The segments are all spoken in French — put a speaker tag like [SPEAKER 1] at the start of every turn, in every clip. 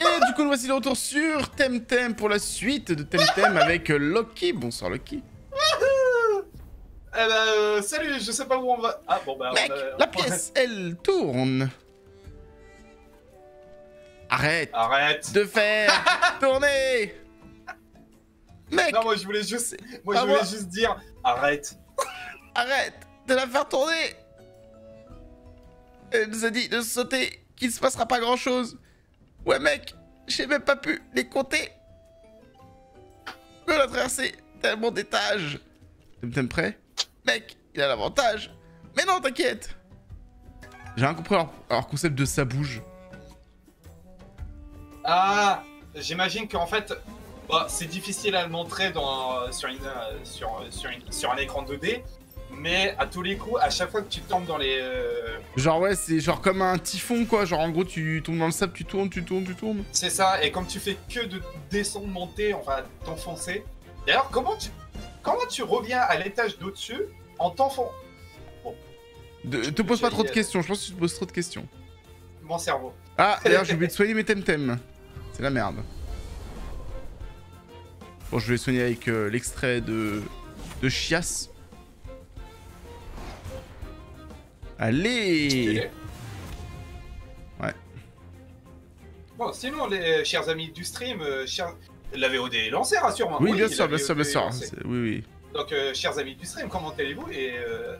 [SPEAKER 1] Et du coup, nous voici de retour sur Temtem pour la suite de Temtem avec Loki. Bonsoir Loki.
[SPEAKER 2] Eh ben, euh, salut, je sais pas où on va. Ah bon, bah.
[SPEAKER 1] Mec,
[SPEAKER 2] on a-
[SPEAKER 1] la pièce, elle tourne. Arrête
[SPEAKER 2] Arrête.
[SPEAKER 1] de faire tourner. Mec,
[SPEAKER 2] Non, moi je voulais juste. Moi
[SPEAKER 1] Ah,
[SPEAKER 2] je voulais
[SPEAKER 1] moi-
[SPEAKER 2] juste dire. Arrête.
[SPEAKER 1] arrête de la faire tourner. Elle nous a dit de sauter, qu'il se passera pas grand chose. Ouais mec, j'ai même pas pu les compter. On a traversé tellement d'étages. Temtem prêt? Mec, il a l'avantage. Mais non, t'inquiète. J'ai rien compris leur, leur concept de ça bouge.
[SPEAKER 2] Ah, j'imagine qu'en fait. bah, c'est difficile à le montrer dans, sur, une, euh, sur, sur, une- sur un écran 2D, mais à tous les coups, à chaque fois que tu tombes dans les. euh,
[SPEAKER 1] Genre ouais, c'est genre comme un typhon quoi. Genre en gros, tu tombes dans le sable, tu tournes, tu tournes, tu tournes.
[SPEAKER 2] C'est ça, et comme tu fais que de descendre, monter, enfin t'enfoncer. D'ailleurs, comment tu, comment tu reviens à l'étage d'au-dessus en t'enfonçant?
[SPEAKER 1] De- te pose pas trop de questions, je pense que tu te poses trop de questions.
[SPEAKER 2] Mon cerveau.
[SPEAKER 1] Ah, d'ailleurs, j'ai oublié de soigner mes temtem. C'est la merde. Bon, je vais soigner avec euh, l'extrait de... de chiasse. Allez. Ouais.
[SPEAKER 2] Bon, sinon, les chers amis du stream, euh, chers- la VOD est lancée, rassure-moi.
[SPEAKER 1] Oui, bien sûr, bien sûr, bien sûr. Oui, oui.
[SPEAKER 2] Donc, euh, chers amis du stream, comment allez-vous Et euh,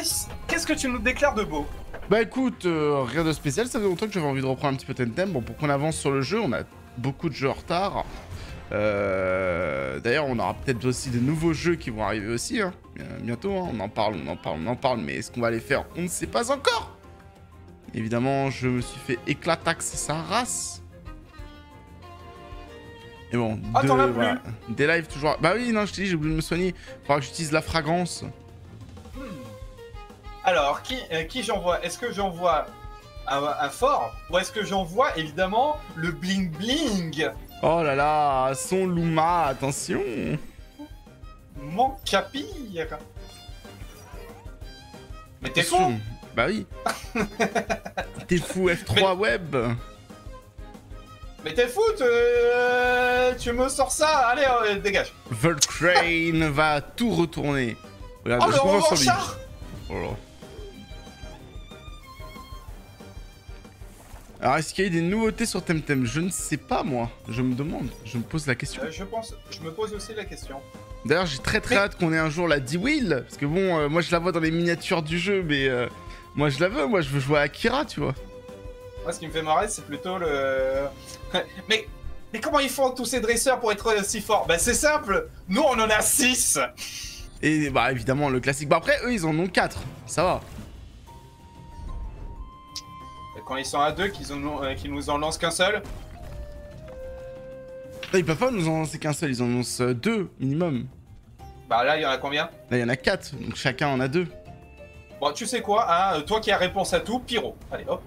[SPEAKER 2] Ice, qu'est-ce que tu nous déclares de beau?
[SPEAKER 1] Bah écoute, euh, rien de spécial, ça fait longtemps que j'avais envie de reprendre un petit peu Temtem. Bon, pour qu'on avance sur le jeu, on a beaucoup de jeux en retard. Euh, D'ailleurs, on aura peut-être aussi de nouveaux jeux qui vont arriver aussi, hein. Bien- bientôt. hein. On en parle, on en parle, on en parle, mais est-ce qu'on va les faire? On ne sait pas encore. Évidemment, je me suis fait éclatax sa race. Et bon,
[SPEAKER 2] Ah,
[SPEAKER 1] de- voilà. des lives toujours. Bah oui, non, je t'ai dit, j'ai oublié de me soigner. Faudra que j'utilise la fragrance.
[SPEAKER 2] Alors, qui, euh, qui j'envoie? Est-ce que j'envoie un, un fort? Ou est-ce que j'envoie, évidemment, le bling bling
[SPEAKER 1] Oh là là, son Luma, attention.
[SPEAKER 2] Mon capire Mais t'es fou.
[SPEAKER 1] Bah oui. T'es fou F3 web.
[SPEAKER 2] Mais t'es fou te- Tu me sors ça Allez, euh, dégage
[SPEAKER 1] Volcrane va tout retourner. Regarde,
[SPEAKER 2] Oh,
[SPEAKER 1] je
[SPEAKER 2] le revanchard
[SPEAKER 1] Oh là. Alors, est-ce qu'il y a eu des nouveautés sur Temtem? Je ne sais pas, moi. Je me demande. Je me pose la question.
[SPEAKER 2] Euh, Je pense, je me pose aussi la question.
[SPEAKER 1] D'ailleurs, j'ai très très
[SPEAKER 2] mais-
[SPEAKER 1] hâte qu'on ait un jour la D-Wheel. Parce que bon, euh, moi je la vois dans les miniatures du jeu, mais euh, moi je la veux. Moi je veux jouer à Akira, tu vois.
[SPEAKER 2] Moi, ce qui me fait marrer, c'est plutôt le. mais, mais comment ils font tous ces dresseurs pour être si forts? Ben, c'est simple Nous, on en a 6
[SPEAKER 1] Et bah évidemment, le classique. Bah après, eux ils en ont 4. Ça va.
[SPEAKER 2] Quand ils sont à deux, qu'ils euh, nous en lancent qu'un seul.
[SPEAKER 1] Là, ils peuvent pas nous en lancer qu'un seul, ils en lancent euh, deux minimum.
[SPEAKER 2] Bah là, il y en a combien?
[SPEAKER 1] Là, il y en a quatre, donc chacun en a deux.
[SPEAKER 2] Bon, tu sais quoi, hein, euh, toi qui as réponse à tout, Pyro. Allez, hop.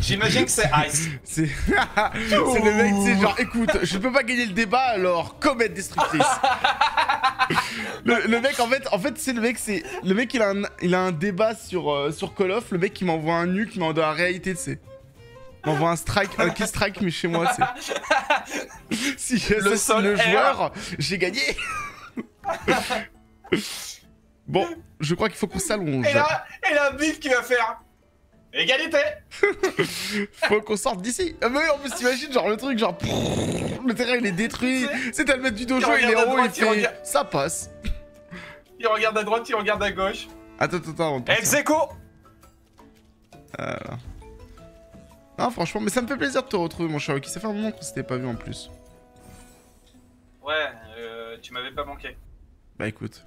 [SPEAKER 2] J'imagine que c'est Ice.
[SPEAKER 1] C'est le mec, c'est genre, écoute, je peux pas gagner le débat, alors comète destructrice. le, le mec, en fait, en fait, c'est le mec, c'est le mec, il a un, il a un débat sur euh, sur Call of. Le mec, qui m'envoie un nu, qui m'envoie la réalité, tu sais. Il m'envoie un strike, un kill strike, mais chez moi, c'est. si j'assassine le
[SPEAKER 2] R.
[SPEAKER 1] joueur, j'ai gagné. bon, je crois qu'il faut qu'on s'allonge.
[SPEAKER 2] Et là, et là, Biff qui va faire. Égalité
[SPEAKER 1] Faut qu'on sorte d'ici. Ah, mais en plus, t'imagines, genre le truc, genre. Le terrain il est détruit. C'est le maître du dojo,
[SPEAKER 2] Il
[SPEAKER 1] il est
[SPEAKER 2] à
[SPEAKER 1] en haut, il fait.
[SPEAKER 2] regarde-
[SPEAKER 1] Ça passe.
[SPEAKER 2] Il regarde à droite, il regarde à gauche.
[SPEAKER 1] Attends, attends, attends. on.
[SPEAKER 2] Ex aequo
[SPEAKER 1] Voilà. Non, franchement, mais ça me fait plaisir de te retrouver, mon cher Oki. Ça fait un moment qu'on s'était pas vu en plus.
[SPEAKER 2] Ouais, euh, tu m'avais pas manqué.
[SPEAKER 1] Bah écoute.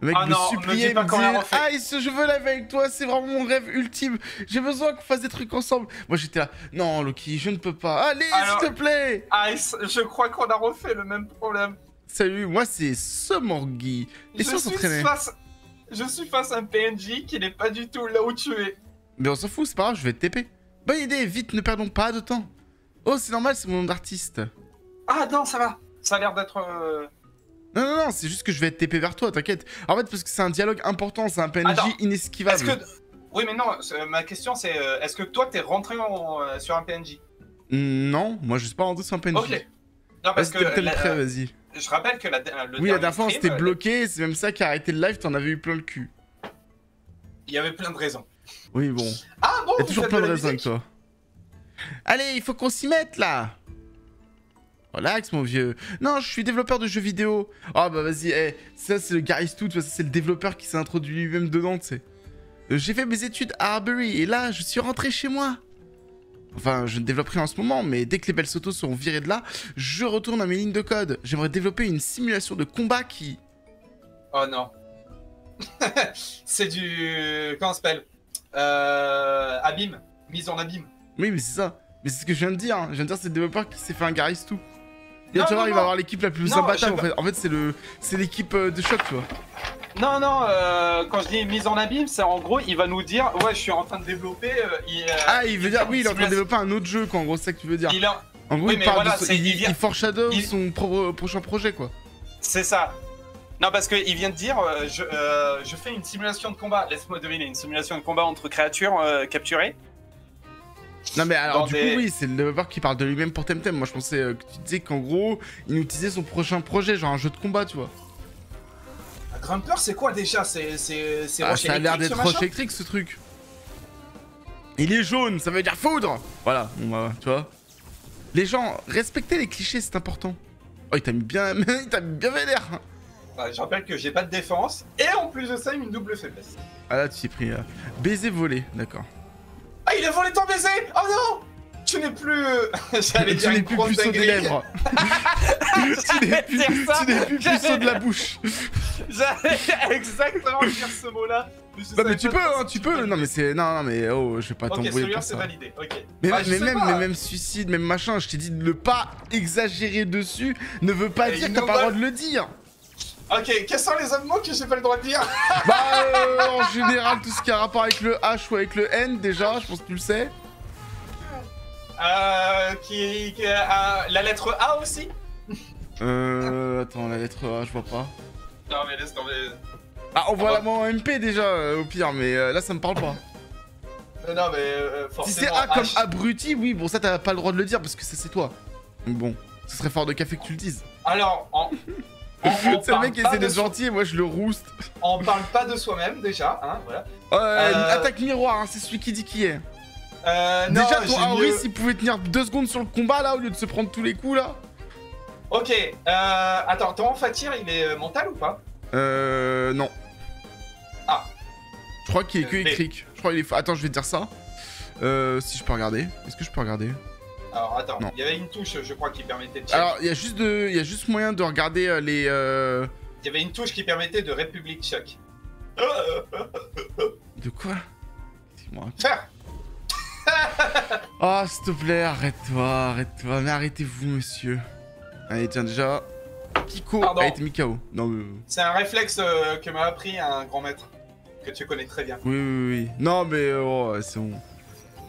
[SPEAKER 1] Le mec
[SPEAKER 2] Ah
[SPEAKER 1] me
[SPEAKER 2] non, me
[SPEAKER 1] suppliait,
[SPEAKER 2] pas
[SPEAKER 1] me disait
[SPEAKER 2] refait.
[SPEAKER 1] Ah, Ice, je veux live avec toi, c'est vraiment mon rêve ultime. J'ai besoin qu'on fasse des trucs ensemble. Moi j'étais là, non, Loki, je ne peux pas. Allez, s'il te plaît.
[SPEAKER 2] Ice, je crois qu'on a refait le même problème.
[SPEAKER 1] Salut, moi c'est Somorgi. Et
[SPEAKER 2] je suis face... Je suis face à un PNJ qui n'est pas du tout là où tu es.
[SPEAKER 1] Mais on s'en fout, c'est pas grave, je vais te TP. Bonne idée, vite, ne perdons pas de temps. Oh, c'est normal, c'est mon nom d'artiste.
[SPEAKER 2] Ah non, ça va. Ça a l'air d'être... euh,
[SPEAKER 1] Non, non, non, c'est juste que je vais être TP vers toi, t'inquiète. En fait, parce que c'est un dialogue important, c'est un PNJ
[SPEAKER 2] Attends,
[SPEAKER 1] inesquivable.
[SPEAKER 2] Est-ce que... Oui, mais non, c'est- ma question c'est euh, est-ce que toi t'es rentré en- euh, sur un PNJ
[SPEAKER 1] Non, moi je suis pas rentré sur un PNJ.
[SPEAKER 2] Ok. Non, parce que
[SPEAKER 1] vas-y.
[SPEAKER 2] je rappelle que la, le
[SPEAKER 1] Oui, la dernière fois on s'était
[SPEAKER 2] euh,
[SPEAKER 1] bloqué, c'est même ça qui a arrêté le live, t'en avais eu plein le cul.
[SPEAKER 2] Il y avait plein de raisons.
[SPEAKER 1] Oui, bon.
[SPEAKER 2] Ah bon
[SPEAKER 1] Il y a toujours plein de raisons avec toi. Allez, il faut qu'on s'y mette là Relax mon vieux. Non, je suis développeur de jeux vidéo. Ah bah vas-y, eh, ça c'est le Garry's Tout, ça c'est le développeur qui s'est introduit lui-même dedans, tu sais. Euh, J'ai fait mes études à Arbery et là, je suis rentré chez moi. Enfin, je ne développerai en ce moment, mais dès que les belles autos seront virées de là, je retourne à mes lignes de code. J'aimerais développer une simulation de combat qui...
[SPEAKER 2] Oh non. c'est du. Comment ça s'appelle? Euh... Abîme. Mise en abîme.
[SPEAKER 1] Oui, mais c'est ça. Mais c'est ce que je viens de dire. hein. Je viens de dire c'est le développeur qui s'est fait un Garry's Tout.
[SPEAKER 2] Non,
[SPEAKER 1] tu vas voir, il va avoir l'équipe la plus
[SPEAKER 2] Non,
[SPEAKER 1] imbattable. En fait, en fait c'est le, c'est l'équipe euh, de choc, tu vois.
[SPEAKER 2] Non, non, euh, quand je dis mise en abîme, c'est en gros, il va nous dire Ouais, je suis en train de développer. euh, il, euh,
[SPEAKER 1] Ah, il veut dire, oui, il est en train de développer un autre jeu, quoi. En gros, c'est ça que tu veux dire.
[SPEAKER 2] il a-
[SPEAKER 1] En gros,
[SPEAKER 2] Oui,
[SPEAKER 1] il parle
[SPEAKER 2] voilà,
[SPEAKER 1] de son- il,
[SPEAKER 2] il vient-
[SPEAKER 1] il foreshadow son pro- prochain projet, quoi.
[SPEAKER 2] C'est ça. Non, parce qu'il vient de dire euh, je, euh, je fais une simulation de combat. Laisse-moi deviner, une simulation de combat entre créatures euh, capturées.
[SPEAKER 1] Non, mais alors,
[SPEAKER 2] Dans
[SPEAKER 1] du
[SPEAKER 2] des-
[SPEAKER 1] coup, oui, c'est le développeur qui parle de lui-même pour Temtem. Moi, je pensais euh, que tu disais qu'en gros, il nous utilisait son prochain projet, genre un jeu de combat, tu vois.
[SPEAKER 2] Un Grumper, c'est quoi déjà? C'est c'est
[SPEAKER 1] Ah, ça a l'air d'être roche électrique, ce truc. Il est jaune, ça veut dire foudre Voilà, bon, bah, tu vois. Les gens, respectez les clichés, c'est important. Oh, il t'a mis bien, il t'a mis bien vénère.
[SPEAKER 2] Ouais, Je rappelle que j'ai pas de défense et en plus de ça, une double faiblesse.
[SPEAKER 1] Ah là, tu t'es pris. euh, baiser volé, d'accord.
[SPEAKER 2] Ah, il a volé ton baiser Oh non Tu n'es plus. J'allais
[SPEAKER 1] Tu
[SPEAKER 2] dire
[SPEAKER 1] n'es
[SPEAKER 2] une
[SPEAKER 1] plus puceau des lèvres. tu n'es plus, tu n'es plus
[SPEAKER 2] J'allais-
[SPEAKER 1] puceau de la bouche.
[SPEAKER 2] J'allais exactement dire ce mot-là.
[SPEAKER 1] Non mais tu peux, hein, tu peux. Non mais c'est, non non mais oh, je vais pas
[SPEAKER 2] Ok,
[SPEAKER 1] t'embrouiller pour ça.
[SPEAKER 2] validé, ok.
[SPEAKER 1] Mais,
[SPEAKER 2] Bah,
[SPEAKER 1] mais même,
[SPEAKER 2] pas.
[SPEAKER 1] mais même suicide, même machin, je t'ai dit de ne pas exagérer dessus, ne veut pas
[SPEAKER 2] Et
[SPEAKER 1] dire que t'as pas le droit de le dire.
[SPEAKER 2] Ok, quels sont les autres mots que j'ai pas le droit de dire
[SPEAKER 1] Bah euh, en général tout ce qui a rapport avec le H ou avec le N déjà, je pense que tu le sais.
[SPEAKER 2] Euh. Qui. qui- euh, la lettre A aussi
[SPEAKER 1] Euh, attends la lettre A, je vois pas.
[SPEAKER 2] Non, mais laisse tomber.
[SPEAKER 1] Ah on voit
[SPEAKER 2] Ah
[SPEAKER 1] la main en MP déjà euh, au pire, mais euh, là ça me parle pas.
[SPEAKER 2] Euh, non, mais euh,
[SPEAKER 1] Si c'est A comme abruti, oui bon ça t'as pas le droit de le dire parce que ça c'est toi. Bon, ce serait fort de café que tu le dises.
[SPEAKER 2] Alors, en. On
[SPEAKER 1] C'est le mec qui essaie
[SPEAKER 2] soi-
[SPEAKER 1] gentil et moi je le rouste.
[SPEAKER 2] On parle pas de soi-même déjà, hein, voilà.
[SPEAKER 1] Euh,
[SPEAKER 2] Euh,
[SPEAKER 1] Attaque miroir, hein, c'est celui qui dit qui est.
[SPEAKER 2] Euh, non,
[SPEAKER 1] Déjà,
[SPEAKER 2] j'ai
[SPEAKER 1] ton
[SPEAKER 2] mieux-
[SPEAKER 1] il pouvait tenir deux secondes sur le combat là au lieu de se prendre tous les coups là.
[SPEAKER 2] Ok, euh. Attends, ton Fatir, il est euh, mental ou pas?
[SPEAKER 1] Euh. Non.
[SPEAKER 2] Ah.
[SPEAKER 1] Je crois qu'il est que
[SPEAKER 2] Mais-
[SPEAKER 1] électrique. Je crois qu'il est. Attends, je vais te dire ça. Euh. Si je peux regarder. Est-ce que je peux regarder?
[SPEAKER 2] Alors, attends, il y avait une touche, je crois, qui permettait de check.
[SPEAKER 1] Alors, il y a juste de. Il y a juste moyen de regarder euh, les. Euh...
[SPEAKER 2] Il y avait une touche qui permettait de République Chuck.
[SPEAKER 1] De quoi? Dis-moi.
[SPEAKER 2] Faire
[SPEAKER 1] Oh, s'il te plaît, arrête-toi, arrête-toi. Mais arrêtez-vous, monsieur. Allez, tiens, déjà. Kiko
[SPEAKER 2] Pardon.
[SPEAKER 1] a été mis KO. Non, mais.
[SPEAKER 2] C'est un réflexe euh, que m'a appris un grand maître, que tu connais très bien.
[SPEAKER 1] Oui, oui, oui. Non, mais euh, oh, c'est bon.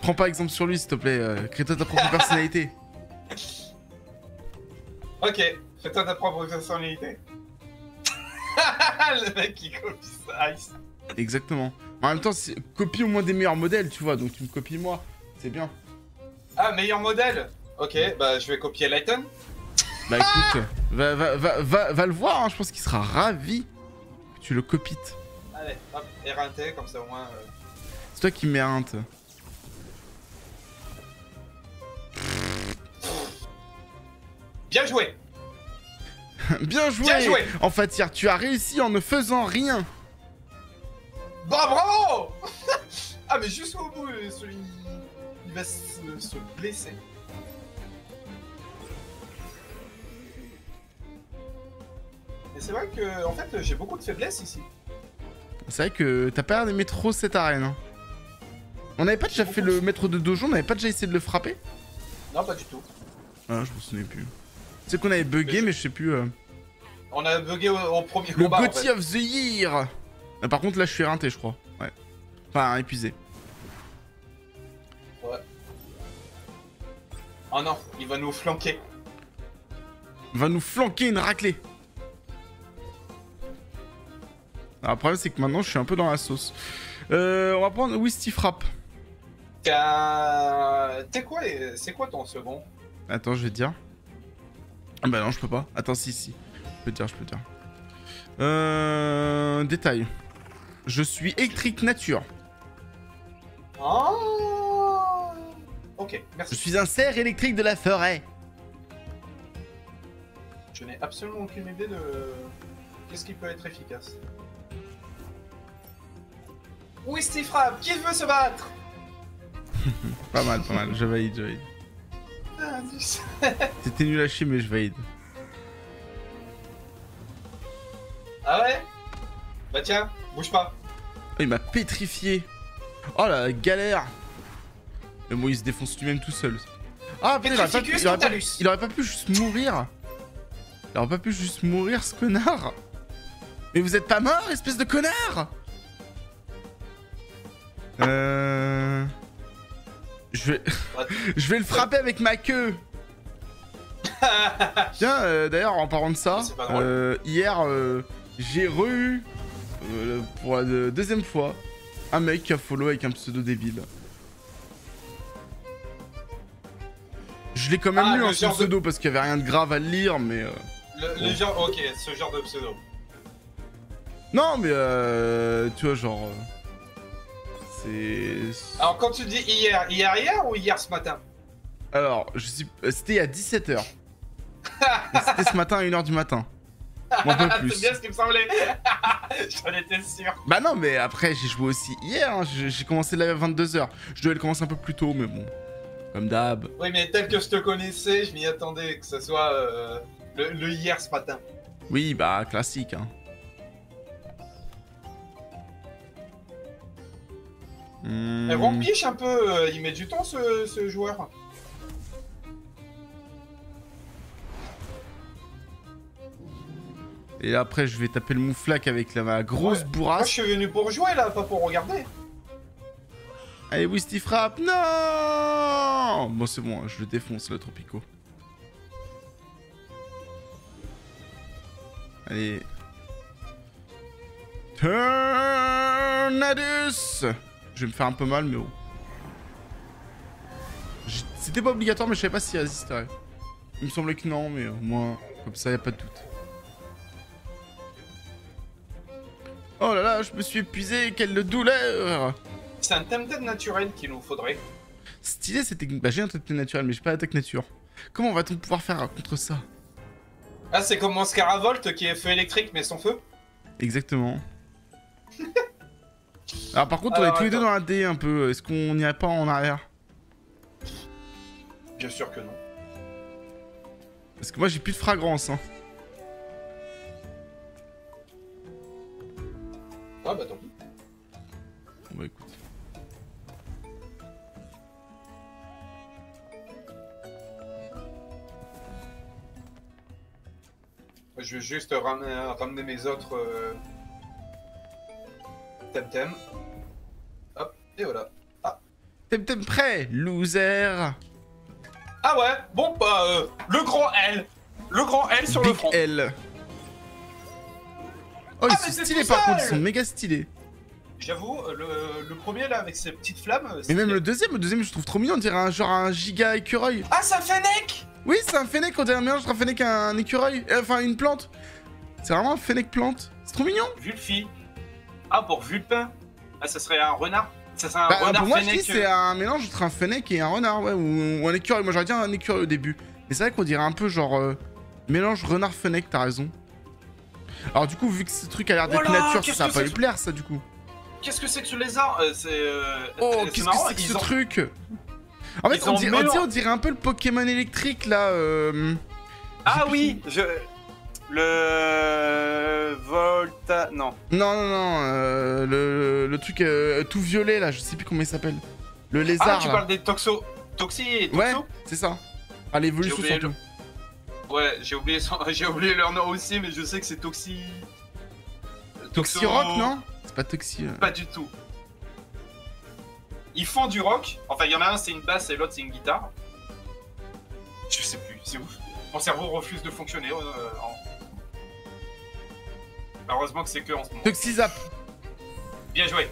[SPEAKER 1] Prends pas exemple sur lui, s'il te plaît. euh, Crée-toi ta propre personnalité.
[SPEAKER 2] Ok, fais-toi ta propre personnalité. Le mec qui copie ça. Ice.
[SPEAKER 1] Exactement. En même temps, copie au moins des meilleurs modèles, tu vois. Donc tu me copies moi. C'est bien.
[SPEAKER 2] Ah, meilleur modèle Ok, bah je vais copier Lighton.
[SPEAKER 1] Bah écoute, va, va, va, va, va le voir. hein, Je pense qu'il sera ravi que tu le copies.
[SPEAKER 2] Allez, hop, R1T, comme ça au moins. euh,
[SPEAKER 1] C'est toi qui mérite.
[SPEAKER 2] Bien joué
[SPEAKER 1] bien joué.
[SPEAKER 2] Bien joué
[SPEAKER 1] En fait, hier, tu as réussi en ne faisant rien.
[SPEAKER 2] Bah bravo Ah, mais jusqu'au bout, euh, celui. Il va se, se blesser. Et c'est vrai que, en fait, j'ai beaucoup de faiblesses ici.
[SPEAKER 1] C'est vrai que t'as pas l'air d'aimer trop cette arène. hein. On n'avait pas déjà fait le maître de dojo, on n'avait pas déjà essayé de le frapper?
[SPEAKER 2] Non, pas du tout.
[SPEAKER 1] Ah, je me souviens plus. Tu sais qu'on avait bugué,
[SPEAKER 2] Mais
[SPEAKER 1] je sais plus. euh,
[SPEAKER 2] On a bugué au, au premier
[SPEAKER 1] Le
[SPEAKER 2] combat. en
[SPEAKER 1] Gotti
[SPEAKER 2] fait.
[SPEAKER 1] of the Year Ah, Par contre, là, je suis éreinté, je crois. Ouais. Enfin, épuisé.
[SPEAKER 2] Oh non, il va nous flanquer.
[SPEAKER 1] Il va nous flanquer une raclée. Alors, le problème, c'est que maintenant, je suis un peu dans la sauce. Euh, on va prendre Wisty Frappe.
[SPEAKER 2] T'es quoi les- C'est quoi ton second?
[SPEAKER 1] Attends, je vais te dire. Ah bah non, je peux pas. Attends, si, si. Je peux te dire, je peux te dire. Euh... Détail. Je suis électrique nature.
[SPEAKER 2] Ah Ok,
[SPEAKER 1] Je
[SPEAKER 2] merci.
[SPEAKER 1] suis un cerf électrique de la forêt.
[SPEAKER 2] Je n'ai absolument aucune idée de qu'est-ce qui peut être efficace. Oui, Steve Frappe, qui veut se battre?
[SPEAKER 1] Pas mal, pas mal. Je valide, je valide. C'était nul à chier, mais je valide.
[SPEAKER 2] Ah ouais? Bah tiens, bouge pas.
[SPEAKER 1] Oh, il m'a pétrifié. Oh la galère. Mais bon, il se défonce lui-même tout seul. Ah putain, il aurait, pas pu,
[SPEAKER 2] Pétrificus
[SPEAKER 1] il, aurait pas,
[SPEAKER 2] totalus.
[SPEAKER 1] il aurait pas pu juste mourir. Il aurait pas pu juste mourir, ce connard. Mais vous êtes pas mort, espèce de connard? Euh... Je vais... Je vais le frapper avec ma queue. Tiens, euh, d'ailleurs, en parlant de ça, euh, hier, euh, j'ai re-eu, euh, pour la deux- deuxième fois, un mec qui a follow avec un pseudo débile. Je l'ai quand même
[SPEAKER 2] Ah,
[SPEAKER 1] lu
[SPEAKER 2] le
[SPEAKER 1] en
[SPEAKER 2] de-
[SPEAKER 1] pseudo parce qu'il y avait rien de grave à le lire, mais... euh,
[SPEAKER 2] Le, le genre, ok, ce genre de pseudo.
[SPEAKER 1] Non, mais euh, tu vois, genre... C'est...
[SPEAKER 2] Alors quand tu dis hier, hier hier ou hier ce matin
[SPEAKER 1] Alors, je suis... euh, C'était à 17h. C'était ce matin à 1h du matin. Un peu plus.
[SPEAKER 2] C'est bien ce qui me semblait. J'en étais sûr.
[SPEAKER 1] Bah non, mais après, j'ai joué aussi hier. hein. J'ai j'ai commencé là à 22h. Je devais le commencer un peu plus tôt, mais bon. Comme d'hab.
[SPEAKER 2] Oui, mais tel que je te connaissais, je m'y attendais que ce soit euh, le, le hier ce matin.
[SPEAKER 1] Oui, bah, classique, hein.
[SPEAKER 2] Elle rempiche un peu, euh, il met du temps ce, ce joueur.
[SPEAKER 1] Et après, je vais taper le mouflac avec la, ma grosse
[SPEAKER 2] Ouais. Moi je suis venu pour jouer là, pas pour regarder.
[SPEAKER 1] Allez, Wisty frappe. Non Bon, c'est bon, je le défonce, le Tropico. Allez. Tornadus Je vais me faire un peu mal, mais. J- C'était pas obligatoire, mais je savais pas s'il résisterait. Il me semblait que non, mais au moins, comme ça, y a pas de doute. Oh là là, je me suis épuisé, quelle douleur
[SPEAKER 2] C'est un temtem naturel qu'il nous faudrait.
[SPEAKER 1] Stylé cette technique. Bah j'ai un truc naturel, mais j'ai pas d'attaque nature. Comment va-t-on pouvoir faire contre ça?
[SPEAKER 2] Ah, c'est comme mon Scaravolt qui est feu électrique mais sans feu?
[SPEAKER 1] Exactement. Alors par contre, on
[SPEAKER 2] Alors,
[SPEAKER 1] est tous les deux
[SPEAKER 2] attends.
[SPEAKER 1] dans la D un peu. Est-ce qu'on n'irait pas en arrière?
[SPEAKER 2] Bien sûr que non.
[SPEAKER 1] Parce que moi j'ai plus de fragrance. Hein.
[SPEAKER 2] Ah bah tant pis.
[SPEAKER 1] Bon bah écoute.
[SPEAKER 2] Je vais juste ramener, ramener mes autres euh, temtem. Hop, et voilà.
[SPEAKER 1] T'es t'es prêt, loser
[SPEAKER 2] Ah ouais, bon bah euh, le grand L. Le grand L sur le front.
[SPEAKER 1] L. Oh, ils
[SPEAKER 2] Ah,
[SPEAKER 1] sont
[SPEAKER 2] mais c'est
[SPEAKER 1] stylés par contre, ils sont méga stylés.
[SPEAKER 2] J'avoue, euh, le, le premier là avec ses petites flammes.
[SPEAKER 1] Mais
[SPEAKER 2] c'est-
[SPEAKER 1] même le deuxième, le deuxième je trouve trop mignon, on dirait un genre un giga écureuil.
[SPEAKER 2] Ah, ça fait Fennec
[SPEAKER 1] Oui, c'est un fennec, on dirait un mélange entre un fennec et un écureuil. Euh, Enfin, une plante. C'est vraiment un fennec plante. C'est trop mignon.
[SPEAKER 2] Vulfi. Ah, pour Vulpin. Ah, ça serait un renard. Ça serait un
[SPEAKER 1] Bah,
[SPEAKER 2] renard
[SPEAKER 1] pour moi, je dis c'est un mélange entre un fennec et un renard, ouais, ou, ou un écureuil. Moi, j'aurais dit un écureuil au début. Mais c'est vrai qu'on dirait un peu genre euh, mélange renard-fennec, t'as raison. Alors, du coup, vu que ce truc a l'air d'être
[SPEAKER 2] Voilà,
[SPEAKER 1] nature, ça va pas lui plaire, ça, du coup.
[SPEAKER 2] Qu'est-ce que c'est que ce lézard Euh, C'est. euh,
[SPEAKER 1] Oh, qu'est-ce que c'est que ce
[SPEAKER 2] ont-
[SPEAKER 1] truc En fait, on on, dirait, un peu le Pokémon électrique, là. Euh...
[SPEAKER 3] Ah oui, je... Le... Volta... Non.
[SPEAKER 1] Non, non, non, euh, le, le truc euh, tout violet, là, je sais plus comment il s'appelle. Le
[SPEAKER 2] Ah,
[SPEAKER 1] lézard,
[SPEAKER 2] tu
[SPEAKER 1] là.
[SPEAKER 2] parles des toxo. Toxi et toxo
[SPEAKER 1] Ouais, c'est ça. Ah, l'évolution.
[SPEAKER 2] Ouais, j'ai oublié, son- j'ai oublié leur nom aussi, mais je sais que c'est Toxi. Toxo-
[SPEAKER 1] Toxirock, non? C'est pas Toxi. euh.
[SPEAKER 2] Pas du tout. Ils font du rock. Enfin, il y en a un, c'est une basse et l'autre, c'est une guitare. Je sais plus, c'est ouf. Mon cerveau refuse de fonctionner. euh, en- Heureusement que c'est que en ce moment.
[SPEAKER 1] Toxizap.
[SPEAKER 2] Bien joué.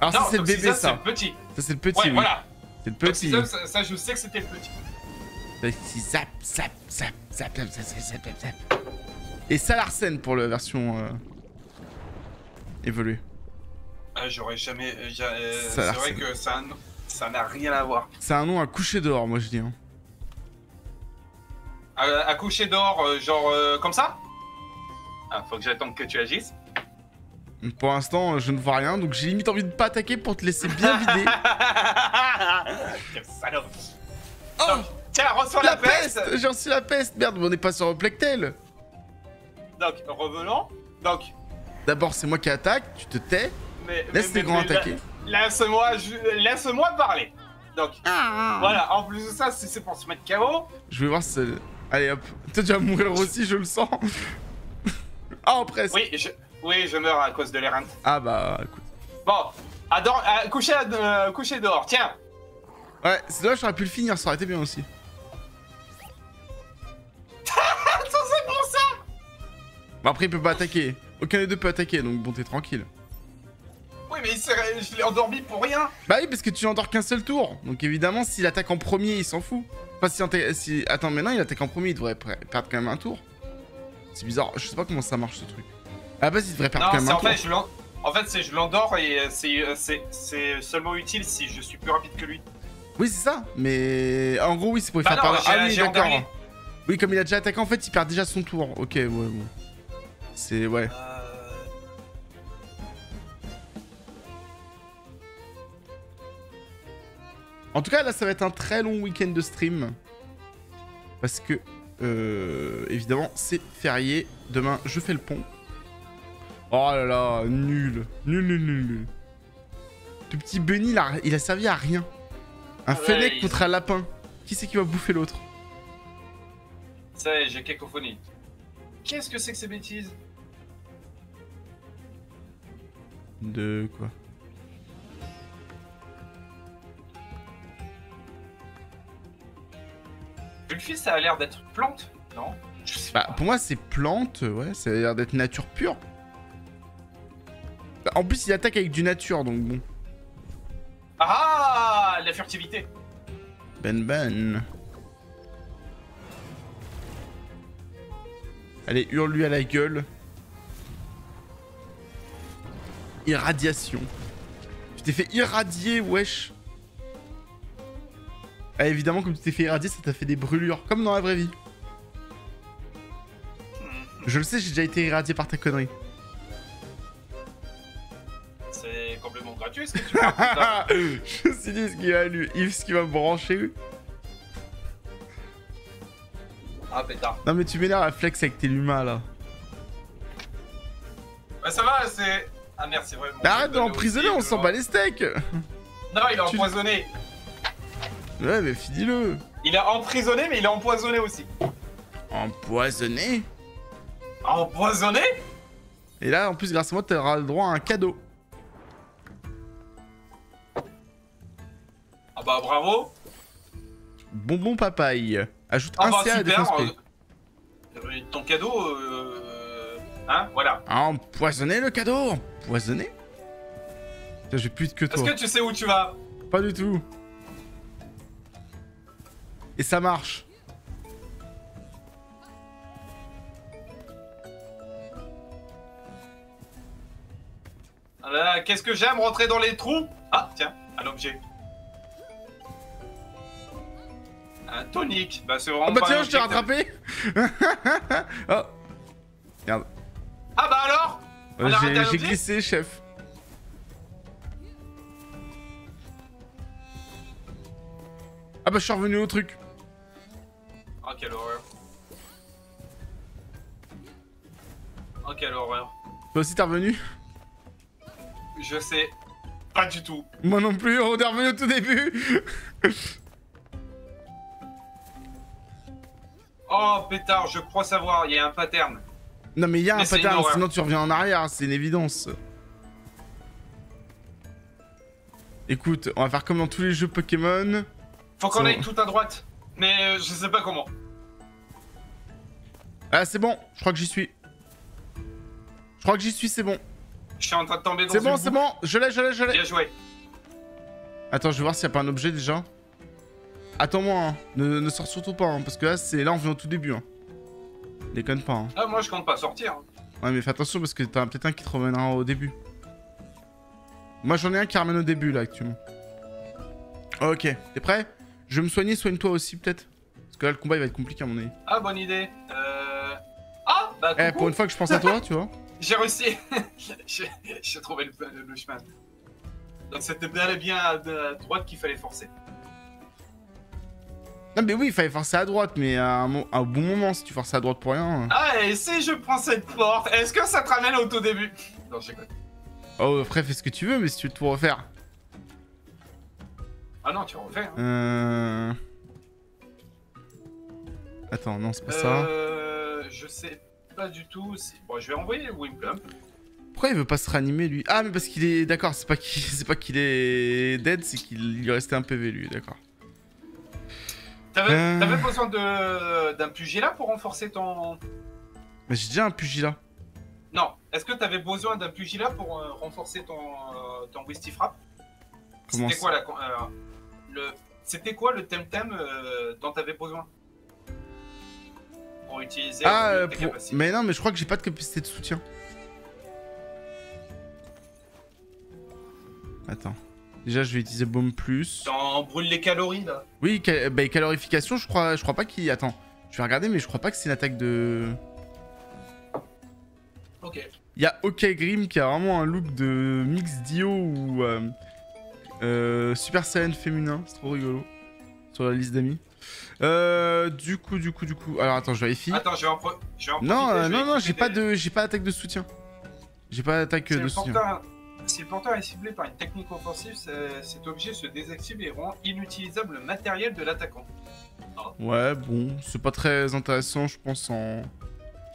[SPEAKER 1] Alors ça c'est le bébé
[SPEAKER 2] Toxizap, c'est
[SPEAKER 1] ça.
[SPEAKER 2] le petit.
[SPEAKER 1] Ça c'est le petit.
[SPEAKER 2] Ouais,
[SPEAKER 1] oui.
[SPEAKER 2] voilà.
[SPEAKER 1] C'est le petit.
[SPEAKER 2] Ça, ça, je sais que c'était le petit.
[SPEAKER 1] Toxizap, zap, zap, zap, zap, zap, zap, zap, zap. Et Salarsen pour la version euh, évoluée.
[SPEAKER 2] Ah, j'aurais jamais. euh, euh,
[SPEAKER 1] Ça
[SPEAKER 2] c'est vrai que ça, ça n'a rien à voir.
[SPEAKER 1] C'est un nom à coucher dehors, moi je dis. hein.
[SPEAKER 2] À, à coucher d'or, euh, genre euh, comme ça? Ah, faut que j'attende que tu agisses.
[SPEAKER 1] Pour l'instant, je ne vois rien, donc j'ai limite envie de pas attaquer pour te laisser bien vider.
[SPEAKER 2] Quel salaud.
[SPEAKER 1] Oh
[SPEAKER 2] tiens, reçois la,
[SPEAKER 1] La peste J'ai reçu la peste Merde, mais on n'est pas sur Plectel
[SPEAKER 2] Donc, revenons. Donc,
[SPEAKER 1] D'abord, c'est moi qui attaque, tu te tais,
[SPEAKER 2] mais.
[SPEAKER 1] laisse
[SPEAKER 2] mais-
[SPEAKER 1] les grands
[SPEAKER 2] mais- mais-
[SPEAKER 1] attaquer.
[SPEAKER 2] Laisse-moi je- laisse-moi parler. Donc,
[SPEAKER 1] Ah.
[SPEAKER 2] voilà, en plus de ça, si c'est pour se mettre KO,
[SPEAKER 1] Je vais voir si... Allez hop. Toi, tu vas mourir aussi, je le sens. Ah, presque.
[SPEAKER 2] oui, je, oui, je meurs à cause de l'errant.
[SPEAKER 1] Ah bah, écoute.
[SPEAKER 2] Bon, à, dor- à coucher, à, euh, coucher dehors, tiens.
[SPEAKER 1] Ouais, c'est dommage, j'aurais pu le finir, ça aurait été bien aussi.
[SPEAKER 2] C'est pour ça
[SPEAKER 1] Bon, après, il peut pas attaquer. Aucun des deux peut attaquer, donc bon, t'es tranquille.
[SPEAKER 2] Oui, mais il je l'ai endormi pour rien.
[SPEAKER 1] Bah oui, parce que tu n'endors qu'un seul tour. Donc évidemment, s'il attaque en premier, il s'en fout. Enfin, si, si... Attends, maintenant, il attaque en premier, il devrait perdre quand même un tour. C'est bizarre, je sais pas comment ça marche, ce truc. La base, il devrait perdre quand même un
[SPEAKER 2] en
[SPEAKER 1] tour.
[SPEAKER 2] fait, je en fait, c'est je l'endors et euh, c'est euh, c'est seulement utile si je suis plus rapide que lui.
[SPEAKER 1] Oui, c'est ça. Mais en gros, oui, c'est pour lui
[SPEAKER 2] Bah
[SPEAKER 1] faire perdre. Ah oui, d'accord. Oui, comme il a déjà attaqué, en fait, il perd déjà son tour. Ok, ouais, bon. C'est... Ouais.
[SPEAKER 2] Euh,
[SPEAKER 1] En tout cas, là, ça va être un très long week-end de stream. Parce que, euh, évidemment, c'est férié. Demain, je fais le pont. Oh là là, nul. Nul, nul, nul, nul. Le petit Bunny, il a, il a servi à rien. Un
[SPEAKER 2] Ouais,
[SPEAKER 1] fennec
[SPEAKER 2] il-
[SPEAKER 1] contre un lapin. Qui c'est qui va bouffer l'autre
[SPEAKER 2] Ça y est, j'ai cacophonie. Qu'est-ce que c'est que ces bêtises?
[SPEAKER 1] De quoi?
[SPEAKER 2] Bulfi, ça a l'air d'être plante, non? Je sais
[SPEAKER 1] Bah,
[SPEAKER 2] pas.
[SPEAKER 1] pour moi, c'est plante, ouais, ça a l'air d'être nature pure. Bah, En plus, il attaque avec du nature, donc bon.
[SPEAKER 2] Ah, la furtivité.
[SPEAKER 1] Ben ben. Allez, hurle-lui à la gueule. Irradiation. Tu t'es fait irradier, wesh. Ah, évidemment, comme tu t'es fait irradier, ça t'a fait des brûlures, comme dans la vraie vie. Je le sais, j'ai déjà été irradié par ta connerie.
[SPEAKER 2] C'est complètement gratuit ce que tu là.
[SPEAKER 1] je me suis dit, ce qu'il va, lui, Yves, ce qu'il va me brancher.
[SPEAKER 2] Ah, pétard.
[SPEAKER 1] Non, mais tu m'énerves à flex avec tes humains là.
[SPEAKER 2] Bah, ça va, c'est. Ah merde, c'est vrai. mon
[SPEAKER 1] arrête de l'emprisonner, on s'en bat les steaks
[SPEAKER 2] Non, il a
[SPEAKER 1] Tu-
[SPEAKER 2] empoisonné.
[SPEAKER 1] Ouais, mais finis-le
[SPEAKER 2] Il a emprisonné, mais il a empoisonné aussi.
[SPEAKER 1] Empoisonné?
[SPEAKER 2] Empoisonné?
[SPEAKER 1] Et là, en plus, grâce à moi, t'auras le droit à un cadeau.
[SPEAKER 2] Ah bah bravo.
[SPEAKER 1] Bonbon papaye. Ajoute
[SPEAKER 2] Ah
[SPEAKER 1] un
[SPEAKER 2] bah
[SPEAKER 1] CA
[SPEAKER 2] super.
[SPEAKER 1] P.
[SPEAKER 2] euh, ton cadeau, euh... Hein, voilà.
[SPEAKER 1] Empoisonné le cadeau Empoisonné? J'ai plus de que
[SPEAKER 2] Est-ce
[SPEAKER 1] toi.
[SPEAKER 2] que tu sais où tu vas?
[SPEAKER 1] Pas du tout. Et ça marche.
[SPEAKER 2] Ah là, Qu'est-ce que j'aime rentrer dans les trous? Ah, tiens, un objet. Un tonique. Bah c'est vraiment
[SPEAKER 1] Oh bah tiens, je t'ai rattrapé Oh
[SPEAKER 2] t'as- Ah bah alors?
[SPEAKER 1] Euh, J'ai glissé, chef. Ah bah je suis revenu au truc.
[SPEAKER 2] Oh quelle horreur. Oh quelle horreur.
[SPEAKER 1] Toi aussi t'es revenu?
[SPEAKER 2] Je sais. Pas du tout.
[SPEAKER 1] Moi non plus, on est revenu au tout début
[SPEAKER 2] Oh pétard, je crois savoir, il y a un pattern.
[SPEAKER 1] Non mais il y a
[SPEAKER 2] Mais
[SPEAKER 1] un pattern, sinon tu reviens en arrière, c'est une évidence. Écoute, on va faire comme dans tous les jeux Pokémon.
[SPEAKER 2] Faut qu'on aille tout à droite. Mais euh, je sais pas comment.
[SPEAKER 1] Ah c'est bon, je crois que j'y suis. crois que j'y suis, c'est bon.
[SPEAKER 2] Je suis en train de tomber dans
[SPEAKER 1] C'est bon, c'est bon. Je l'ai, je l'ai, je l'ai.
[SPEAKER 2] Bien joué.
[SPEAKER 1] Attends, je vais voir s'il n'y a pas un objet déjà. Attends-moi, hein. ne, ne sors surtout pas, hein, parce que là, c'est là on vient au tout début. Hein. Déconne pas. Hein.
[SPEAKER 2] Ah, moi, je compte pas sortir. hein.
[SPEAKER 1] Ouais, mais fais attention parce que t'as peut-être un qui te reviendra au début. Moi, j'en ai un qui ramène au début là actuellement. Ok, t'es prêt? Je vais me soigner, soigne-toi aussi peut-être. Parce que là, le combat il va être compliqué à mon avis.
[SPEAKER 2] Ah, bonne idée. Euh... Ah, bah,
[SPEAKER 1] Eh, pour une fois que je pense à toi, tu vois.
[SPEAKER 2] J'ai réussi. J'ai j'ai trouvé le, le- le chemin. Donc, c'était et bien à, droite qu'il fallait forcer.
[SPEAKER 1] Non, mais oui, il fallait forcer à droite, mais à un, mo- à un bon moment, si tu forces à droite pour rien. euh.
[SPEAKER 2] Ah, et si je prends cette porte, est-ce que ça te ramène au tout début? Non, j'écoute.
[SPEAKER 1] Oh, frère, fais ce que tu veux, mais si tu veux tout refaire.
[SPEAKER 2] Ah non, tu refais. Hein.
[SPEAKER 1] Euh. Attends, non, c'est pas ça.
[SPEAKER 2] Euh, je sais pas du tout. si- Bon, je vais envoyer Wimplump.
[SPEAKER 1] Pourquoi il veut pas se réanimer lui? Ah, mais parce qu'il est. D'accord, c'est pas qu'il c'est pas qu'il est dead, c'est qu'il lui restait un PV lui, d'accord.
[SPEAKER 2] T'avais
[SPEAKER 1] Euh.
[SPEAKER 2] besoin de- d'un pugilat pour renforcer ton.
[SPEAKER 1] Mais j'ai déjà un pugilat.
[SPEAKER 2] Non, est-ce que t'avais besoin d'un pugilat pour euh, renforcer ton, euh, ton Wisty Frappe
[SPEAKER 1] Comment
[SPEAKER 2] C'était
[SPEAKER 1] ça?
[SPEAKER 2] quoi la. Le... C'était quoi le thème-thème euh, dont t'avais besoin? Pour utiliser
[SPEAKER 1] Ah,
[SPEAKER 2] euh,
[SPEAKER 1] euh,
[SPEAKER 2] tes
[SPEAKER 1] pour-
[SPEAKER 2] capacités
[SPEAKER 1] mais non, mais je crois que j'ai pas de capacité de soutien. Attends. Déjà, je vais utiliser Bomb Plus.
[SPEAKER 2] T'en brûles les calories là
[SPEAKER 1] Oui, bah, calorification, je crois, je crois pas qu'il. Attends, je vais regarder, mais je crois pas que c'est une attaque de.
[SPEAKER 2] Ok.
[SPEAKER 1] Il y a OK Grim qui a vraiment un look de mix Dio ou euh, euh, Super Saiyan féminin. C'est trop rigolo. Sur la liste d'amis. Euh, du coup, du coup, du coup. Alors attends, je vérifie.
[SPEAKER 2] Attends, je vais en, pro- je vais en
[SPEAKER 1] non,
[SPEAKER 2] profiter,
[SPEAKER 1] euh,
[SPEAKER 2] je vais
[SPEAKER 1] non, non, j'ai pas de, j'ai pas d'attaque de soutien. J'ai pas euh, de soutien.
[SPEAKER 2] porteur, si le porteur est ciblé par une technique offensive, cet objet se désactive et rend inutilisable le matériel de l'attaquant.
[SPEAKER 1] Ouais, bon, c'est pas très intéressant, je pense en.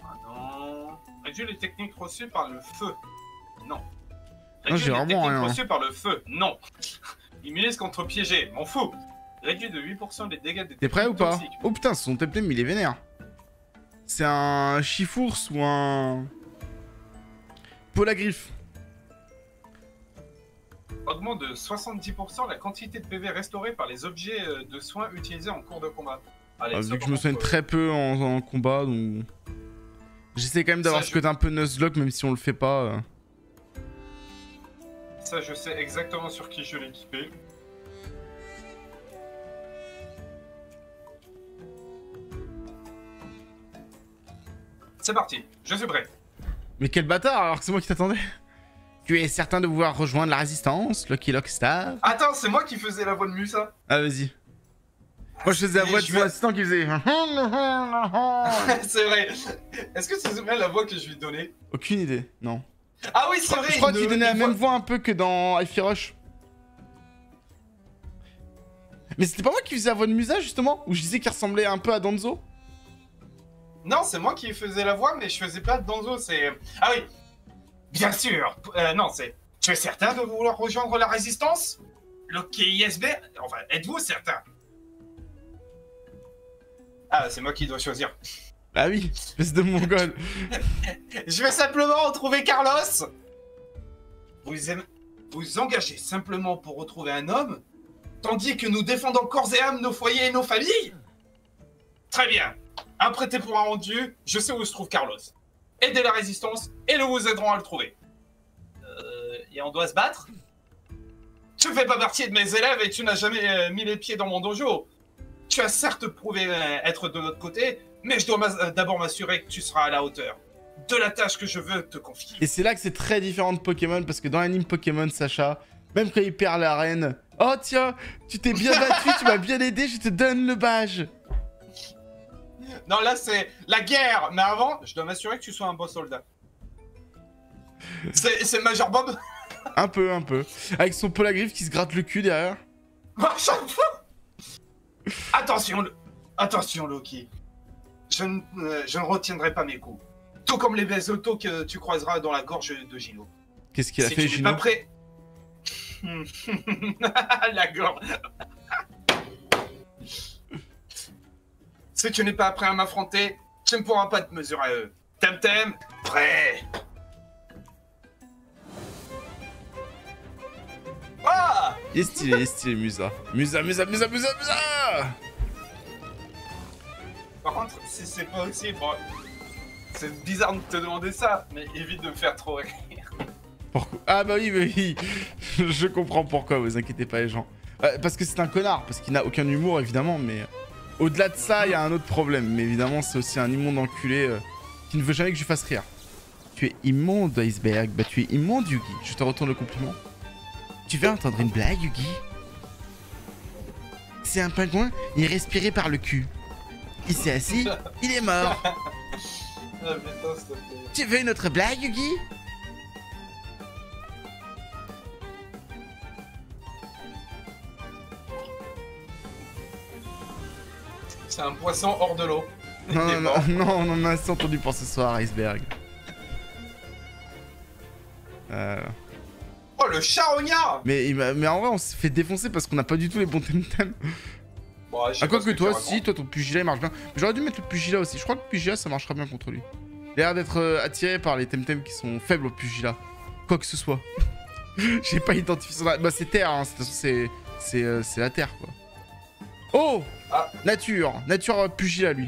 [SPEAKER 2] Ah non. Réduit les techniques reçues par le feu. Non.
[SPEAKER 1] J'ai
[SPEAKER 2] Réduit les techniques
[SPEAKER 1] rien.
[SPEAKER 2] reçues par le feu. Non. Immunise contre piégé. M'en fous. Réduit de 8% les dégâts des
[SPEAKER 1] T'es prêt ou pas
[SPEAKER 2] toxiques.
[SPEAKER 1] Oh putain, son template, il est vénère. C'est un chifours ou un. Polagriffe.
[SPEAKER 2] Augmente de 70% la quantité de PV restaurée par les objets euh, de soins utilisés en cours de combat. Allez,
[SPEAKER 1] Ah, vu que je me soigne
[SPEAKER 2] euh,
[SPEAKER 1] très peu en, en combat, donc. J'essaie quand même d'avoir ce côté un peu Nuzlocke, même si on le fait pas. euh.
[SPEAKER 2] Ça, je sais exactement sur qui je l'ai équipé. C'est parti, je suis prêt.
[SPEAKER 1] Mais quel bâtard, alors que c'est moi qui t'attendais Tu es certain de vouloir rejoindre la résistance, Lucky Lockstar
[SPEAKER 2] Attends, c'est moi qui faisais la voix de Musa.
[SPEAKER 1] Ah, vas-y. Moi, je faisais la voix de
[SPEAKER 2] vais-
[SPEAKER 1] assistant qui faisait.
[SPEAKER 2] c'est vrai. Est-ce que tu te souviens de la voix que je lui donnais?
[SPEAKER 1] Aucune idée, non.
[SPEAKER 2] Ah oui, c'est vrai.
[SPEAKER 1] Je crois qu'il donnait la même
[SPEAKER 2] voix-
[SPEAKER 1] un peu que dans Hi-Fi Rush. Mais c'était pas moi qui faisais la voix de Musa, justement Où je disais qu'il ressemblait un peu à Danzo?
[SPEAKER 2] Non, c'est moi qui faisais la voix, mais je faisais pas de Danzo, c'est... Ah oui Bien sûr Euh, Non, c'est... Tu es certain de vouloir rejoindre la résistance? Le KISB Enfin, êtes-vous certain? Ah, c'est moi qui dois choisir.
[SPEAKER 1] Ah oui, espèce de mongol.
[SPEAKER 2] Je vais simplement retrouver Carlos Vous aimez... Vous engagez simplement pour retrouver un homme, tandis que nous défendons corps et âme nos foyers et nos familles Très bien. Apprêtez pour un rendu, je sais où se trouve Carlos. Aidez la résistance et nous vous aiderons à le trouver. Euh, et on doit se battre? Tu ne fais pas partie de mes élèves et tu n'as jamais euh, mis les pieds dans mon dojo. Tu as certes prouvé euh, être de notre côté, mais je dois euh, d'abord m'assurer que tu seras à la hauteur de la tâche que je veux te confier.
[SPEAKER 1] Et c'est là que c'est très différent de Pokémon, parce que dans l'anime Pokémon, Sacha, même quand il perd la reine, oh tiens, tu t'es bien battu, tu m'as bien aidé, je te donne le badge.
[SPEAKER 2] Non, là, c'est la guerre. Mais avant, je dois m'assurer que tu sois un bon soldat. C'est Major Bob
[SPEAKER 1] Un peu, un peu. Avec son polagriffe qui se gratte le cul derrière.
[SPEAKER 2] Attention, attention, Loki. Euh, je ne, retiendrai pas mes coups. Tout comme les baisses que tu croiseras dans la gorge de Gino.
[SPEAKER 1] Qu'est-ce qu'il a
[SPEAKER 2] si
[SPEAKER 1] fait,
[SPEAKER 2] tu
[SPEAKER 1] Gino
[SPEAKER 2] pas prêt... La gorge. si tu n'es pas prêt à m'affronter, tu ne pourras pas te mesurer à eux. Tam Tam, prêt Ah
[SPEAKER 1] Il est stylé, il est stylé, Musa. Musa, Musa, Musa, Musa, Musa
[SPEAKER 2] par contre, si c'est pas c'est bizarre de te demander ça, mais évite de me faire trop rire.
[SPEAKER 1] Pourquoi? Ah bah oui, bah oui. Je comprends pourquoi, vous inquiétez pas les gens. Euh, parce que c'est un connard, parce qu'il n'a aucun humour évidemment, mais au-delà de ça, il y a un autre problème. Mais évidemment, c'est aussi un immonde enculé euh, qui ne veut jamais que je fasse rire. Tu es immonde, Iceberg. Bah tu es immonde, Yugi. Je te retourne le compliment. Tu veux entendre une blague, Yugi? C'est un pingouin, il est respiré par le cul. Il s'est assis, il est mort.
[SPEAKER 2] Ah putain, s'il te plaît.
[SPEAKER 1] Tu veux une autre blague, Yugi?
[SPEAKER 2] C'est un poisson hors de l'eau.
[SPEAKER 1] Non, non, non, on en a assez entendu pour ce soir, Iceberg. Euh,
[SPEAKER 2] Oh, le charognard
[SPEAKER 1] mais, mais en vrai, on s'est fait défoncer parce qu'on n'a pas du tout les bons temtem.
[SPEAKER 2] Bon,
[SPEAKER 1] Ah, quoi que toi, si, toi, ton Pugilat il marche bien. Mais j'aurais dû mettre le Pugilat aussi. Je crois que le Pugilat ça marchera bien contre lui. Il a l'air d'être euh, attiré par les temtem qui sont faibles au Pugilat. Quoi que ce soit. J'ai pas identifié son. Bah, c'est terre, hein. c'est. Euh, c'est la terre, quoi. Oh
[SPEAKER 2] Ah.
[SPEAKER 1] Nature Nature euh, Pugilat, lui.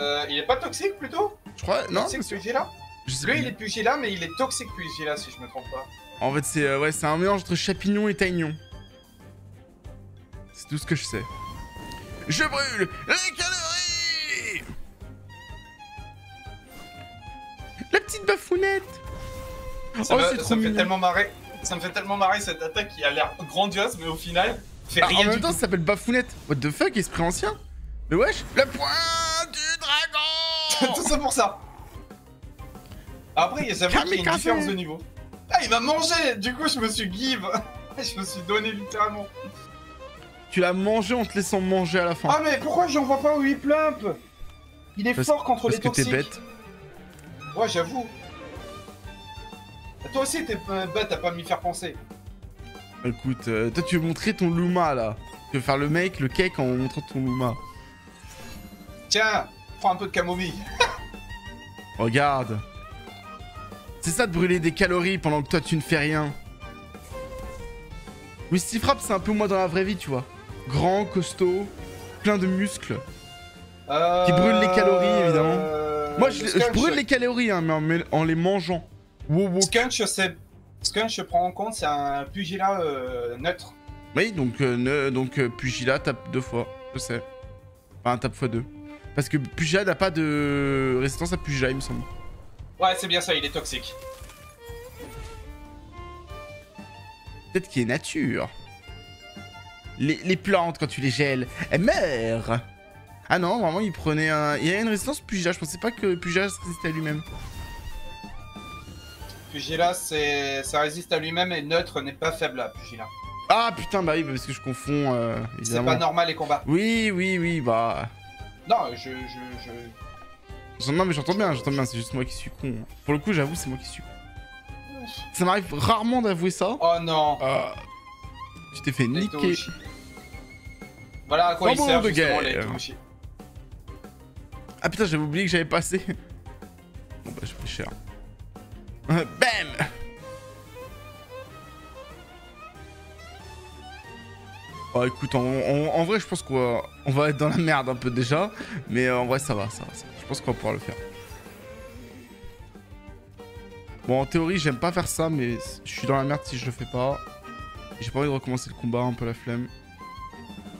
[SPEAKER 2] Euh, il est pas toxique plutôt?
[SPEAKER 1] Je crois. Non
[SPEAKER 2] Toxique
[SPEAKER 1] je sais
[SPEAKER 2] Lui, il est Pugilat, mais il est toxique Pugilat, si je me trompe pas.
[SPEAKER 1] En fait, c'est ouais, c'est un mélange entre champignon et taignon. C'est tout ce que je sais. Je brûle les calories La petite bafounette
[SPEAKER 2] Ça,
[SPEAKER 1] Oh,
[SPEAKER 2] me- ça fait tellement marrer. Ça me fait tellement marrer cette attaque qui a l'air grandiose, mais au final, fait
[SPEAKER 1] Ah,
[SPEAKER 2] rien
[SPEAKER 1] En
[SPEAKER 2] du
[SPEAKER 1] même temps,
[SPEAKER 2] tout.
[SPEAKER 1] ça s'appelle bafounette. What the fuck, esprit ancien Mais wesh La pointe du dragon
[SPEAKER 2] tout ça pour ça. Après, j'avoue qu'il y a une différence de niveau. Ah, il m'a mangé Du coup, je me suis give Je me suis donné littéralement.
[SPEAKER 1] Tu l'as mangé en te laissant manger à la fin.
[SPEAKER 2] Ah, mais pourquoi j'en vois pas Whip Plump Il est
[SPEAKER 1] Parce-
[SPEAKER 2] fort contre
[SPEAKER 1] Parce
[SPEAKER 2] les
[SPEAKER 1] que t'es
[SPEAKER 2] toxiques.
[SPEAKER 1] bête.
[SPEAKER 2] Ouais, j'avoue. Toi aussi, t'es bête à pas m'y faire penser.
[SPEAKER 1] Écoute, euh, toi tu veux montrer ton Luma là. Tu veux faire le mec, le cake en montrant ton Luma.
[SPEAKER 2] Tiens, prends un peu de camomille.
[SPEAKER 1] Regarde. C'est ça de brûler des calories pendant que toi tu ne fais rien. Misty Frappe, c'est un peu moi dans la vraie vie, tu vois. Grand, costaud, plein de muscles.
[SPEAKER 2] Euh...
[SPEAKER 1] Qui brûle les calories, évidemment.
[SPEAKER 2] euh,
[SPEAKER 1] moi, je, brûle les calories, hein, mais en, les mangeant. Wow, wow.
[SPEAKER 2] Skunch, c'est... Skunch, je prends en compte, c'est un pugilat euh, neutre.
[SPEAKER 1] Oui, donc, ne- donc Pugilat tape deux fois, je sais. Enfin, tape fois deux. Parce que Pugilat n'a pas de résistance à Pugilat, il me semble.
[SPEAKER 2] Ouais, c'est bien ça, il est toxique.
[SPEAKER 1] Peut-être qu'il est nature. Les, les plantes, quand tu les gèles, elles meurent. Ah non, vraiment, il prenait un... Il y a une résistance Pugilat, je pensais pas que se résistait à lui-même.
[SPEAKER 2] Pugilat, c'est... ça résiste à lui-même et neutre n'est pas faible à Pugilat.
[SPEAKER 1] Ah putain, bah oui, parce que je confonds, euh,
[SPEAKER 2] C'est pas normal les combats.
[SPEAKER 1] Oui, oui, oui, bah...
[SPEAKER 2] Non, je... je, je...
[SPEAKER 1] Non mais j'entends bien, j'entends bien, c'est juste moi qui suis con. Pour le coup, j'avoue, c'est moi qui suis con. Ça m'arrive rarement d'avouer ça.
[SPEAKER 2] Oh non
[SPEAKER 1] Ah, tu t'es fait
[SPEAKER 2] Les
[SPEAKER 1] niquer.
[SPEAKER 2] Voilà à quoi il sert
[SPEAKER 1] de
[SPEAKER 2] justement
[SPEAKER 1] guerre.
[SPEAKER 2] les.
[SPEAKER 1] Ah putain, j'avais oublié que j'avais passé. Bon bah, je fais cher. Bam Oh écoute, en, vrai, je pense qu'on va, on va être dans la merde un peu déjà. Mais euh, en vrai, ça va, ça va, ça va. Je pense qu'on va pouvoir le faire. Bon, en théorie, j'aime pas faire ça, mais je suis dans la merde si je le fais pas. J'ai pas envie de recommencer le combat, un peu la flemme.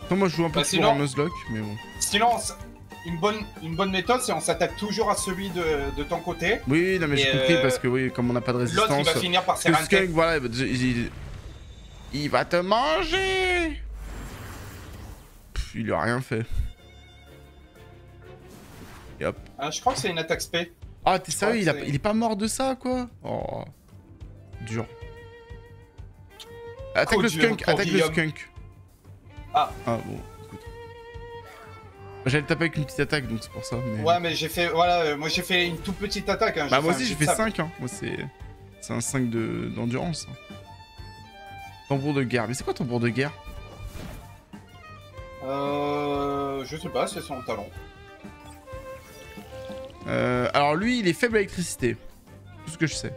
[SPEAKER 1] Toi, moi, je joue un peu
[SPEAKER 2] Bah,
[SPEAKER 1] toujours Nuzlocke, mais bon.
[SPEAKER 2] Sinon, on s- une bonne, une bonne méthode, c'est on s'attaque toujours à celui de, de ton côté.
[SPEAKER 1] Oui, non, mais j'ai compris
[SPEAKER 2] euh,
[SPEAKER 1] parce que, oui, comme on n'a pas de
[SPEAKER 2] L'autre, il
[SPEAKER 1] résistance.
[SPEAKER 2] va finir par
[SPEAKER 1] voilà, il, il- il va te manger Pff, Il lui a rien fait. Et hop.
[SPEAKER 2] Ah, je crois que c'est une attaque spé.
[SPEAKER 1] Ah, t'es sérieux il, a- il est pas mort de ça, quoi? Oh. Dur. Attaque
[SPEAKER 2] Trop
[SPEAKER 1] le skunk, attaque le skunk.
[SPEAKER 2] Ah.
[SPEAKER 1] Ah, bon, écoute. J'allais le taper avec une petite attaque, donc c'est pour ça. Mais...
[SPEAKER 2] Ouais, mais j'ai fait, voilà, euh, moi j'ai fait une toute petite attaque. Hein,
[SPEAKER 1] Bah, moi aussi, j'ai
[SPEAKER 2] de
[SPEAKER 1] fait
[SPEAKER 2] sable.
[SPEAKER 1] 5, hein. Moi, c'est. C'est un 5 de- d'endurance. hein. Tambour de guerre. Mais c'est quoi tambour de guerre?
[SPEAKER 2] Euh, je sais pas, c'est son talent.
[SPEAKER 1] Euh, alors lui, il est faible à l'électricité. Tout ce que je sais.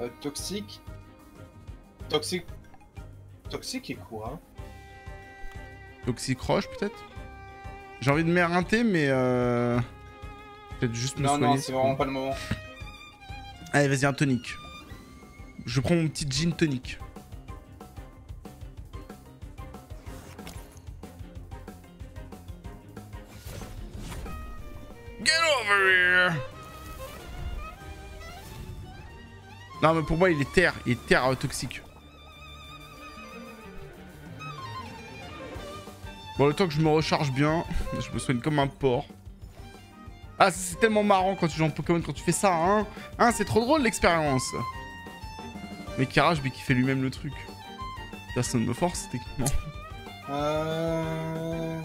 [SPEAKER 2] Euh, toxique. Toxique. Toxique et quoi
[SPEAKER 1] Toxic Roche, peut-être? J'ai envie de m'éreinter, mais euh... Peut-être juste me
[SPEAKER 2] Non,
[SPEAKER 1] soigner.
[SPEAKER 2] non, c'est vraiment pas le moment.
[SPEAKER 1] Allez, vas-y, un tonic. Je prends mon petit gin tonic. Get over here Non, mais pour moi, il est terre. Il est terre euh, toxique. Bon, le temps que je me recharge bien, je me soigne comme un porc. Ah, c'est tellement marrant quand tu joues en Pokémon, quand tu fais ça, hein Hein, c'est trop drôle l'expérience Mais qui rage, mais qui fait lui-même le truc. Personne ne me force, techniquement.
[SPEAKER 2] Euh...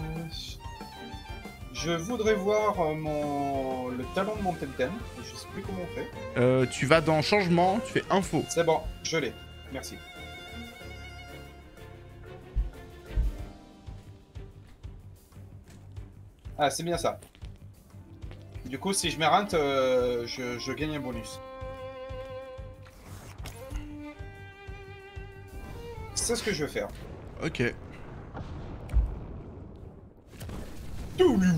[SPEAKER 2] Je voudrais voir euh, mon... le talent de mon Temtem. Je sais plus comment on fait.
[SPEAKER 1] Euh, tu vas dans changement, tu fais info.
[SPEAKER 2] C'est bon, je l'ai. Merci. Ah, c'est bien ça. Du coup, si je m'érinte, euh, je, je gagne un bonus. C'est ce que je veux faire.
[SPEAKER 1] Ok.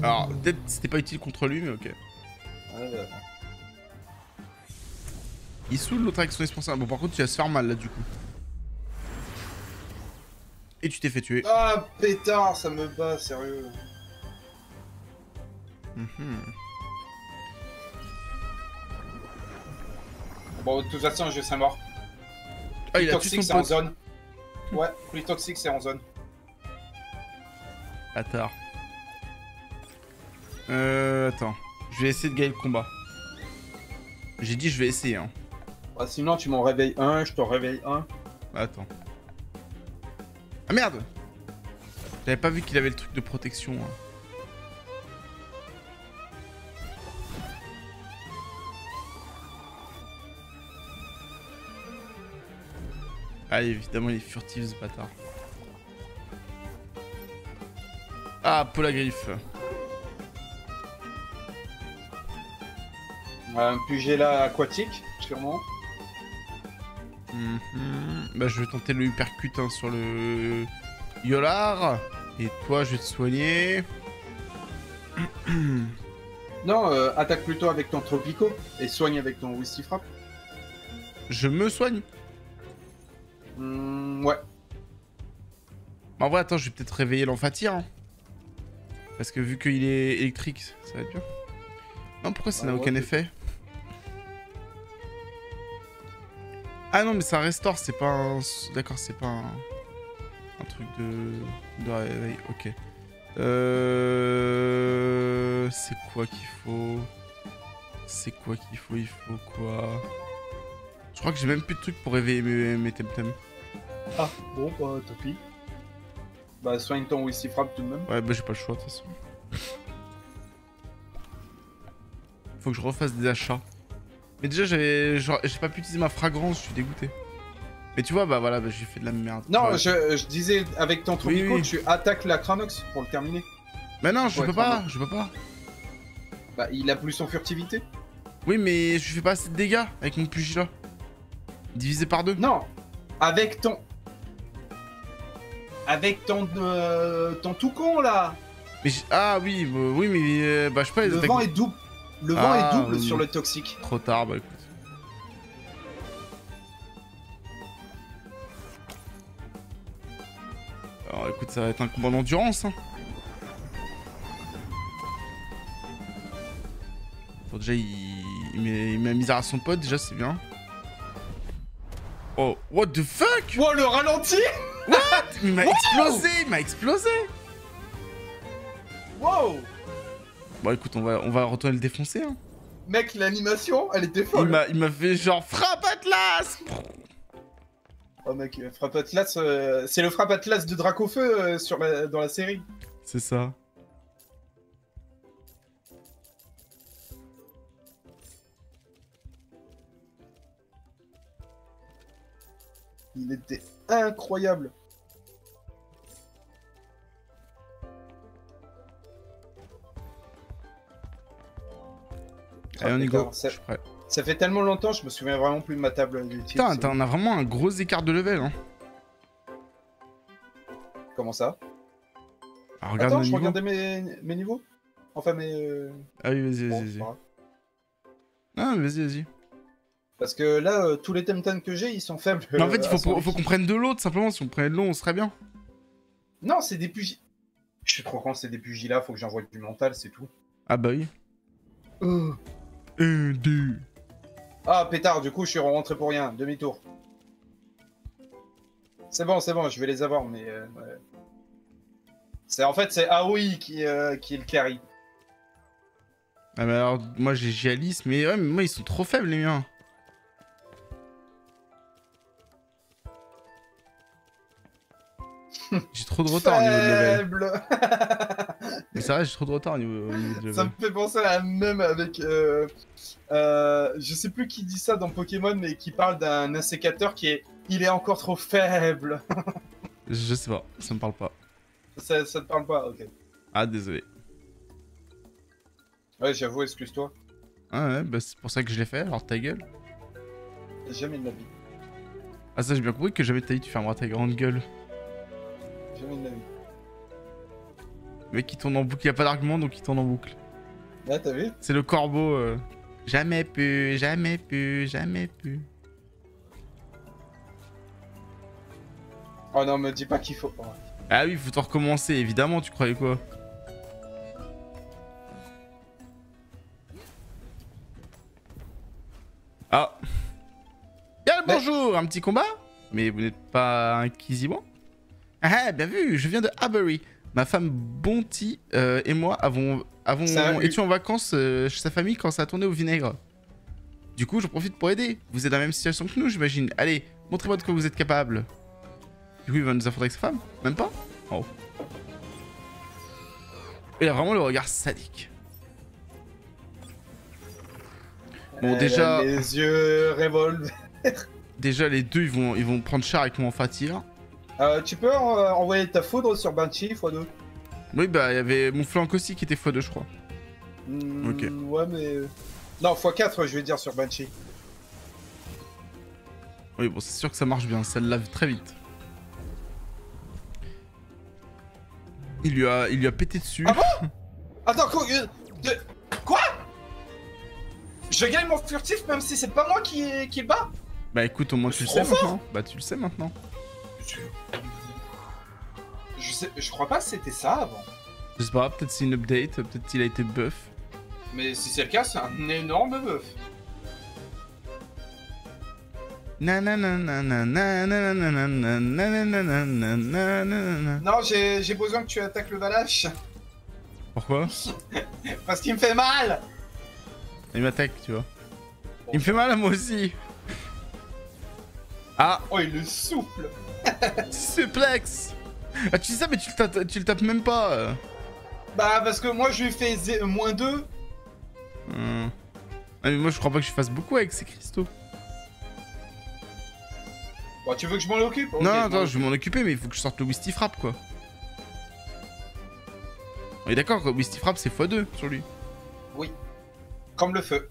[SPEAKER 1] Alors, peut-être c'était pas utile contre lui, mais ok. Il saoule l'autre avec son responsable. Bon, par contre, tu vas se faire mal là, du coup. Et tu t'es fait tuer.
[SPEAKER 2] Ah, pétard, ça me bat, sérieux.
[SPEAKER 1] Mhm.
[SPEAKER 2] Bon, de toute façon, je serai mort.
[SPEAKER 1] Ah,
[SPEAKER 2] Plus
[SPEAKER 1] il a
[SPEAKER 2] toxique, c'est en zone. Ouais, plus toxique, c'est en zone.
[SPEAKER 1] Bâtard. Euh, attends. Je vais essayer de gagner le combat. J'ai dit je vais essayer, hein.
[SPEAKER 2] Ah, sinon, tu m'en réveilles un, je t'en réveille un.
[SPEAKER 1] Attends. Ah merde J'avais pas vu qu'il avait le truc de protection. hein. Ah évidemment il est furtif ce bâtard. Ah, Paul à griffe.
[SPEAKER 2] Un Pugela aquatique, sûrement.
[SPEAKER 1] Mhm. Bah je vais tenter le hypercute hein, sur le Yolar. Et toi je vais te soigner.
[SPEAKER 2] Non, euh, attaque plutôt avec ton Tropico et soigne avec ton Wisty Frappe.
[SPEAKER 1] Je me soigne.
[SPEAKER 2] Hmm, ouais.
[SPEAKER 1] Bah, en vrai, attends, je vais peut-être réveiller l'emphatir. hein. Parce que vu qu'il est électrique, ça va être bien. Non, pourquoi ça
[SPEAKER 2] Ah
[SPEAKER 1] n'a
[SPEAKER 2] ouais,
[SPEAKER 1] aucun effet? Ah non, mais ça restaure, c'est pas un... D'accord, c'est pas un... un truc de... de réveil. Ok. Euh... C'est quoi qu'il faut? C'est quoi qu'il faut? Il faut quoi? Je crois que j'ai même plus de trucs pour réveiller mes, mes temtems.
[SPEAKER 2] Ah, bon, bah, tant pis. Bah, soigne ton Wisty Frappe tout de même.
[SPEAKER 1] Ouais, bah j'ai pas le choix de toute façon. Faut que je refasse des achats. Mais déjà, j'ai pas pu utiliser ma fragrance, je suis dégoûté. Mais tu vois, bah voilà, bah, j'ai fait de la merde.
[SPEAKER 2] Non,
[SPEAKER 1] Ouais.
[SPEAKER 2] je, je disais, avec ton Tropico,
[SPEAKER 1] oui.
[SPEAKER 2] tu attaques la Cranox pour le terminer.
[SPEAKER 1] Mais non, je peux pas, je peux pas.
[SPEAKER 2] Bah, il a plus son furtivité.
[SPEAKER 1] Oui, mais je fais pas assez de dégâts avec mon pugilat. Divisé par deux.
[SPEAKER 2] Non, avec ton... Avec ton... euh, ton tout con, là
[SPEAKER 1] Mais ah oui, bah, oui, mais euh, bah je sais pas.
[SPEAKER 2] Le vent est double. Le vent
[SPEAKER 1] Ah,
[SPEAKER 2] est double
[SPEAKER 1] oui.
[SPEAKER 2] sur le toxique.
[SPEAKER 1] Trop tard, bah écoute. Alors écoute, ça va être un combat d'endurance. Hein. Bon, déjà, il, il met, il met la misère à son pote, déjà, c'est bien. Oh, what the fuck?
[SPEAKER 2] Oh, le ralenti
[SPEAKER 1] Il m'a explosé, il m'a explosé
[SPEAKER 2] Wow
[SPEAKER 1] Bon écoute, on va, on va retourner le défoncer. Hein.
[SPEAKER 2] Mec, l'animation, elle était folle.
[SPEAKER 1] il m'a fait genre frappe Atlas
[SPEAKER 2] Oh mec, euh, frappe Atlas, euh, c'est le frappe Atlas de Dracofeu euh, sur la- dans la série.
[SPEAKER 1] C'est ça.
[SPEAKER 2] Il était incroyable.
[SPEAKER 1] Allez, on y go. Prêt.
[SPEAKER 2] Ça fait tellement longtemps, je me souviens vraiment plus de ma table d'ultime.
[SPEAKER 1] Putain, t'en as vraiment un gros écart de level, hein.
[SPEAKER 2] Comment ça?
[SPEAKER 1] Alors, regarde
[SPEAKER 2] Attends, je
[SPEAKER 1] niveau.
[SPEAKER 2] regardais mes, mes niveaux? Enfin, mes. euh,
[SPEAKER 1] Ah oui, vas-y,
[SPEAKER 2] bon,
[SPEAKER 1] vas-y,
[SPEAKER 2] pas grave.
[SPEAKER 1] Ah, vas-y, vas-y.
[SPEAKER 2] Parce que là, euh, tous les Temtem que j'ai, ils sont faibles.
[SPEAKER 1] Mais en fait,
[SPEAKER 2] euh,
[SPEAKER 1] il
[SPEAKER 2] à
[SPEAKER 1] faut, qu'on prenne de l'autre, simplement. Si on prenait de l'eau, on serait bien.
[SPEAKER 2] Non, c'est des pugils. Je suis trop con, c'est des pugilats, faut que j'envoie du mental, c'est tout.
[SPEAKER 1] Ah bah oui. Un, deux.
[SPEAKER 2] Ah, pétard, du coup, je suis rentré pour rien. Demi-tour. C'est bon, c'est bon, je vais les avoir, mais. euh, ouais. C'est en fait, c'est Aoi qui, euh, qui est le carry.
[SPEAKER 1] Ah mais alors, moi j'ai Alice, mais ouais, mais moi ils sont trop faibles les miens. j'ai trop de retard au niveau de level. Mais c'est vrai, j'ai trop de retard au niveau, au niveau de
[SPEAKER 2] Ça me fait penser à la même avec. euh, euh, je sais plus qui dit ça dans Pokémon, mais qui parle d'un insécateur qui est. Il est encore trop faible.
[SPEAKER 1] Je sais pas, ça me parle pas.
[SPEAKER 2] ça, ça te parle pas, ok.
[SPEAKER 1] Ah désolé.
[SPEAKER 2] Ouais, j'avoue, excuse-toi.
[SPEAKER 1] Ah ouais, bah c'est pour ça que je l'ai fait, alors ta gueule.
[SPEAKER 2] Jamais de la vie.
[SPEAKER 1] Ah ça j'ai bien compris que jamais de ta vie tu fermeras ta grande gueule.
[SPEAKER 2] Jamais de la vie.
[SPEAKER 1] Le mec il tourne en boucle, il a pas d'argument donc il tourne en boucle.
[SPEAKER 2] Là, t'as vu
[SPEAKER 1] C'est le corbeau. euh, Jamais pu, jamais pu, jamais pu.
[SPEAKER 2] Oh non, me dis pas qu'il faut. oh.
[SPEAKER 1] Ah oui, faut tout recommencer, évidemment, tu croyais quoi? Ah Bien le
[SPEAKER 2] Mais-
[SPEAKER 1] bonjour, un petit combat? Mais vous n'êtes pas inquisition Ah, ah, bien vu, je viens de Habury. Ma femme Bonty euh, et moi avons, étions en vacances euh, chez sa famille quand ça a tourné au vinaigre. Du coup, j'en profite pour aider. Vous êtes dans la même situation que nous, j'imagine. Allez, montrez-moi de quoi vous êtes capable. Du coup, il va nous affronter avec sa femme Même pas Oh. Il a vraiment le regard sadique. Bon,
[SPEAKER 2] Elle
[SPEAKER 1] déjà-
[SPEAKER 2] a Les yeux.
[SPEAKER 1] Déjà, les deux, ils vont, ils vont prendre cher avec mon fatir.
[SPEAKER 2] Euh, tu peux euh, envoyer ta foudre sur Banshee x2
[SPEAKER 1] Oui, bah, il y avait mon flanc aussi qui était x2, je crois.
[SPEAKER 2] Hmm,
[SPEAKER 1] Ok.
[SPEAKER 2] Ouais, mais. Non, x4, je vais dire sur Banshee.
[SPEAKER 1] Oui, bon, c'est sûr que ça marche bien. Ça le lave très vite. Il lui a, il lui a pété dessus.
[SPEAKER 2] Ah Attends, quoi euh, de- Quoi? Je gagne mon furtif même si c'est pas moi qui, qui le bat
[SPEAKER 1] bah, écoute, au moins tu le sais maintenant. Bah, tu le sais maintenant.
[SPEAKER 2] Je, sais, je crois pas que c'était ça avant.
[SPEAKER 1] Je sais pas, peut-être c'est une update, peut-être qu'il a été buff.
[SPEAKER 2] Mais si c'est le cas, c'est un énorme buff.
[SPEAKER 1] Non,
[SPEAKER 2] j'ai besoin que tu attaques le Valache. Pourquoi Parce qu'il me fait mal
[SPEAKER 1] Il m'attaque, tu vois. Il me fait mal à moi aussi. Ah
[SPEAKER 2] Oh, il le souffle
[SPEAKER 1] suplex Ah, tu dis ça, mais tu le, tapes, tu le tapes même pas. euh.
[SPEAKER 2] Bah, parce que moi, je lui fais zé- moins 2.
[SPEAKER 1] Hum. Ah, mais moi, je crois pas que je fasse beaucoup avec ces cristaux.
[SPEAKER 2] Bon, tu veux que je m'en occupe? Ok,
[SPEAKER 1] non,
[SPEAKER 2] je m'en
[SPEAKER 1] attends, je vais m'en occuper, mais il faut que je sorte le Wisty Frap, quoi. On est d'accord, quoi. Wisty Frap, c'est x2 sur lui.
[SPEAKER 2] Comme le feu.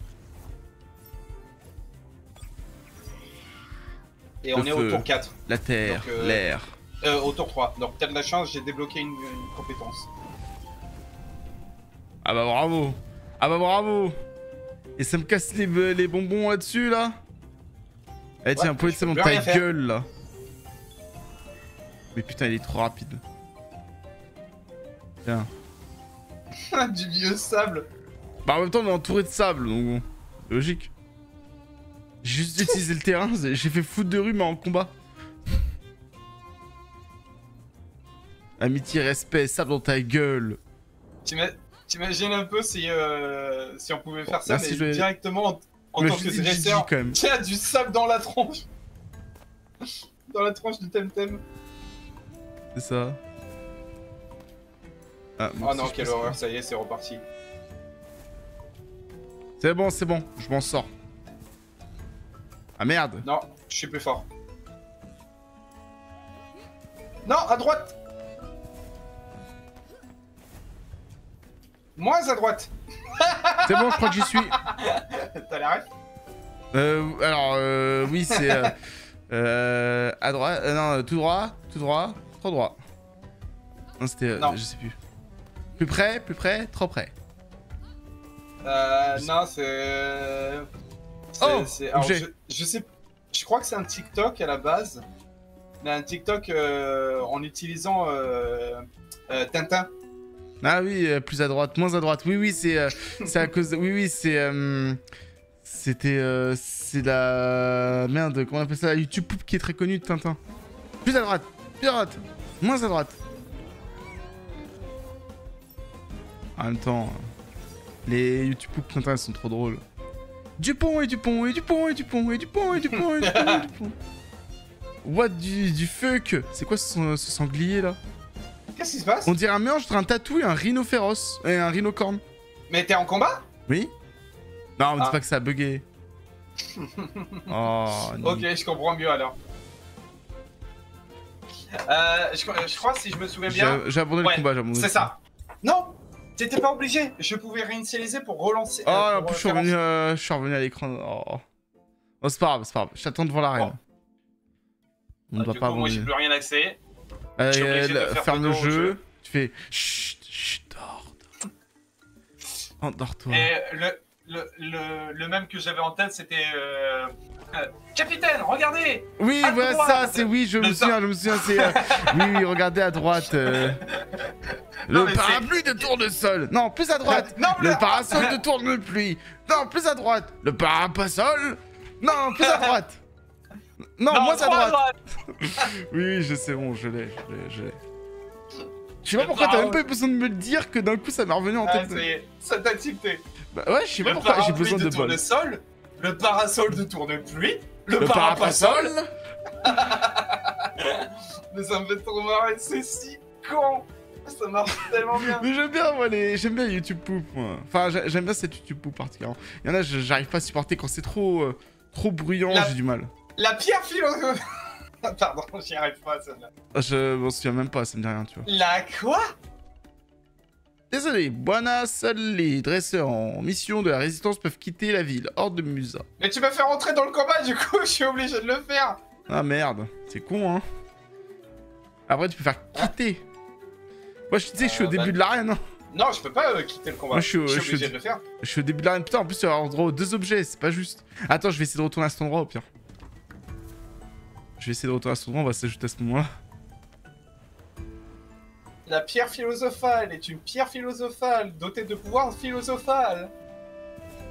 [SPEAKER 2] Et on est au tour 4.
[SPEAKER 1] La terre,
[SPEAKER 2] euh,
[SPEAKER 1] l'air.
[SPEAKER 2] Euh, au tour 3. Donc, t'as de la chance, j'ai débloqué une, une compétence.
[SPEAKER 1] Ah bah bravo Ah bah bravo Et ça me casse les, les bonbons là-dessus, là Eh tiens,
[SPEAKER 2] Ouais, peux
[SPEAKER 1] dans
[SPEAKER 2] plus
[SPEAKER 1] ta
[SPEAKER 2] faire.
[SPEAKER 1] gueule, là. Mais putain, il est trop rapide. Tiens.
[SPEAKER 2] du vieux sable.
[SPEAKER 1] Bah en même temps, on est entouré de sable, donc bon. Logique. J'ai juste utilisé le terrain, j'ai fait foot de rue, mais en combat. Amitié, respect, sable dans ta gueule.
[SPEAKER 2] T'ima- T'imagines un peu si, euh, si on pouvait faire ça,
[SPEAKER 1] Merci,
[SPEAKER 2] mais
[SPEAKER 1] je
[SPEAKER 2] directement en, en tant que dresseur. Tiens, du sable dans la tronche. dans la tronche du Temtem.
[SPEAKER 1] C'est ça. Ah,
[SPEAKER 2] Oh non, quelle horreur, ça y est, c'est reparti.
[SPEAKER 1] C'est bon, c'est bon, je m'en sors. Ah merde
[SPEAKER 2] Non, je suis plus fort. Non, à droite Moins à droite
[SPEAKER 1] C'est bon, je crois que j'y suis.
[SPEAKER 2] T'as la ref
[SPEAKER 1] Euh, alors, euh, oui, c'est... euh, euh, à droite... euh, non, tout droit, tout droit, trop droit. Non, c'était... euh,
[SPEAKER 2] Non.
[SPEAKER 1] je sais plus. Plus près, plus près, trop près.
[SPEAKER 2] Euh, non, c'est.
[SPEAKER 1] Oh,
[SPEAKER 2] alors, je, je sais. Je crois que c'est un TikTok à la base. Mais un TikTok euh, en utilisant euh, euh, Tintin.
[SPEAKER 1] Ah oui, plus à droite, moins à droite. Oui, oui, c'est à cause de... Oui, oui, c'est... C'était... c'est la... Merde, comment on appelle ça La YouTube Poop qui est très connue de Tintin. Plus à droite, plus à droite, moins à droite. En même temps, les YouTube Poop Tintin, elles sont trop drôles. Dupont et Dupont et Dupont et Dupont et Dupont et Dupont et Dupont et Dupont. What du, du fuck C'est quoi ce, ce sanglier là?
[SPEAKER 2] Qu'est-ce qui se passe?
[SPEAKER 1] On dirait un mélange entre un tatou et un rhino féroce. Et un rhinocorne.
[SPEAKER 2] Mais t'es en combat?
[SPEAKER 1] Oui Non, me dis
[SPEAKER 2] Ah.
[SPEAKER 1] pas que ça a bugué. oh,
[SPEAKER 2] Ok, je comprends mieux alors. Euh, je, je crois, si je me souviens bien,
[SPEAKER 1] J'ai abandonné
[SPEAKER 2] Ouais,
[SPEAKER 1] le combat, j'ai abandonné.
[SPEAKER 2] c'est ça. Non T'étais pas obligé. Je pouvais réinitialiser pour relancer.
[SPEAKER 1] Oh,
[SPEAKER 2] euh,
[SPEAKER 1] en plus, je suis revenu, euh, je suis revenu à l'écran. Oh. Oh, c'est pas grave, c'est pas grave. Je t'attends devant l'arène. On ne
[SPEAKER 2] Ah,
[SPEAKER 1] doit pas
[SPEAKER 2] coup, moi j'ai plus rien accès.
[SPEAKER 1] Euh,
[SPEAKER 2] je suis obligé de
[SPEAKER 1] euh,
[SPEAKER 2] faire
[SPEAKER 1] ferme le jeu.
[SPEAKER 2] jeu.
[SPEAKER 1] Tu fais chut, chut, dors. dors. Endors-toi.
[SPEAKER 2] Et le, le, le, le même que j'avais en tête, c'était. Euh, Capitaine, regardez
[SPEAKER 1] Oui, voilà
[SPEAKER 2] droite.
[SPEAKER 1] ça, c'est oui, je me souviens, je me souviens, c'est. euh, oui, oui, regardez à droite. euh,
[SPEAKER 2] Non,
[SPEAKER 1] Le parapluie de tournesol. Non, plus à droite.
[SPEAKER 2] Non,
[SPEAKER 1] Le
[SPEAKER 2] mais-
[SPEAKER 1] parasol de tourne-pluie. Non, plus à droite. Le parapasol. Non, plus à droite. Non, moins à droite. Oui, oui, je sais, bon, je l'ai, je l'ai, je l'ai. Je sais pas pourquoi t'as même pas eu besoin de me le dire que d'un coup ça m'est revenu en
[SPEAKER 2] Ah,
[SPEAKER 1] tête.
[SPEAKER 2] ça ça t'a tilté.
[SPEAKER 1] Bah ouais, je sais pas pourquoi j'ai besoin de,
[SPEAKER 2] de
[SPEAKER 1] bol.
[SPEAKER 2] tournesol, le parasol de tourne-pluie, le,
[SPEAKER 1] Le
[SPEAKER 2] parapasol. Mais ça me fait trop marrer, c'est si con Ça marche tellement bien
[SPEAKER 1] Mais j'aime bien, moi, les... j'aime bien YouTube Poop, moi. Enfin, j'ai- j'aime bien cette YouTube Poop particulièrement. Il y en a, j'arrive pas à supporter quand c'est trop, euh, trop bruyant,
[SPEAKER 2] La-
[SPEAKER 1] j'ai du mal.
[SPEAKER 2] La pierre philosophe... Pardon, j'y arrive pas celle-là.
[SPEAKER 1] Je m'en souviens même pas, ça me dit rien, tu vois.
[SPEAKER 2] La quoi?
[SPEAKER 1] Désolé, Buenas, les dresseurs en mission de la résistance peuvent quitter la ville, hors de Musa.
[SPEAKER 2] Mais tu m'as fait rentrer dans le combat, du coup, je suis obligé de le faire
[SPEAKER 1] Ah merde, c'est con, hein. Après, tu peux faire quitter. Moi, je tu sais, je suis au
[SPEAKER 2] Euh,
[SPEAKER 1] début
[SPEAKER 2] bah-
[SPEAKER 1] de l'arène, hein.
[SPEAKER 2] Non, je peux pas euh, quitter le combat.
[SPEAKER 1] Moi, je suis au- je suis
[SPEAKER 2] obligé de le faire.
[SPEAKER 1] Je suis au début de l'arène. Putain, en plus, tu vas avoir droit aux deux objets, c'est pas juste. Attends, je vais essayer de retourner à cet endroit au pire. Je vais essayer de retourner à cet endroit, on va s'ajouter à ce moment-là.
[SPEAKER 2] La pierre philosophale est une pierre philosophale dotée de pouvoirs philosophal.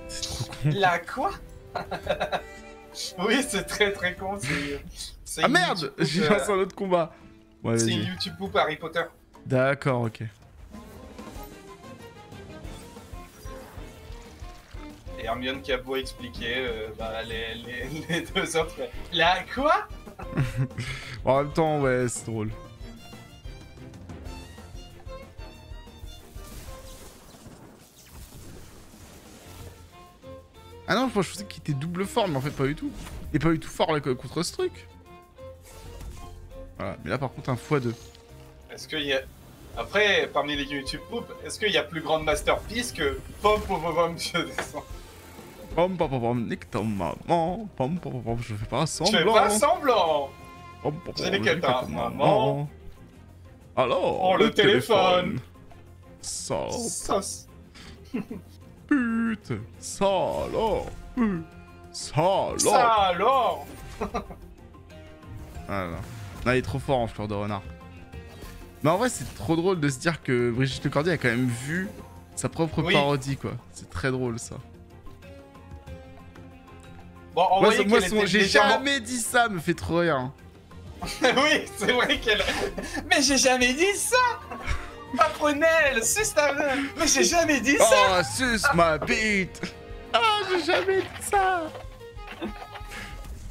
[SPEAKER 1] C'est trop con.
[SPEAKER 2] La quoi? Oui, c'est très très con. c'est-
[SPEAKER 1] Ah merde J'ai
[SPEAKER 2] poop,
[SPEAKER 1] lancé
[SPEAKER 2] euh,
[SPEAKER 1] un autre combat. Ouais,
[SPEAKER 2] C'est une. YouTube poop Harry Potter.
[SPEAKER 1] D'accord, ok.
[SPEAKER 2] Et Hermione qui a beau expliquer, euh, bah, les, les, les deux autres. La quoi?
[SPEAKER 1] Bon, en même temps, ouais, c'est drôle. Ah non, moi je pensais qu'il était double fort, mais en fait pas du tout. Il est pas du tout fort là, contre ce truc. Voilà, mais là par contre un x2.
[SPEAKER 2] Est-ce qu'il y a. Après, parmi les YouTube poop, est-ce qu'il y a plus grande masterpiece que Pom Pom Pom Pom je descends
[SPEAKER 1] Pom pom pom nique ton maman. Pom pom pom pom, je fais pas
[SPEAKER 2] Je
[SPEAKER 1] semblant.
[SPEAKER 2] fais pas semblant
[SPEAKER 1] Pom, pom, pom, je nique ton
[SPEAKER 2] maman.
[SPEAKER 1] Alors,
[SPEAKER 2] Oh, le téléphone.
[SPEAKER 1] Sale
[SPEAKER 2] Sauce
[SPEAKER 1] pute. Salope. Salope.
[SPEAKER 2] Ça alors
[SPEAKER 1] Ah non. Non, il est trop fort en fleur de renard. Mais en vrai, c'est trop drôle de se dire que Brigitte Lecordier a quand même vu sa propre
[SPEAKER 2] Oui.
[SPEAKER 1] parodie, quoi. C'est très drôle, ça.
[SPEAKER 2] Bon, en
[SPEAKER 1] Moi, moi, j'ai
[SPEAKER 2] légèrement-
[SPEAKER 1] jamais dit ça, me fait trop rire.
[SPEAKER 2] oui, c'est vrai qu'elle. Mais j'ai jamais dit ça Paprenelle, suce ta Mais j'ai jamais dit ça
[SPEAKER 1] Oh, suce ma bite Ah, j'ai jamais dit ça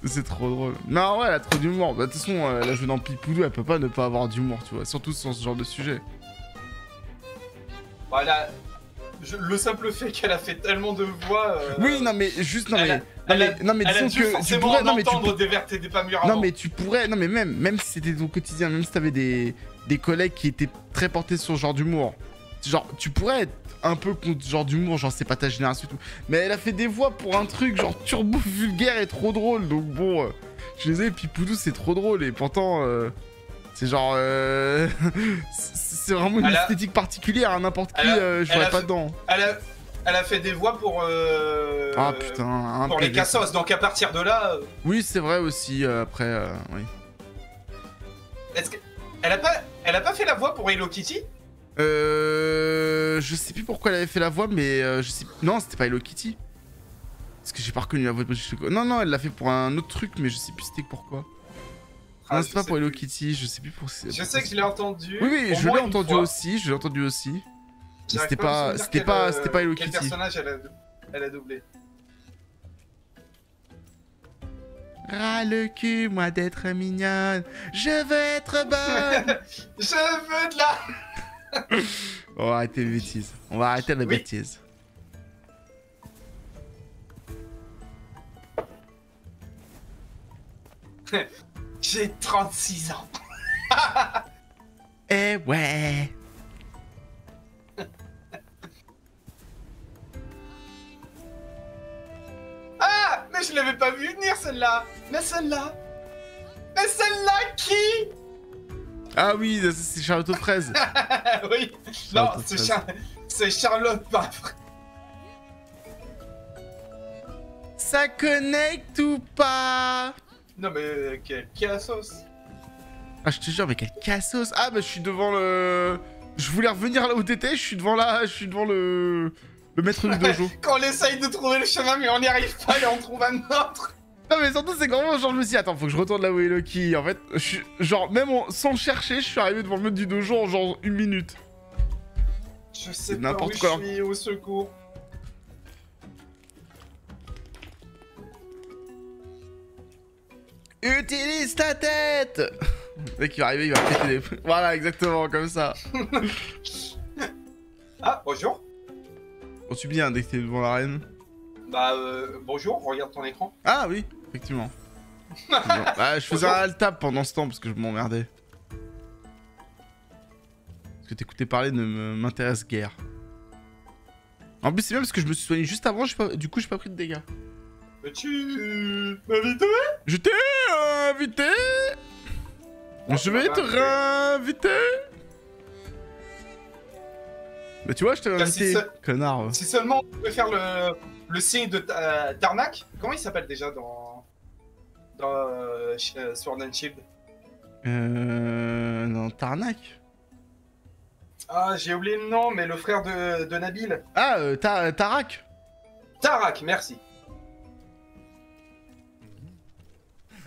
[SPEAKER 1] C'est trop drôle. Non, ouais, elle a trop d'humour. Bah, De toute façon, euh, elle a joué dans Pipoudou, elle peut pas ne pas avoir d'humour, tu vois. Surtout sur ce genre de sujet.
[SPEAKER 2] Voilà. Je- le simple fait qu'elle a fait tellement de voix. euh,
[SPEAKER 1] Oui, non, mais juste, non,
[SPEAKER 2] elle
[SPEAKER 1] mais...
[SPEAKER 2] a-
[SPEAKER 1] Non,
[SPEAKER 2] elle
[SPEAKER 1] mais,
[SPEAKER 2] a-
[SPEAKER 1] non, mais disons que tu pourrais...
[SPEAKER 2] en
[SPEAKER 1] Non, mais tu
[SPEAKER 2] des vertes et des pas mûres
[SPEAKER 1] Non mais tu pourrais, non mais même, même si c'était ton quotidien, même si t'avais des, des collègues qui étaient très portés sur ce genre d'humour, genre, tu pourrais être un peu contre ce genre d'humour, genre c'est pas ta génération et tout. Mais elle a fait des voix pour un truc genre turbo vulgaire et trop drôle. Donc bon, euh, je les ai, Pipoudou c'est trop drôle et pourtant euh, c'est genre. euh, c'est vraiment une
[SPEAKER 2] Elle a-
[SPEAKER 1] esthétique particulière à n'importe qui, je
[SPEAKER 2] a
[SPEAKER 1] pas
[SPEAKER 2] fait-
[SPEAKER 1] dedans.
[SPEAKER 2] Elle a, elle a fait des voix pour.
[SPEAKER 1] Ah putain, un
[SPEAKER 2] Pour les cassos, donc à partir de là,
[SPEAKER 1] Oui, c'est vrai aussi, après, oui.
[SPEAKER 2] est-ce que. Elle a pas, elle a pas fait la voix pour Hello Kitty?
[SPEAKER 1] Euh. Je sais plus pourquoi elle avait fait la voix, mais euh, je sais. Non, c'était pas Hello Kitty. Parce que j'ai pas reconnu la voix de. Non, non, elle l'a fait pour un autre truc, mais je sais plus c'était pourquoi.
[SPEAKER 2] Ah,
[SPEAKER 1] non, c'était pas pour Hello
[SPEAKER 2] plus.
[SPEAKER 1] Kitty, je sais plus pour.
[SPEAKER 2] Je sais que je l'ai entendu.
[SPEAKER 1] Oui, oui, je l'ai entendu
[SPEAKER 2] fois.
[SPEAKER 1] aussi, je l'ai entendu aussi. C'était pas, c'était
[SPEAKER 2] quel,
[SPEAKER 1] pas,
[SPEAKER 2] euh,
[SPEAKER 1] c'était pas Hello
[SPEAKER 2] Quel
[SPEAKER 1] Kitty.
[SPEAKER 2] personnage elle a, elle a doublé
[SPEAKER 1] Ras le cul, moi d'être mignonne. Je veux être bonne.
[SPEAKER 2] Je veux de la.
[SPEAKER 1] On va arrêter les bêtises. On va arrêter la
[SPEAKER 2] Oui.
[SPEAKER 1] bêtise.
[SPEAKER 2] J'ai 36 ans.
[SPEAKER 1] Eh ouais.
[SPEAKER 2] Mais je l'avais pas vu venir celle-là. Mais celle-là. Mais celle-là qui?
[SPEAKER 1] Ah oui, c'est Charlotte aux fraises.
[SPEAKER 2] Oui. Non, c'est. Char- Charlotte Pafre.
[SPEAKER 1] Ça connecte ou pas?
[SPEAKER 2] Non mais euh, quel cassos.
[SPEAKER 1] Ah, je te jure, mais quel cassos. Ah, bah, je suis devant le... Je voulais revenir là où t'étais, je suis devant là, je suis devant le... Le maître du dojo.
[SPEAKER 2] Quand on essaye de trouver le chemin mais on n'y arrive pas et on trouve un autre
[SPEAKER 1] non, mais surtout, c'est vraiment, genre, je me suis dit, attends, faut que je retourne là où est Loki. En fait, je suis... Genre, même en- sans chercher, je suis arrivé devant le maître du dojo en genre une minute.
[SPEAKER 2] Je sais pas où
[SPEAKER 1] n'importe
[SPEAKER 2] je
[SPEAKER 1] quoi.
[SPEAKER 2] suis, au secours.
[SPEAKER 1] Utilise ta tête Le mec, il va arriver, il va péter les... Voilà, exactement, comme ça.
[SPEAKER 2] Ah, bonjour
[SPEAKER 1] On subit bien dès que t'es devant l'arène.
[SPEAKER 2] Bah, euh, bonjour, regarde ton écran.
[SPEAKER 1] Ah oui, effectivement. Bon, bah, je faisais un alt tab pendant ce temps parce que je m'emmerdais. Parce que t'écouter parler ne m'intéresse guère. En plus, c'est bien parce que je me suis soigné juste avant, pas... du coup, j'ai pas pris de dégâts.
[SPEAKER 2] Peux-tu m'inviter?
[SPEAKER 1] Je t'ai invité Je vais te réinviter Bah tu vois, je t'avais
[SPEAKER 2] Bah,
[SPEAKER 1] invité,
[SPEAKER 2] si
[SPEAKER 1] connard.
[SPEAKER 2] Si seulement on pouvait faire le, le signe de ta- d'arnaque. Comment il s'appelle déjà dans. dans. euh, euh, Sword and Shield?
[SPEAKER 1] Euh... Non, t'arnaques
[SPEAKER 2] Ah, j'ai oublié le nom, mais le frère de, de Nabil.
[SPEAKER 1] Ah, euh, Ta- Tarak
[SPEAKER 2] Tarak, merci.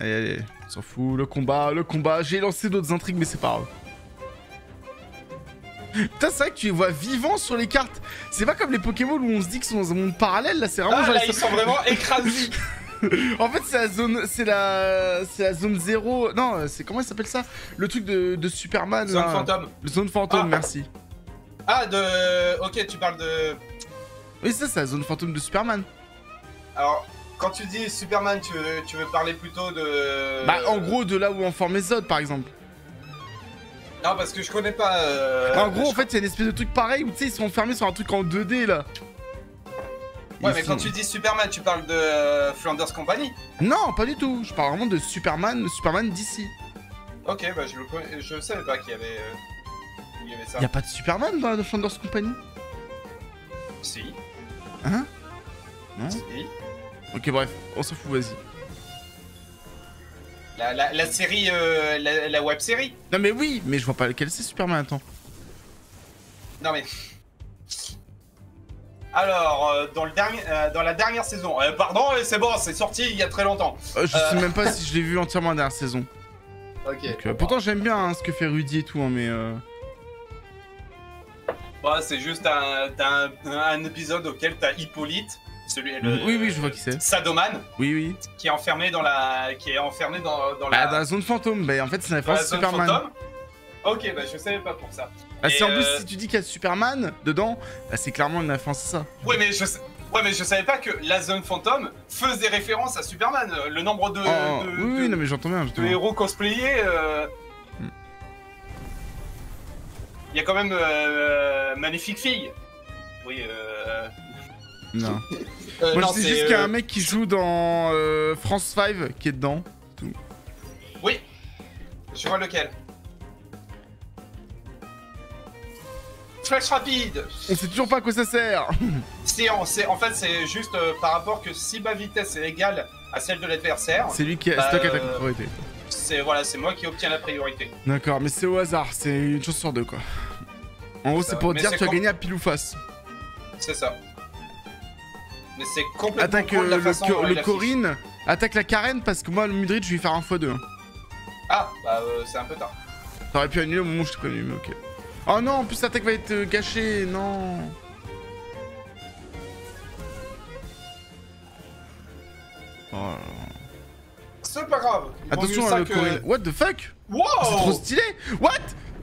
[SPEAKER 1] Allez, allez, on s'en fout, le combat, le combat. J'ai lancé d'autres intrigues, mais c'est pas grave. Putain, c'est vrai que tu les vois vivants sur les cartes. C'est pas comme les Pokémon où on se dit qu'ils sont dans un monde parallèle. Là, c'est vraiment
[SPEAKER 2] Ah,
[SPEAKER 1] genre.
[SPEAKER 2] là,
[SPEAKER 1] ils sont-
[SPEAKER 2] vraiment écrasés.
[SPEAKER 1] En fait, c'est la zone, c'est la, c'est la zone 0. Non, c'est comment il s'appelle ça? Le truc de, de Superman.
[SPEAKER 2] Zone
[SPEAKER 1] là.
[SPEAKER 2] fantôme.
[SPEAKER 1] Le zone fantôme,
[SPEAKER 2] Ah.
[SPEAKER 1] merci.
[SPEAKER 2] Ah, de. Ok, tu parles de.
[SPEAKER 1] Oui, ça, c'est la zone fantôme de Superman.
[SPEAKER 2] Alors, quand tu dis Superman, tu veux, tu veux parler plutôt de.
[SPEAKER 1] Bah, en gros, de là où on forme Zod, par exemple.
[SPEAKER 2] Non, parce que je connais pas. euh,
[SPEAKER 1] en gros, en fait, a une espèce de truc pareil où tu sais, ils sont enfermés sur un truc en 2D là.
[SPEAKER 2] Ouais,
[SPEAKER 1] Ils
[SPEAKER 2] mais
[SPEAKER 1] sont-
[SPEAKER 2] quand tu dis Superman, tu parles de euh, Flanders Company.
[SPEAKER 1] Non, pas du tout. Je parle vraiment de Superman, Superman d'ici.
[SPEAKER 2] Ok, bah je le connais. Je savais pas qu'il y avait. euh, Il y avait ça.
[SPEAKER 1] Y a pas de Superman dans la Flanders Company?
[SPEAKER 2] Si.
[SPEAKER 1] Hein? Non
[SPEAKER 2] Si.
[SPEAKER 1] Ok, bref, on s'en fout, vas-y.
[SPEAKER 2] La, la, la série. euh, la, la web série.
[SPEAKER 1] Non, mais oui, mais je vois pas lequel c'est Superman, attends.
[SPEAKER 2] Non mais. Alors, euh, dans, le dernier, euh, dans la dernière saison. euh, pardon, c'est bon, c'est sorti il y a très longtemps.
[SPEAKER 1] Je sais même pas si je l'ai vu entièrement la dernière saison.
[SPEAKER 2] Ok.
[SPEAKER 1] Donc, pourtant, j'aime bien hein, ce que fait Rudy et tout, hein, mais. Euh...
[SPEAKER 2] Ouais, c'est juste un, un, un épisode auquel t'as Hippolyte, celui le,
[SPEAKER 1] Oui, oui, je vois qui c'est.
[SPEAKER 2] Sadoman,
[SPEAKER 1] Oui, oui.
[SPEAKER 2] qui est enfermé dans la, qui est enfermé dans, dans
[SPEAKER 1] Bah,
[SPEAKER 2] la,
[SPEAKER 1] dans la zone fantôme, bah, en fait, c'est la référence Superman.
[SPEAKER 2] fantôme. Ok, bah je savais pas pour ça.
[SPEAKER 1] Ah, si en plus,
[SPEAKER 2] euh,
[SPEAKER 1] si tu dis qu'il y a Superman dedans, bah, c'est clairement une référence à ça.
[SPEAKER 2] Ouais, mais je, sais- ouais, mais je savais pas que la zone fantôme faisait référence à Superman. Le nombre de,
[SPEAKER 1] Oh,
[SPEAKER 2] de-
[SPEAKER 1] oui,
[SPEAKER 2] de-
[SPEAKER 1] oui, non, mais j'entends bien.
[SPEAKER 2] de héros cosplayés. euh,
[SPEAKER 3] il y a quand même euh, Magnifique Fille. Oui, euh...
[SPEAKER 1] Non.
[SPEAKER 2] Euh,
[SPEAKER 1] Moi,
[SPEAKER 2] non,
[SPEAKER 1] je sais
[SPEAKER 2] c'est,
[SPEAKER 1] juste qu'il y a
[SPEAKER 2] euh,
[SPEAKER 1] un mec qui joue dans euh, France 5 qui est dedans.
[SPEAKER 2] Oui. Je vois lequel. Flèche rapide.
[SPEAKER 1] On sait toujours pas à quoi ça sert.
[SPEAKER 2] C'est en, fait, c'est juste euh, par rapport que si ma vitesse est égale à celle de l'adversaire,
[SPEAKER 1] C'est lui qui a
[SPEAKER 2] Bah,
[SPEAKER 1] stock attaque
[SPEAKER 2] euh,
[SPEAKER 1] priorité.
[SPEAKER 2] c'est voilà, c'est moi qui obtiens la priorité.
[SPEAKER 1] D'accord, mais c'est au hasard, c'est une chance sur deux quoi. En gros, c'est pour dire
[SPEAKER 2] c'est
[SPEAKER 1] tu as gagné à pile ou face.
[SPEAKER 2] C'est ça. Mais c'est complètement
[SPEAKER 1] Attaque
[SPEAKER 2] la
[SPEAKER 1] euh, le,
[SPEAKER 2] façon
[SPEAKER 1] co-
[SPEAKER 2] dont
[SPEAKER 1] le
[SPEAKER 2] affiche.
[SPEAKER 1] Corinne, attaque la Karen parce que moi le Mudrid je vais lui faire un x2.
[SPEAKER 2] Ah, bah euh, c'est un peu tard.
[SPEAKER 1] T'aurais pu annuler au moment où je t'ai prévenu, mais ok. Oh non, en plus l'attaque va être euh, gâchée, non. Oh là là.
[SPEAKER 2] C'est pas grave. Il vaut
[SPEAKER 1] Attention à
[SPEAKER 2] ça
[SPEAKER 1] le
[SPEAKER 2] que-
[SPEAKER 1] Corinne. What the fuck?
[SPEAKER 2] Wow
[SPEAKER 1] C'est trop stylé What?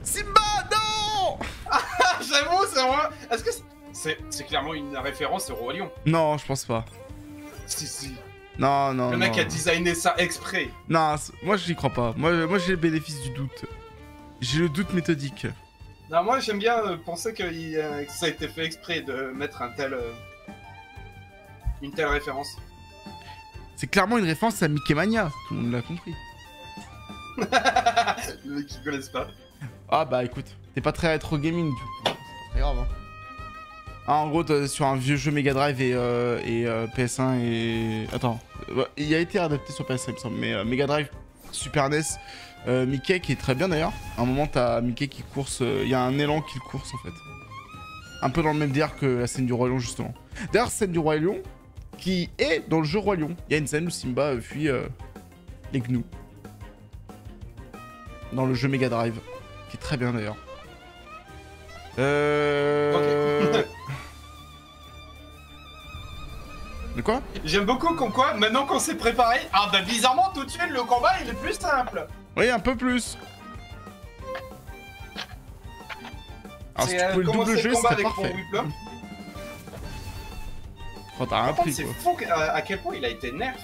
[SPEAKER 1] Simba, non
[SPEAKER 2] Ah, J'avoue, c'est vraiment. Est-ce que c'est- c'est clairement une référence au Roi Lion
[SPEAKER 1] Non, je pense pas.
[SPEAKER 2] Si, si.
[SPEAKER 1] Non, non,
[SPEAKER 2] Le mec
[SPEAKER 1] non.
[SPEAKER 2] a designé ça exprès.
[SPEAKER 1] Non, moi j'y crois pas. Moi, moi j'ai le bénéfice du doute. J'ai le doute méthodique.
[SPEAKER 2] Non, moi j'aime bien euh, penser que, il, euh, que ça a été fait exprès de mettre un tel. euh, une telle référence.
[SPEAKER 1] C'est clairement une référence à Mickey Mania, tout le monde l'a compris.
[SPEAKER 2] Le mec qui connaissent pas.
[SPEAKER 1] Ah bah écoute, t'es pas très rétro gaming du coup. C'est pas très grave. Hein. Ah, en gros, sur un vieux jeu Mega Drive et, euh, et euh, PS1 et. Attends, il a été adapté sur PS1 il me semble, mais euh, Mega Drive, Super NES, euh, Mickey qui est très bien d'ailleurs. À un moment, t'as Mickey qui course, il y a un élan qui le course en fait. Un peu dans le même délire que la scène du Roi Lion justement. D'ailleurs, scène du Roi Lion qui est dans le jeu Roi Lion. Il y a une scène où Simba fuit les gnous. Dans le jeu Mega Drive. Qui est très bien d'ailleurs. Euh.
[SPEAKER 2] Ok.
[SPEAKER 1] quoi
[SPEAKER 2] J'aime beaucoup qu'on quoi, maintenant qu'on s'est préparé. Ah bah bizarrement, tout de suite, le combat il est plus simple.
[SPEAKER 1] Oui, un peu plus. Alors, si
[SPEAKER 2] C'est
[SPEAKER 1] tu
[SPEAKER 2] euh,
[SPEAKER 1] pouvais le double c'est
[SPEAKER 2] avec
[SPEAKER 1] parfait. Quand t'as un
[SPEAKER 2] Par contre,
[SPEAKER 1] prix,
[SPEAKER 2] c'est fou que- à, quel point il a été nerf.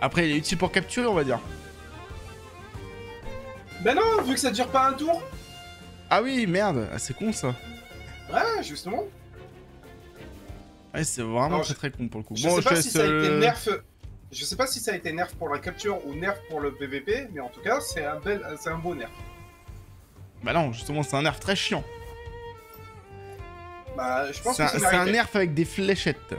[SPEAKER 1] Après, il est utile pour capturer, on va dire.
[SPEAKER 2] Ben non, vu que ça dure pas un tour.
[SPEAKER 1] Ah oui, merde, ah, c'est con ça.
[SPEAKER 2] Justement.
[SPEAKER 1] Ouais, c'est vraiment très très con pour le coup.
[SPEAKER 2] Je
[SPEAKER 1] bon,
[SPEAKER 2] sais
[SPEAKER 1] je
[SPEAKER 2] pas si ça a été
[SPEAKER 1] euh,
[SPEAKER 2] nerf. Je sais pas si ça a été nerf pour la capture ou nerf pour le PVP, mais en tout cas, c'est un bel, c'est un beau nerf.
[SPEAKER 1] Bah non, justement, c'est un nerf très chiant.
[SPEAKER 2] Bah, je pense
[SPEAKER 1] C'est
[SPEAKER 2] que
[SPEAKER 1] un,
[SPEAKER 2] c'est
[SPEAKER 1] un nerf avec des fléchettes.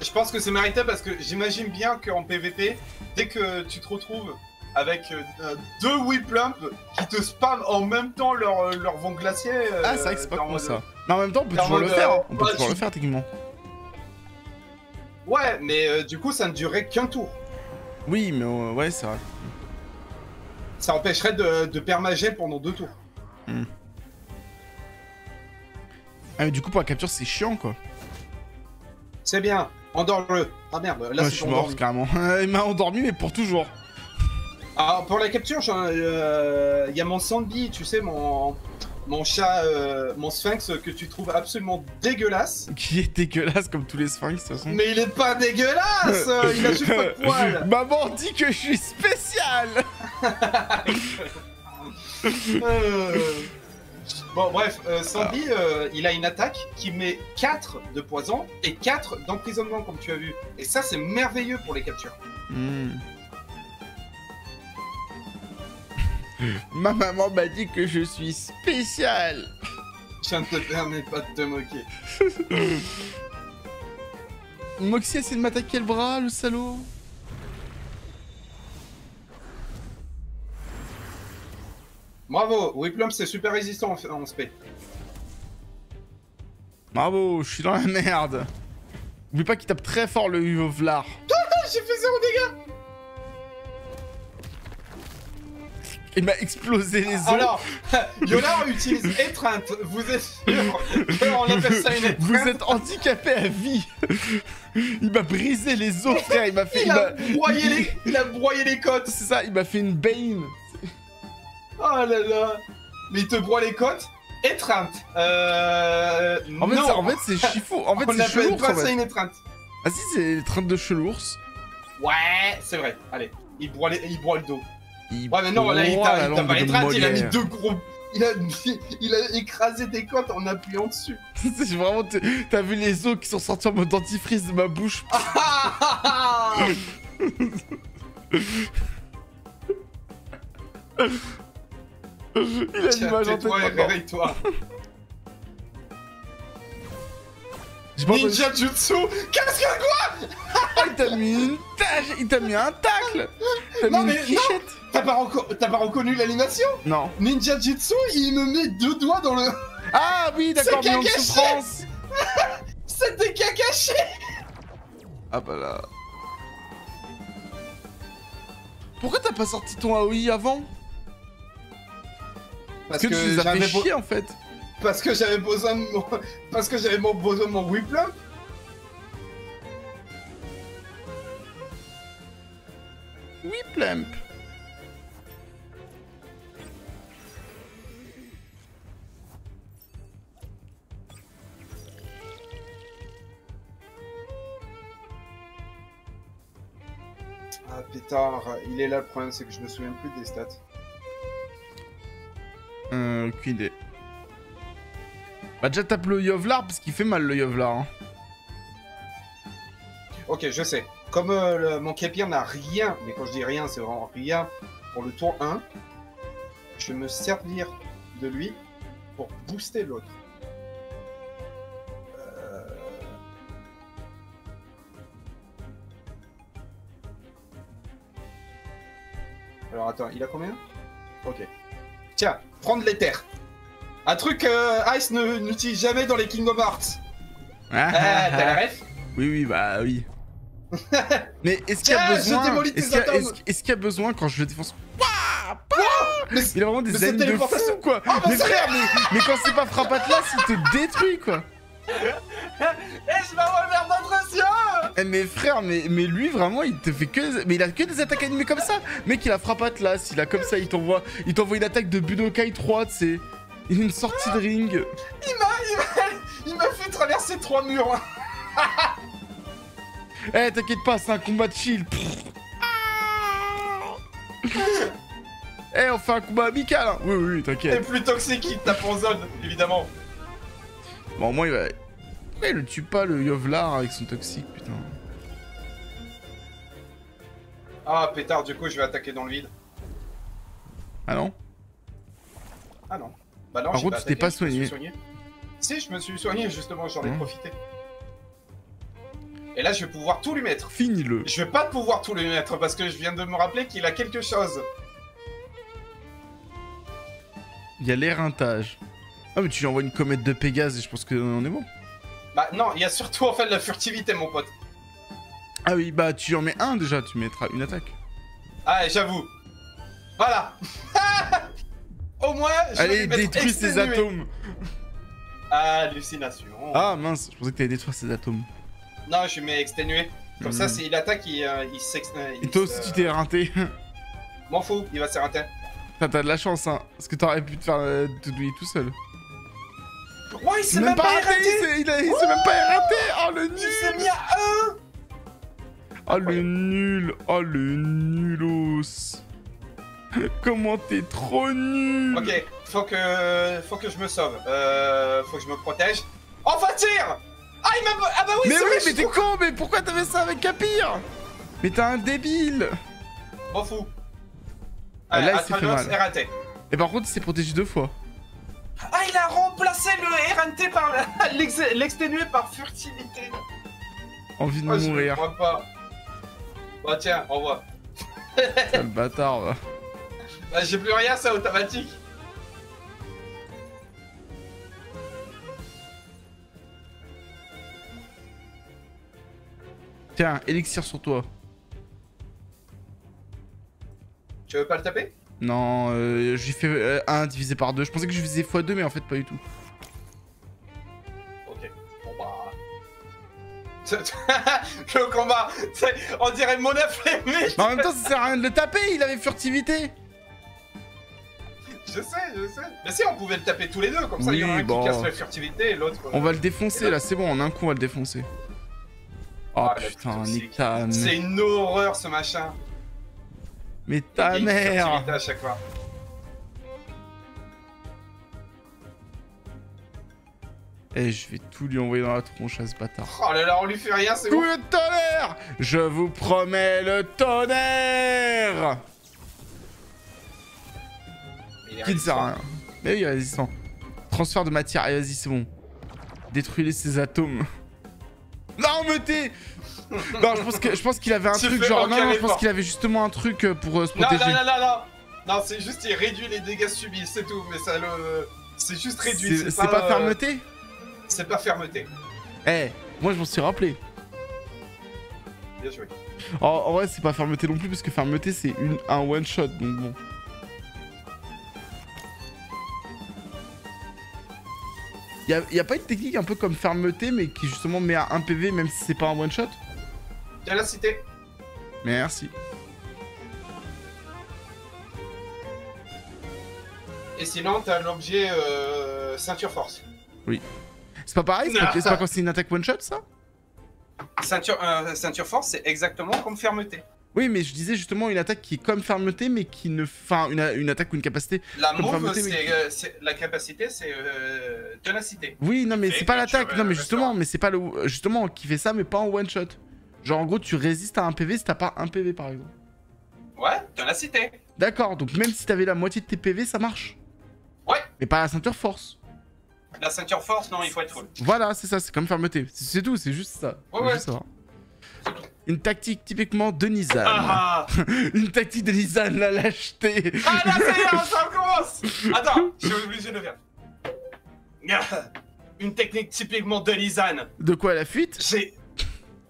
[SPEAKER 2] Je pense que c'est mérité parce que j'imagine bien qu'en PVP, dès que tu te retrouves avec euh, euh, deux Whiplump qui te spamment en même temps leur, leur vent glacier. euh,
[SPEAKER 1] ah, c'est vrai que c'est pas con ça. Mais en même temps, on peut toujours le faire.
[SPEAKER 2] euh,
[SPEAKER 1] hein. On peut
[SPEAKER 2] ouais,
[SPEAKER 1] toujours
[SPEAKER 2] tu-
[SPEAKER 1] le faire techniquement.
[SPEAKER 2] Ouais, mais euh, du coup, ça ne durerait qu'un tour.
[SPEAKER 1] Oui, mais euh, ouais, c'est vrai.
[SPEAKER 2] Ça empêcherait de, de permagel pendant deux tours.
[SPEAKER 1] Ah, mais du coup, pour la capture, c'est chiant quoi.
[SPEAKER 2] C'est bien, endors-le. Ah merde, là
[SPEAKER 1] Ouais, je
[SPEAKER 2] c'est
[SPEAKER 1] suis mort carrément. Il m'a endormi, mais pour toujours.
[SPEAKER 2] Alors pour la capture, euh, il y a mon Sandy, tu sais, mon, mon chat, euh, mon sphinx que tu trouves absolument dégueulasse.
[SPEAKER 1] Qui est dégueulasse comme tous les sphinx de toute façon.
[SPEAKER 2] Mais il est pas dégueulasse Il a juste pas de poils
[SPEAKER 1] Maman dit que je suis spécial
[SPEAKER 2] Euh, Bon bref, euh, Sandy, euh, il a une attaque qui met 4 de poison et 4 d'emprisonnement comme tu as vu. Et ça c'est merveilleux pour les captures.
[SPEAKER 1] Hmm. Ma maman m'a dit que je suis spécial.
[SPEAKER 2] Je ne te permets pas de te moquer.
[SPEAKER 1] Moxie essaie de m'attaquer le bras, le salaud.
[SPEAKER 2] Bravo, Whiplum c'est super résistant en, en spé.
[SPEAKER 1] Bravo, je suis dans la merde. Oublie pas qu'il tape très fort le.
[SPEAKER 2] Ah, j'ai fait 0 dégâts
[SPEAKER 1] Il m'a explosé les os.
[SPEAKER 2] Alors, Yolar utilise étreinte. vous êtes sûr qu'on appelle ça une étreinte
[SPEAKER 1] Vous êtes handicapé à vie. Il m'a brisé les os, frère. Il m'a fait.
[SPEAKER 2] il,
[SPEAKER 1] il
[SPEAKER 2] a broyé les, il a broyé les côtes
[SPEAKER 1] C'est ça, il m'a fait une bane.
[SPEAKER 2] Oh là là Mais il te broie les côtes? Étreinte Euh...
[SPEAKER 1] En fait, en fait, c'est chifou. En fait,
[SPEAKER 2] On
[SPEAKER 1] c'est
[SPEAKER 2] appelle
[SPEAKER 1] chelours.
[SPEAKER 2] ça
[SPEAKER 1] fait.
[SPEAKER 2] une étreinte
[SPEAKER 1] Ah si, c'est trains de chelours.
[SPEAKER 2] Ouais, c'est vrai. Allez, il broie, les... il broie le dos.
[SPEAKER 1] Il
[SPEAKER 2] Ouais, mais non, là, il t'a pas il a mis deux gros. Il a, il a écrasé tes côtes en appuyant dessus.
[SPEAKER 1] C'est vraiment... T'as vu les os qui sont sortis en mode dentifrice de ma bouche Il a l'image en tête
[SPEAKER 2] réveille-toi. Ninja Jutsu. Qu'est-ce que quoi?
[SPEAKER 1] Ah, il t'a mis une tâche Il t'a mis un tacle.
[SPEAKER 2] Non,
[SPEAKER 1] mis
[SPEAKER 2] mais
[SPEAKER 1] une quichette.
[SPEAKER 2] T'as pas, pas reconnu l'animation?
[SPEAKER 1] Non.
[SPEAKER 2] Ninja Jutsu, il me met deux doigts dans le.
[SPEAKER 1] Ah oui, d'accord, de
[SPEAKER 2] Kakashi.
[SPEAKER 1] souffrance
[SPEAKER 2] C'était Kakashi.
[SPEAKER 1] Ah bah là... Pourquoi t'as pas sorti ton AOI avant? Parce que, tu les as fait chier en fait.
[SPEAKER 2] Parce que j'avais besoin de mon... Parce que j'avais mon- besoin de mon whiplump. Ah pétard, il est là le problème, c'est que je me souviens plus des stats.
[SPEAKER 1] Euh, aucune idée. Bah déjà tape le Yovlar parce qu'il fait mal le Yovlar. Hein.
[SPEAKER 2] Ok, je sais. Comme euh, mon Kepir n'a rien, mais quand je dis rien, c'est vraiment rien, pour le tour 1, je vais me servir de lui pour booster l'autre. Euh, Alors attends, il a combien? Ok. Tiens, prendre l'éther. Un truc euh, Ice n'utilise jamais dans les Kingdom Hearts.
[SPEAKER 1] Ah,
[SPEAKER 2] Ah, t'as la ref.
[SPEAKER 1] Oui, oui, bah oui. Mais est-ce qu'il y a besoin Est-ce qu'il y, qu'il y a besoin quand je le défonce? Ouah, pouah
[SPEAKER 2] Mais
[SPEAKER 1] Il a vraiment des ailes de fou quoi.
[SPEAKER 2] Ah, bah,
[SPEAKER 1] Mais frère, mais, mais quand c'est pas frappe Atlas, il te détruit quoi.
[SPEAKER 2] Et je vais notre ciel
[SPEAKER 1] Eh, Mais frère, mais, mais lui vraiment il te fait que des... Mais il a que des attaques animées comme ça. Mec il a frappe Atlas, il a comme ça, il t'envoie il t'envoie une attaque de Budokai 3, tu sais Il a une sortie de ring
[SPEAKER 2] Il m'a, il m'a, fait traverser trois murs.
[SPEAKER 1] Eh t'inquiète pas, c'est un combat de chill. Eh on fait un combat amical hein. Oui oui, t'inquiète
[SPEAKER 2] plus toxique, il tape en zone, évidemment.
[SPEAKER 1] Bon au moins il va... Pourquoi il le tue pas le Yovlar avec son toxique putain
[SPEAKER 2] Ah, pétard, du coup, je vais attaquer dans le vide.
[SPEAKER 1] Ah non?
[SPEAKER 2] Ah non. Bah non,
[SPEAKER 1] Par contre, tu t'es pas soigné.
[SPEAKER 2] Si, je me suis soigné, justement, j'en ai
[SPEAKER 1] Mmh.
[SPEAKER 2] profité. Et là, je vais pouvoir tout lui mettre.
[SPEAKER 1] Finis-le
[SPEAKER 2] Je vais pas pouvoir tout lui mettre parce que je viens de me rappeler qu'il a quelque chose.
[SPEAKER 1] Il y a l'éreintage Ah mais tu lui envoies une comète de Pégase et je pense qu'on est bon
[SPEAKER 2] Bah non, il y a surtout en fait la furtivité, mon pote.
[SPEAKER 1] Ah oui, bah tu en mets un déjà, tu mettras une attaque.
[SPEAKER 2] Ah, j'avoue. Voilà. Au moins, je vais
[SPEAKER 1] Allez, détruis ces atomes
[SPEAKER 2] Hallucination.
[SPEAKER 1] Ah mince, je pensais que t'allais détruire ces atomes.
[SPEAKER 2] Non, je lui mets exténué. Comme ça, c'est il attaque, il, euh, il s'ex...
[SPEAKER 1] Et toi aussi tu t'es éreinté.
[SPEAKER 2] M'en fous, il va.
[SPEAKER 1] Putain, T'as de la chance, hein. Parce que t'aurais pu te faire euh, te douiller tout seul.
[SPEAKER 2] Ouais, il s'est même, pas
[SPEAKER 1] raté,
[SPEAKER 2] arrêté
[SPEAKER 1] il s'est- il, a- il s'est même pas éreinté Oh le
[SPEAKER 2] Il s'est
[SPEAKER 1] nul
[SPEAKER 2] mis à 1
[SPEAKER 1] Oh le nul Oh le nulos Comment t'es trop nul
[SPEAKER 2] Ok, faut que... faut que je me sauve. Euh... Faut que je me protège. Enfin, tire Ah, il m'a... Ah bah oui,
[SPEAKER 1] Mais oui, mais
[SPEAKER 2] je
[SPEAKER 1] t'es con, mais pourquoi t'as fait ça avec Capir Mais t'es un débile
[SPEAKER 2] M'en fous.
[SPEAKER 1] Ah,
[SPEAKER 2] Allez,
[SPEAKER 1] là, il s'est fait mal. Et par contre, il s'est protégé deux fois.
[SPEAKER 2] Ah, il a remplacé le RNT par l'exténué par furtivité.
[SPEAKER 1] Envie de
[SPEAKER 2] Oh, je
[SPEAKER 1] mourir.
[SPEAKER 2] crois pas. Bah tiens, au revoir.
[SPEAKER 1] Bâtard, va.
[SPEAKER 2] Bah, j'ai plus rien, c'est automatique.
[SPEAKER 1] Tiens, élixir sur toi.
[SPEAKER 2] Tu veux pas le taper?
[SPEAKER 1] Non, euh, j'ai fait 1 divisé par 2. Je pensais que je faisais x2, mais en fait, pas du tout.
[SPEAKER 2] Ok. Bon bah. le combat, on dirait mon afflé, mais
[SPEAKER 1] Mais en même temps, ça sert à rien de le taper, il avait furtivité.
[SPEAKER 2] Je sais, je sais. Mais si, on pouvait le taper tous les deux, comme ça il y en a un
[SPEAKER 1] bon.
[SPEAKER 2] qui casse la furtivité et l'autre.
[SPEAKER 1] On va le défoncer là, c'est bon, en un coup, on va le défoncer. Oh
[SPEAKER 2] Ah,
[SPEAKER 1] putain, nique ta
[SPEAKER 2] C'est une horreur ce machin.
[SPEAKER 1] Mais ta mère
[SPEAKER 2] à chaque fois.
[SPEAKER 1] Eh, je vais tout lui envoyer dans la tronche à ce bâtard.
[SPEAKER 2] Oh là là, on lui fait rien, c'est bon.
[SPEAKER 1] Coup le tonnerre? Je vous promets le tonnerre Qui ne sert à rien. Mais oui, résistant. Transfert de matière, allez, vas-y, c'est bon. Détruisez ces atomes. Non, mais t'es Non, je pense que je pense qu'il avait un
[SPEAKER 2] Tu
[SPEAKER 1] truc genre. Non, non, je pense qu'il avait justement un truc euh, pour euh, se
[SPEAKER 2] Non,
[SPEAKER 1] protéger.
[SPEAKER 2] non, non, non, non. Non, c'est juste, il réduit les dégâts subis, c'est tout. Mais ça le. C'est juste réduit.
[SPEAKER 1] C'est c'est pas
[SPEAKER 2] euh,
[SPEAKER 1] fermeté
[SPEAKER 2] C'est pas fermeté.
[SPEAKER 1] Eh, moi je m'en suis rappelé.
[SPEAKER 2] Bien joué.
[SPEAKER 1] En, en vrai, c'est pas fermeté non plus parce que fermeté c'est une un one shot donc bon. Y a, y a pas une technique un peu comme fermeté mais qui justement met à 1 PV même si c'est pas un one shot
[SPEAKER 2] Viens la cité.
[SPEAKER 1] Merci.
[SPEAKER 2] Et sinon, t'as l'objet euh, ceinture force.
[SPEAKER 1] C'est pas pareil C'est pas, quand c'est une attaque one shot ça?
[SPEAKER 2] Ceinture, euh, ceinture force, c'est exactement comme fermeté.
[SPEAKER 1] Oui mais je disais justement une attaque qui est comme fermeté mais qui ne... Enfin une, une attaque ou une capacité.
[SPEAKER 2] La
[SPEAKER 1] Comme
[SPEAKER 2] mauve,
[SPEAKER 1] fermeté, mais-
[SPEAKER 2] c'est euh, c'est- la capacité, c'est euh, ténacité.
[SPEAKER 1] Oui non mais c'est pas l'attaque. Non mais justement mais c'est pas le... Justement qui fait ça mais pas en one shot. Genre en gros tu résistes à un PV si t'as pas un PV par exemple.
[SPEAKER 2] Ouais, ténacité.
[SPEAKER 1] D'accord, donc même si t'avais la moitié de tes PV, ça marche.
[SPEAKER 2] Ouais.
[SPEAKER 1] Mais pas la ceinture force.
[SPEAKER 2] La ceinture force, non, il faut être full.
[SPEAKER 1] Voilà, c'est ça, c'est comme fermeté. C'est tout, c'est juste ça.
[SPEAKER 2] Ouais, ouais.
[SPEAKER 1] juste savoir. Une tactique typiquement de Nizan.
[SPEAKER 2] Ah, ah.
[SPEAKER 1] Une tactique de Nizan, la lâcheté.
[SPEAKER 2] ah là, ça y est, ça recommence Attends, je suis obligé de faire. Une technique typiquement de Lisanne.
[SPEAKER 1] De quoi la fuite?
[SPEAKER 2] J'ai.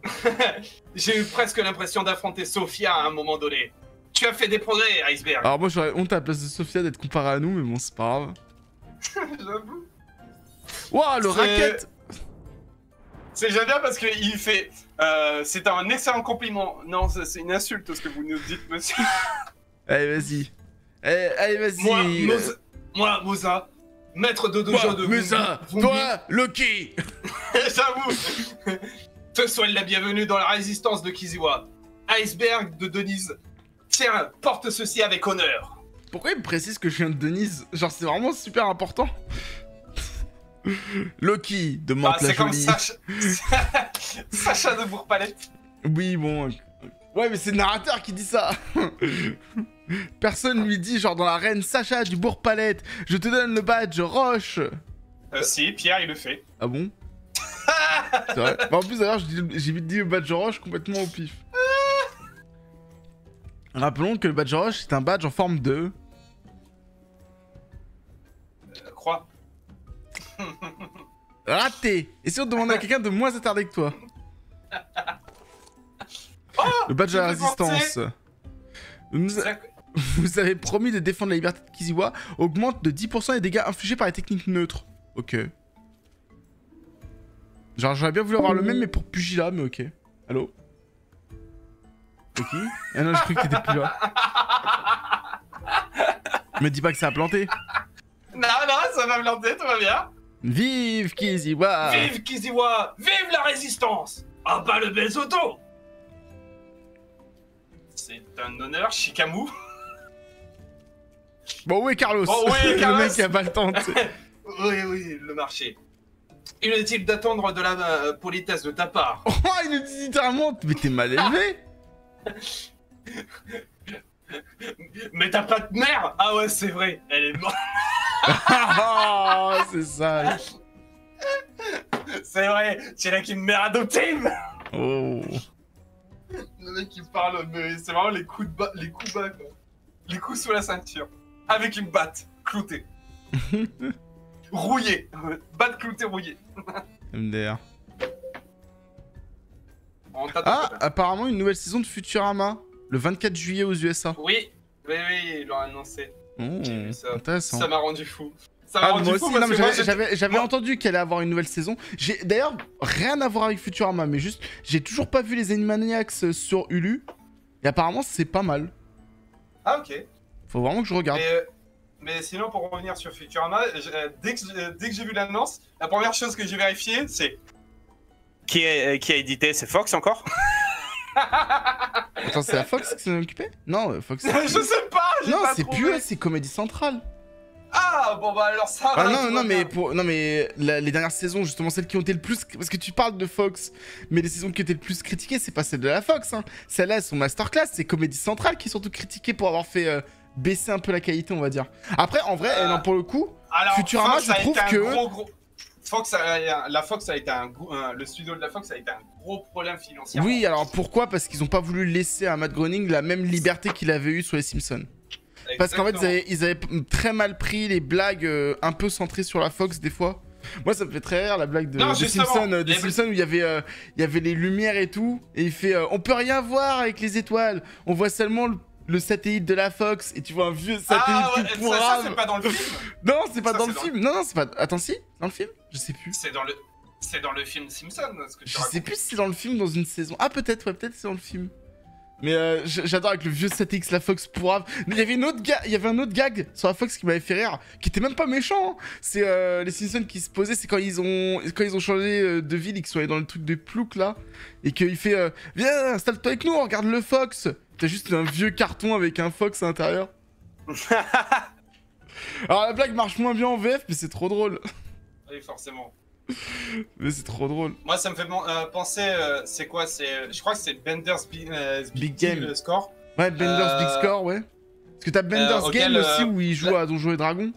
[SPEAKER 2] J'ai eu presque l'impression d'affronter Sophia à un moment donné. Tu as fait des progrès, Iceberg.
[SPEAKER 1] Alors moi j'aurais honte à la place de Sophia d'être comparée à nous, mais bon, c'est pas grave.
[SPEAKER 2] J'avoue.
[SPEAKER 1] Waouh, le racket
[SPEAKER 2] C'est j'aime bien parce qu'il fait. Euh, c'est un excellent compliment. Non, c'est une insulte ce que vous nous dites, monsieur.
[SPEAKER 1] Allez, vas-y. Allez, allez, vas-y.
[SPEAKER 2] Moi, Moza, moi, Moza, maître de dojo de
[SPEAKER 1] Musa,
[SPEAKER 2] Vumbi-
[SPEAKER 1] toi, Loki
[SPEAKER 2] J'avoue Te souhaite la bienvenue dans la résistance de Kiziwa. Iceberg de Denise. Tiens, porte ceci avec honneur.
[SPEAKER 1] Pourquoi il me précise que je viens de Denise? Genre, c'est vraiment super important. Loki,
[SPEAKER 2] Ah,
[SPEAKER 1] demande la
[SPEAKER 2] c'est comme. Sacha... Sacha de Bourg-Palette.
[SPEAKER 1] Oui, bon. Ouais, mais c'est le narrateur qui dit ça. Personne lui dit, genre dans l'arène, Sacha du Bourg-Palette, je te donne le badge Roche.
[SPEAKER 2] Euh, si, Pierre, il le fait.
[SPEAKER 1] Ah bon? C'est vrai. Bah, en plus, d'ailleurs, j'ai vite dit le badge Roche complètement au pif. Rappelons que le badge Roche, c'est un badge en forme de.
[SPEAKER 2] Euh, crois.
[SPEAKER 1] Raté Et si on demandait à quelqu'un de moins attardé que toi Le badge de la résistance. Nous- Vous avez promis de défendre la liberté de Kiziwa, augmente de 10% les dégâts infligés par les techniques neutres. Ok. Genre, j'aurais bien voulu avoir le même, mais pour Pugilat, mais ok. Allô Ok Ah non, je croyais que t'étais plus là. Me dis pas que ça a planté.
[SPEAKER 2] Non, non, ça va me lancer, tout va bien.
[SPEAKER 1] Vive Kiziwa
[SPEAKER 2] Vive Kiziwa Vive la résistance Ah bah le Besoto C'est un honneur, Shikamu.
[SPEAKER 1] Bon, est Carlos
[SPEAKER 2] Bon, où est
[SPEAKER 1] Le
[SPEAKER 2] Carlos
[SPEAKER 1] mec qui a pas le temps.
[SPEAKER 2] Oui, oui, le marché. Inutile d'attendre de la euh, politesse de ta part.
[SPEAKER 1] Oh, il nous dit littéralement, mais t'es mal élevé
[SPEAKER 2] Mais t'as pas de mère Ah ouais, c'est vrai, elle est morte.
[SPEAKER 1] C'est ça.
[SPEAKER 2] C'est vrai, tu n'as qu'une mère adoptive
[SPEAKER 1] Oh.
[SPEAKER 2] Le mec qui parle, mais c'est vraiment les coups de bas, les coups bas, quoi. Les coups sous la ceinture. Avec une batte, cloutée. rouillée. Batte cloutée rouillée.
[SPEAKER 1] MDR. Ah, apparemment une nouvelle saison de Futurama, le 24 juillet aux USA.
[SPEAKER 2] Oui, oui, oui, ils l'ont annoncé.
[SPEAKER 1] Oh,
[SPEAKER 2] J'ai vu ça.
[SPEAKER 1] intéressant.
[SPEAKER 2] Ça m'a rendu fou. Ça m'a
[SPEAKER 1] Ah,
[SPEAKER 2] rendu
[SPEAKER 1] moi
[SPEAKER 2] fou
[SPEAKER 1] aussi, j'avais- entendu qu'elle allait avoir une nouvelle saison. J'ai d'ailleurs rien à voir avec Futurama, mais juste j'ai toujours pas vu les Animaniacs sur Hulu. Et apparemment c'est pas mal.
[SPEAKER 2] Ah, ok.
[SPEAKER 1] Faut vraiment que je regarde.
[SPEAKER 2] Mais, euh, mais sinon, pour revenir sur Futurama, je- euh, dès que, je- euh, dès que j'ai vu l'annonce, la première chose que j'ai vérifiée, c'est. Qui, est- qui a édité C'est Fox encore?
[SPEAKER 1] Attends, c'est la Fox qui s'en est occupée? Non, euh, Fox.
[SPEAKER 2] je sais pas, j'ai
[SPEAKER 1] non, c'est plus c'est Comédie Centrale.
[SPEAKER 2] Ah, bon bah alors ça
[SPEAKER 1] Ah
[SPEAKER 2] va,
[SPEAKER 1] non, non, mais pour, non, mais la- les dernières saisons, justement, celles qui ont été le plus. Parce que tu parles de Fox, mais les saisons qui ont été le plus critiquées, c'est pas celles de la Fox. Hein. Celles-là, elles sont masterclass. C'est Comédie Centrale qui est surtout critiquées pour avoir fait euh, baisser un peu la qualité, on va dire. Après, en vrai,
[SPEAKER 2] Euh,
[SPEAKER 1] euh, non, pour le coup,
[SPEAKER 2] Alors,
[SPEAKER 1] Futurama,
[SPEAKER 2] Fox
[SPEAKER 1] je trouve que-
[SPEAKER 2] gros, gros- Fox a- la Fox a été un, le studio de la Fox a été un gros problème financier.
[SPEAKER 1] oui, alors pourquoi? Parce qu'ils ont pas voulu laisser à Matt Groening la même liberté qu'il avait eu sur les Simpsons. Parce qu'en fait, ils avaient, ils avaient p- très mal pris les blagues euh, un peu centrées sur la Fox des fois. Moi, ça me fait très rire la blague de,
[SPEAKER 2] Non,
[SPEAKER 1] Simpsons, euh, où il y avait, euh, il y avait les lumières et tout, et il fait, euh, on peut rien voir avec les étoiles, on voit seulement le, le satellite de la Fox, et tu vois un vieux satellite
[SPEAKER 2] Ah ouais,
[SPEAKER 1] tout
[SPEAKER 2] ça, c'est pas dans le film.
[SPEAKER 1] Non, c'est pas
[SPEAKER 2] ça,
[SPEAKER 1] dans le
[SPEAKER 2] dans
[SPEAKER 1] film. Non, non, c'est pas. Attends, si, dans le film? Je sais plus.
[SPEAKER 2] C'est dans le, c'est dans le film Simpson ce que tu
[SPEAKER 1] Je
[SPEAKER 2] racontes.
[SPEAKER 1] sais plus si c'est dans le film, dans une saison. Ah, peut-être, ouais, peut-être c'est dans le film. Mais euh, j'adore avec le vieux satellite la Fox pourrave. Mais il y avait une autre il y avait un autre gag sur la Fox qui m'avait fait rire, qui était même pas méchant. hein. C'est euh, les Simpsons qui se posaient, c'est quand ils ont quand ils ont changé euh, de ville et qu'ils sont allés dans le truc de Plouk là, et qu'il fait euh, viens installe-toi avec nous, on regarde le Fox. T'as juste un vieux carton avec un Fox à l'intérieur. Alors la blague marche moins bien en VF, mais c'est trop drôle.
[SPEAKER 2] Oui, forcément.
[SPEAKER 1] Mais c'est trop drôle.
[SPEAKER 2] Moi, ça me fait euh, penser, euh, c'est quoi C'est, euh, je crois que c'est Bender's Big, euh,
[SPEAKER 1] Big
[SPEAKER 2] Deal,
[SPEAKER 1] Game.
[SPEAKER 2] le score.
[SPEAKER 1] Ouais, Bender's Big Score, ouais. Parce que t'as Bender's
[SPEAKER 2] auquel,
[SPEAKER 1] Game aussi où il joue à Donjons et Dragons.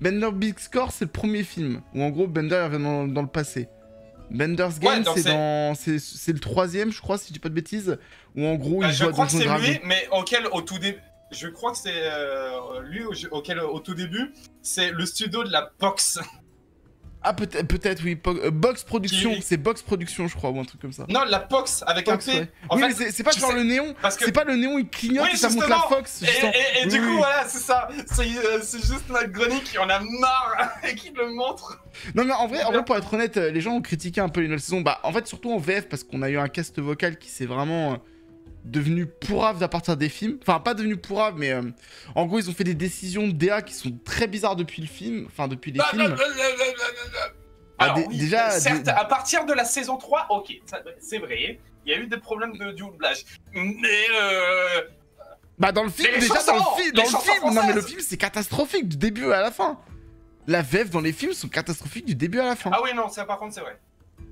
[SPEAKER 1] Bender Big Score, c'est le premier film où en gros Bender revient dans, dans le passé. Bender's Game, c'est
[SPEAKER 2] c'est-
[SPEAKER 1] dans, c'est c'est le troisième, je crois, si je dis pas de bêtises, où en gros
[SPEAKER 2] Bah,
[SPEAKER 1] il
[SPEAKER 2] je
[SPEAKER 1] joue à
[SPEAKER 2] crois que
[SPEAKER 1] Donjons et
[SPEAKER 2] c'est
[SPEAKER 1] Dragons.
[SPEAKER 2] lui, mais auquel au tout début, je crois que c'est euh, lui au- auquel au tout début, c'est le studio de la Box.
[SPEAKER 1] Ah peut-être, peut-être oui. Po- euh, Box Production,
[SPEAKER 2] Qui-
[SPEAKER 1] c'est Box Production, je crois, ou un truc comme ça.
[SPEAKER 2] Non, la Box avec
[SPEAKER 1] Fox,
[SPEAKER 2] un P.
[SPEAKER 1] ouais.
[SPEAKER 2] En
[SPEAKER 1] oui,
[SPEAKER 2] fait,
[SPEAKER 1] mais c'est- pas genre
[SPEAKER 2] sais-
[SPEAKER 1] le néon.
[SPEAKER 2] parce que
[SPEAKER 1] C'est pas le néon, il clignote
[SPEAKER 2] Oui,
[SPEAKER 1] et ça montre la. Fox.
[SPEAKER 2] Et, du coup, voilà, c'est ça. C'est euh, juste notre Grenier qui en a marre et qui le montre.
[SPEAKER 1] Non mais en vrai, en vrai, pour être honnête, les gens ont critiqué un peu les nouvelles saisons. Bah en fait surtout en VF parce qu'on a eu un cast vocal qui s'est vraiment devenu pourrave à partir des films. Enfin pas devenu pourrave mais euh, en gros ils ont fait des décisions de DA qui sont très bizarres depuis le film, enfin depuis les films. Ah,
[SPEAKER 2] Alors, oui,
[SPEAKER 1] déjà,
[SPEAKER 2] certes, à partir de la saison 3, ok, c'est vrai, il y a eu des problèmes de doublage. Mais euh,
[SPEAKER 1] Bah dans le film
[SPEAKER 2] les
[SPEAKER 1] déjà
[SPEAKER 2] chansons,
[SPEAKER 1] dans le film,
[SPEAKER 2] les
[SPEAKER 1] dans le film. Non mais le
[SPEAKER 2] françaises.
[SPEAKER 1] film c'est catastrophique du début à la fin. La VF dans les films sont catastrophiques du début à la fin.
[SPEAKER 2] ah oui, non, ça par contre, c'est vrai.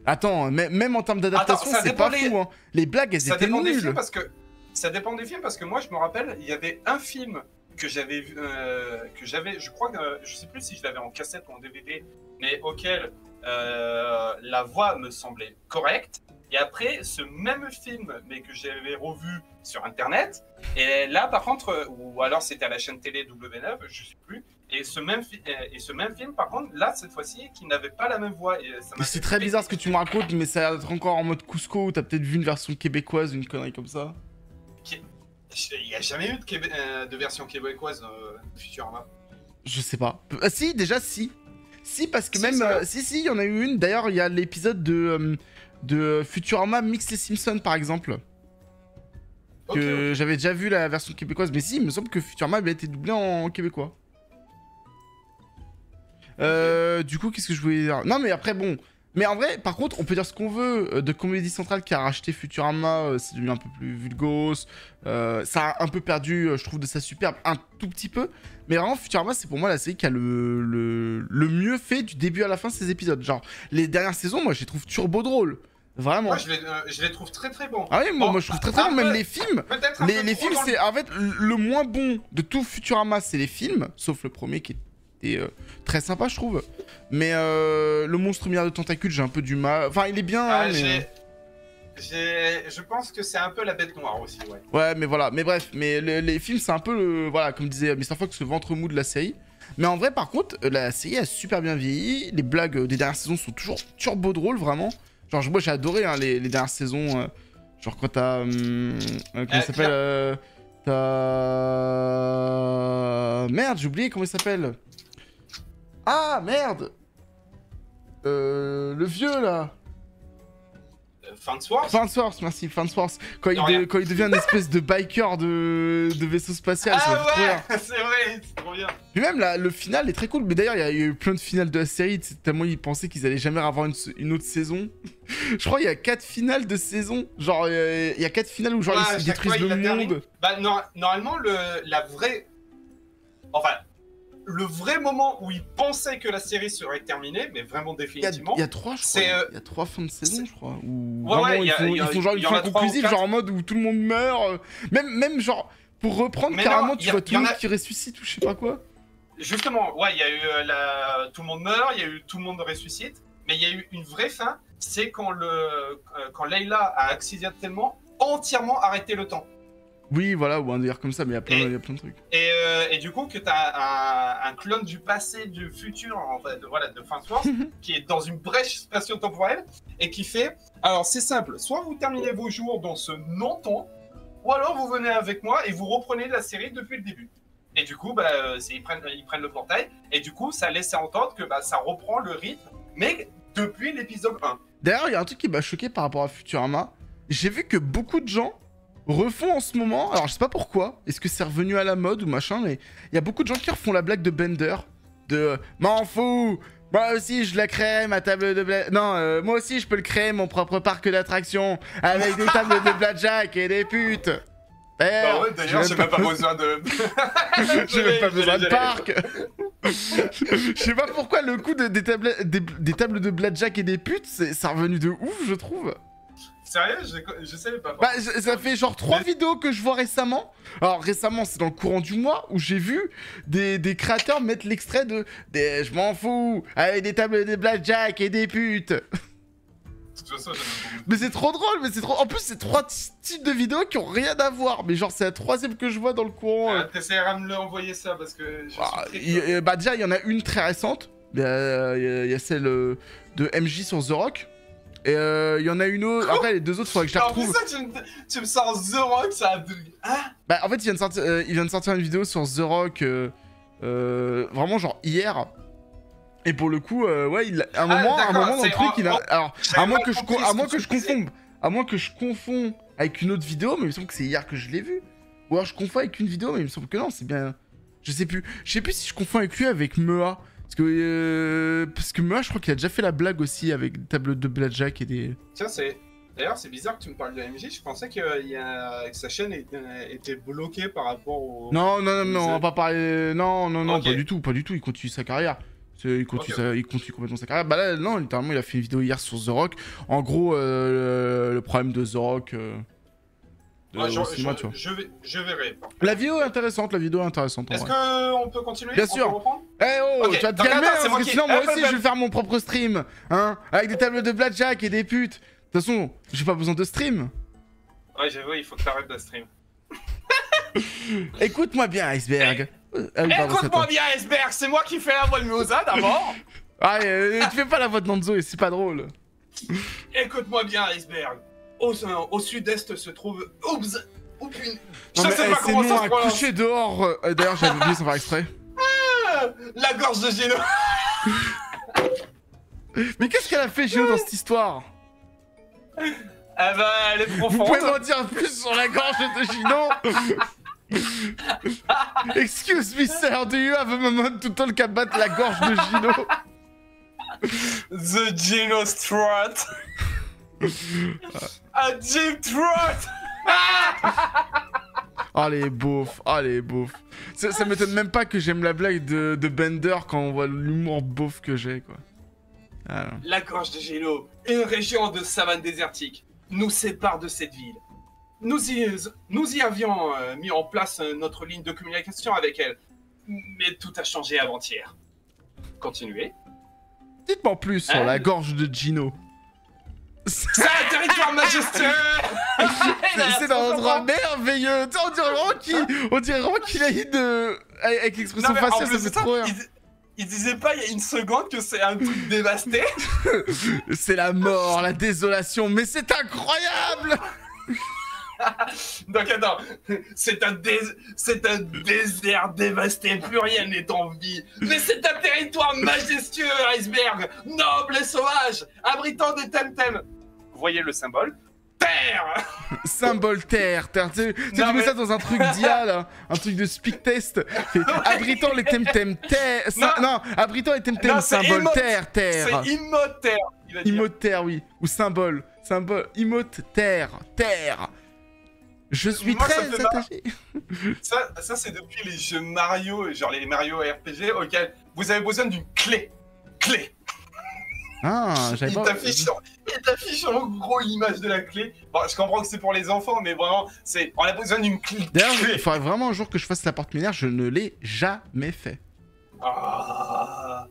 [SPEAKER 1] Attends, même en termes d'adaptation, c'est pas
[SPEAKER 2] des-
[SPEAKER 1] fou. Hein. Les blagues elles
[SPEAKER 2] Ça
[SPEAKER 1] étaient
[SPEAKER 2] dépend des films
[SPEAKER 1] nulles.
[SPEAKER 2] parce que ça dépend des films parce que moi, je me rappelle, il y avait un film que j'avais vu, euh, que j'avais, je crois que euh, je sais plus si je l'avais en cassette ou en DVD, mais auquel euh, la voix me semblait correcte. Et après, ce même film, mais que j'avais revu sur internet, et là par contre, ou alors c'était à la chaîne télé W9, je sais plus. Et ce même fi- euh, et ce même film, par contre, là cette fois-ci, qui n'avait pas la même voix.
[SPEAKER 1] Mais c'est très bizarre ce que tu me racontes, mais ça a l'air d'être encore en mode Cusco où t'as peut-être vu une version québécoise, une connerie comme ça.
[SPEAKER 2] Il n'y a jamais eu de, Québé- euh, de version québécoise euh, de Futurama.
[SPEAKER 1] Je sais pas. Ah, si, déjà si. Si, parce que
[SPEAKER 2] Si,
[SPEAKER 1] même. euh, si, si, il y en a eu une. D'ailleurs, il y a l'épisode de, euh, de Futurama Mix les Simpsons, par exemple.
[SPEAKER 2] Ok,
[SPEAKER 1] Que j'avais déjà vu la version québécoise. Mais si, il me semble que Futurama avait été doublé en québécois. Euh, Du coup, qu'est-ce que je voulais dire? Non, mais après, bon. Mais en vrai, par contre, on peut dire ce qu'on veut euh, de Comédie Centrale qui a racheté Futurama. euh, c'est devenu un peu plus vulgos. euh, ça a un peu perdu, je trouve, de sa superbe, un tout petit peu. Mais vraiment, Futurama, c'est pour moi la série qui a le, le, le mieux fait du début à la fin de ses épisodes. Genre, les dernières saisons, moi, je les trouve turbo drôles. Vraiment.
[SPEAKER 2] Moi, je les, euh, je les trouve très très bons.
[SPEAKER 1] Ah oui, moi,
[SPEAKER 2] Bon,
[SPEAKER 1] moi je trouve très très
[SPEAKER 2] un
[SPEAKER 1] bon. Même les films. Les, les films, c'est en fait le moins bon de tout Futurama, c'est les films, sauf le premier qui était euh, très sympa, je trouve. Mais euh, le monstre milliard de tentacules, j'ai un peu du mal. Enfin, il est bien,
[SPEAKER 2] Ah,
[SPEAKER 1] hein, mais...
[SPEAKER 2] j'ai- Je pense que c'est un peu la bête noire aussi, ouais.
[SPEAKER 1] Ouais, mais voilà. Mais bref, mais le- les films, c'est un peu le. Voilà, comme disait Mr. Fox, le ventre mou de la série. Mais en vrai, par contre, euh, la série a super bien vieilli. Les blagues euh, des dernières saisons sont toujours turbo drôles, vraiment. Genre, moi, j'ai adoré hein, les, les dernières saisons. euh, genre, quand t'as. hum, euh, comment
[SPEAKER 2] Euh,
[SPEAKER 1] ça s'appelle euh, T'as. Merde, j'ai oublié comment il s'appelle. Ah, merde Euh, Le vieux, là.
[SPEAKER 2] Farnsworth.
[SPEAKER 1] Farnsworth, merci, Farnsworth. Quand, il
[SPEAKER 2] De
[SPEAKER 1] quand il devient une espèce de biker de, de vaisseau spatial,
[SPEAKER 2] Ah ouais, c'est vrai, c'est trop bien.
[SPEAKER 1] Puis même là, le final est très cool. Mais d'ailleurs, il y a eu plein de finales de la série. Tellement ils pensaient qu'ils allaient jamais avoir une, une autre saison. Je crois qu'il y a quatre finales de saison. Genre, euh, il y a quatre finales où genre
[SPEAKER 2] Ouais,
[SPEAKER 1] ils se détruisent
[SPEAKER 2] fois,
[SPEAKER 1] le monde.
[SPEAKER 2] Bah, nor- normalement, le, la vraie. Enfin, le vrai moment où ils pensaient que la série serait terminée, mais vraiment définitivement.
[SPEAKER 1] il y a trois, je crois.
[SPEAKER 2] Euh,
[SPEAKER 1] Il y a trois fins de saison, je crois. Où
[SPEAKER 2] Ouais, ouais,
[SPEAKER 1] ils,
[SPEAKER 2] a-
[SPEAKER 1] font,
[SPEAKER 2] il y a-
[SPEAKER 1] ils font genre une fin conclusive, genre en mode où tout le monde meurt. euh, Même, même genre, pour reprendre
[SPEAKER 2] Mais
[SPEAKER 1] carrément,
[SPEAKER 2] non,
[SPEAKER 1] tu
[SPEAKER 2] y a-
[SPEAKER 1] vois tout le
[SPEAKER 2] en
[SPEAKER 1] monde
[SPEAKER 2] a-
[SPEAKER 1] qui ressuscite ou je sais pas quoi.
[SPEAKER 2] Justement, ouais, il y a eu euh, la... tout le monde meurt, il y a eu tout le monde ressuscite, mais il y a eu une vraie fin, c'est quand le quand Layla a accidentellement entièrement arrêté le temps.
[SPEAKER 1] Oui, voilà, ou un délire comme ça, mais il y a plein,
[SPEAKER 2] Et-
[SPEAKER 1] y a plein de trucs.
[SPEAKER 2] Et, euh, et du coup, que tu as un, un clone du passé, du futur, en fait, de, voilà, de Farnsworth, qui est dans une brèche spatio-temporelle et qui fait. Alors, c'est simple, soit vous terminez vos jours dans ce non-temps, ou alors vous venez avec moi et vous reprenez la série depuis le début. Et du coup, bah, euh, ils, prennent, ils prennent le portail, et du coup, ça laissait entendre que bah, ça reprend le rythme, mais depuis l'épisode 1.
[SPEAKER 1] D'ailleurs, il y a un truc qui m'a choqué par rapport à Futurama. J'ai vu que beaucoup de gens refont en ce moment. Alors, je sais pas pourquoi. Est-ce que c'est revenu à la mode ou machin, mais il y a beaucoup de gens qui refont la blague de Bender. De euh, M'en fous Moi aussi, je la crée, ma table de blague. Non, euh, moi aussi, je peux le créer, mon propre parc d'attractions. Avec des tables de blackjack et des putes. Eh,
[SPEAKER 2] Bah ouais, d'ailleurs, j'ai même pas besoin de.
[SPEAKER 1] J'ai même pas besoin de parc. Je sais pas pourquoi le coup de- des, tables, des, des tables de blackjack et des putes, c'est revenu de ouf, je trouve.
[SPEAKER 2] Sérieux, je, je savais pas.
[SPEAKER 1] Bah, ça fait genre trois vidéos que je vois récemment. Alors récemment, c'est dans le courant du mois où j'ai vu des, des créateurs mettre l'extrait de des je m'en fous avec des tables de blackjack et des putes. Mais c'est trop drôle, mais c'est trop. En plus, c'est trois types de vidéos qui ont rien à voir. Mais genre, c'est la troisième que je vois dans le courant.
[SPEAKER 2] Ah, T'essaieras de me l'envoyer ça parce que je suis
[SPEAKER 1] Ah,
[SPEAKER 2] très
[SPEAKER 1] bah déjà, il y en a une très récente. Il y a, il y a- il y a celle euh, de MJ sur The Rock. Et euh, il y en a une autre. Après, les deux autres, faudrait que je les retrouve.
[SPEAKER 2] ça, tu me, tu me sors The Rock, ça a... Hein
[SPEAKER 1] Bah, en fait, il vient de sortir, euh, il vient de sortir une vidéo sur The Rock, euh, euh, vraiment genre hier. Et pour le coup, euh, ouais, il, à un
[SPEAKER 2] Ah,
[SPEAKER 1] moment, un moment dans le truc, il a. Alors, à moins que je, à moins
[SPEAKER 2] que
[SPEAKER 1] je confonde, à moins que je confonds avec une autre vidéo, mais il me semble que c'est hier que je l'ai vu. Ou alors je confonds avec une vidéo, mais il me semble que non, c'est bien. Je sais plus. Je sais plus si je confonds avec lui avec Mea. Parce que, euh, parce que Mea, je crois qu'il a déjà fait la blague aussi avec des tables de blackjack et des.
[SPEAKER 2] Tiens, c'est... D'ailleurs, c'est bizarre que tu me parles de MJ. Je pensais que, euh, y a... que sa chaîne était... était bloquée par rapport au...
[SPEAKER 1] Non, non, non, non, on va pas parler. Non, non, non,
[SPEAKER 2] Ok.
[SPEAKER 1] pas du tout, pas du tout. Il continue sa carrière. Il continue,
[SPEAKER 2] Ok.
[SPEAKER 1] sa- il continue complètement sa carrière. Bah là, non, littéralement, il a fait une vidéo hier sur The Rock. En gros, euh, le, le problème de The Rock. euh,
[SPEAKER 2] Ouais, je,
[SPEAKER 1] au cinéma,
[SPEAKER 2] je-
[SPEAKER 1] tu vois.
[SPEAKER 2] je vais... je verrai.
[SPEAKER 1] La vidéo est intéressante, la vidéo est intéressante.
[SPEAKER 2] Est-ce qu'on peut continuer?
[SPEAKER 1] Bien
[SPEAKER 2] On
[SPEAKER 1] sûr. Eh oh, tu vas te calmer, hein, parce que sinon, moi
[SPEAKER 2] Hop,
[SPEAKER 1] aussi, je vais faire mon propre stream. Hein, avec des tables de blackjack et des putes. De toute façon, j'ai pas besoin de stream.
[SPEAKER 2] Ouais, j'avoue, il faut que t'arrêtes de stream.
[SPEAKER 1] Écoute-moi bien, Iceberg. Euh, pardon, c'est
[SPEAKER 2] Écoute-moi bien, Iceberg, c'est moi qui fais la voix de Miosa d'abord.
[SPEAKER 1] Ah, euh, tu fais pas la voix de Nanzo et c'est pas drôle.
[SPEAKER 2] Écoute-moi bien, Iceberg. Au, au sud-est se trouve. Oups Oups, Je sais pas
[SPEAKER 1] c'est
[SPEAKER 2] comment ça se prononce.
[SPEAKER 1] coucher dehors. euh, D'ailleurs, j'avais oublié sans faire exprès.
[SPEAKER 2] La gorge de Gino.
[SPEAKER 1] Mais qu'est-ce qu'elle a fait, Géo, dans cette histoire?
[SPEAKER 2] Eh ben, elle est
[SPEAKER 1] Vous
[SPEAKER 2] profonde.
[SPEAKER 1] pouvez m'en dire plus sur la gorge de Gino? Excuse me, sir, do you have a moment to talk about la gorge de Gino?
[SPEAKER 2] The Gino Strut. A Jeep Trot.
[SPEAKER 1] Oh, les beaufs, oh, les beaufs. Ça, ça m'étonne même pas que j'aime la blague de, de Bender quand on voit l'humour beauf que j'ai, quoi. Ah.
[SPEAKER 2] La gorge de Gino, une région de savane désertique, nous sépare de cette ville. Nous y, nous y avions euh, mis en place euh, notre ligne de communication avec elle, mais tout a changé avant-hier. Continuez.
[SPEAKER 1] Dites-moi plus sur
[SPEAKER 2] Hein
[SPEAKER 1] la gorge de Gino.
[SPEAKER 2] C'est un territoire majestueux
[SPEAKER 1] C'est un endroit merveilleux. On dirait vraiment qu'il, on dirait vraiment qu'il a eu de, avec avec l'expression faciale, ça fait trop rire.
[SPEAKER 2] il, il disait pas il y a une seconde que c'est un truc dévasté
[SPEAKER 1] C'est la mort, la désolation, mais c'est incroyable.
[SPEAKER 2] Donc attends, c'est un, dés- c'est un désert dévasté, plus rien n'est en vie. Mais c'est un territoire majestueux, iceberg, noble et sauvage, abritant des temtem. Voyez le symbole. Terre
[SPEAKER 1] Symbole terre, terre. Tu tu mets
[SPEAKER 2] mais-
[SPEAKER 1] ça dans un truc d'IA, là. Un truc de speak test. Abritant les temtem terre.
[SPEAKER 2] Non.
[SPEAKER 1] Non, abritant les temtem symbole terre, terre.
[SPEAKER 2] C'est Imhotep terre.
[SPEAKER 1] Emote terre, oui. Ou symbole. Symbole. Emote terre, terre. Je suis
[SPEAKER 2] Moi, ça
[SPEAKER 1] très
[SPEAKER 2] marrer.
[SPEAKER 1] attaché.
[SPEAKER 2] Ça, ça c'est depuis les jeux Mario, genre les Mario RPG, auxquels vous avez besoin d'une clé. Clé
[SPEAKER 1] Ah, j'avais
[SPEAKER 2] Il
[SPEAKER 1] pas.
[SPEAKER 2] t'affiche en, il t'affiche en gros l'image de la clé. Bon, je comprends que c'est pour les enfants, mais vraiment, c'est on a besoin d'une clé.
[SPEAKER 1] D'ailleurs, il faudrait vraiment un jour que je fasse la porte lunaire. Je ne l'ai jamais fait.
[SPEAKER 2] Ah.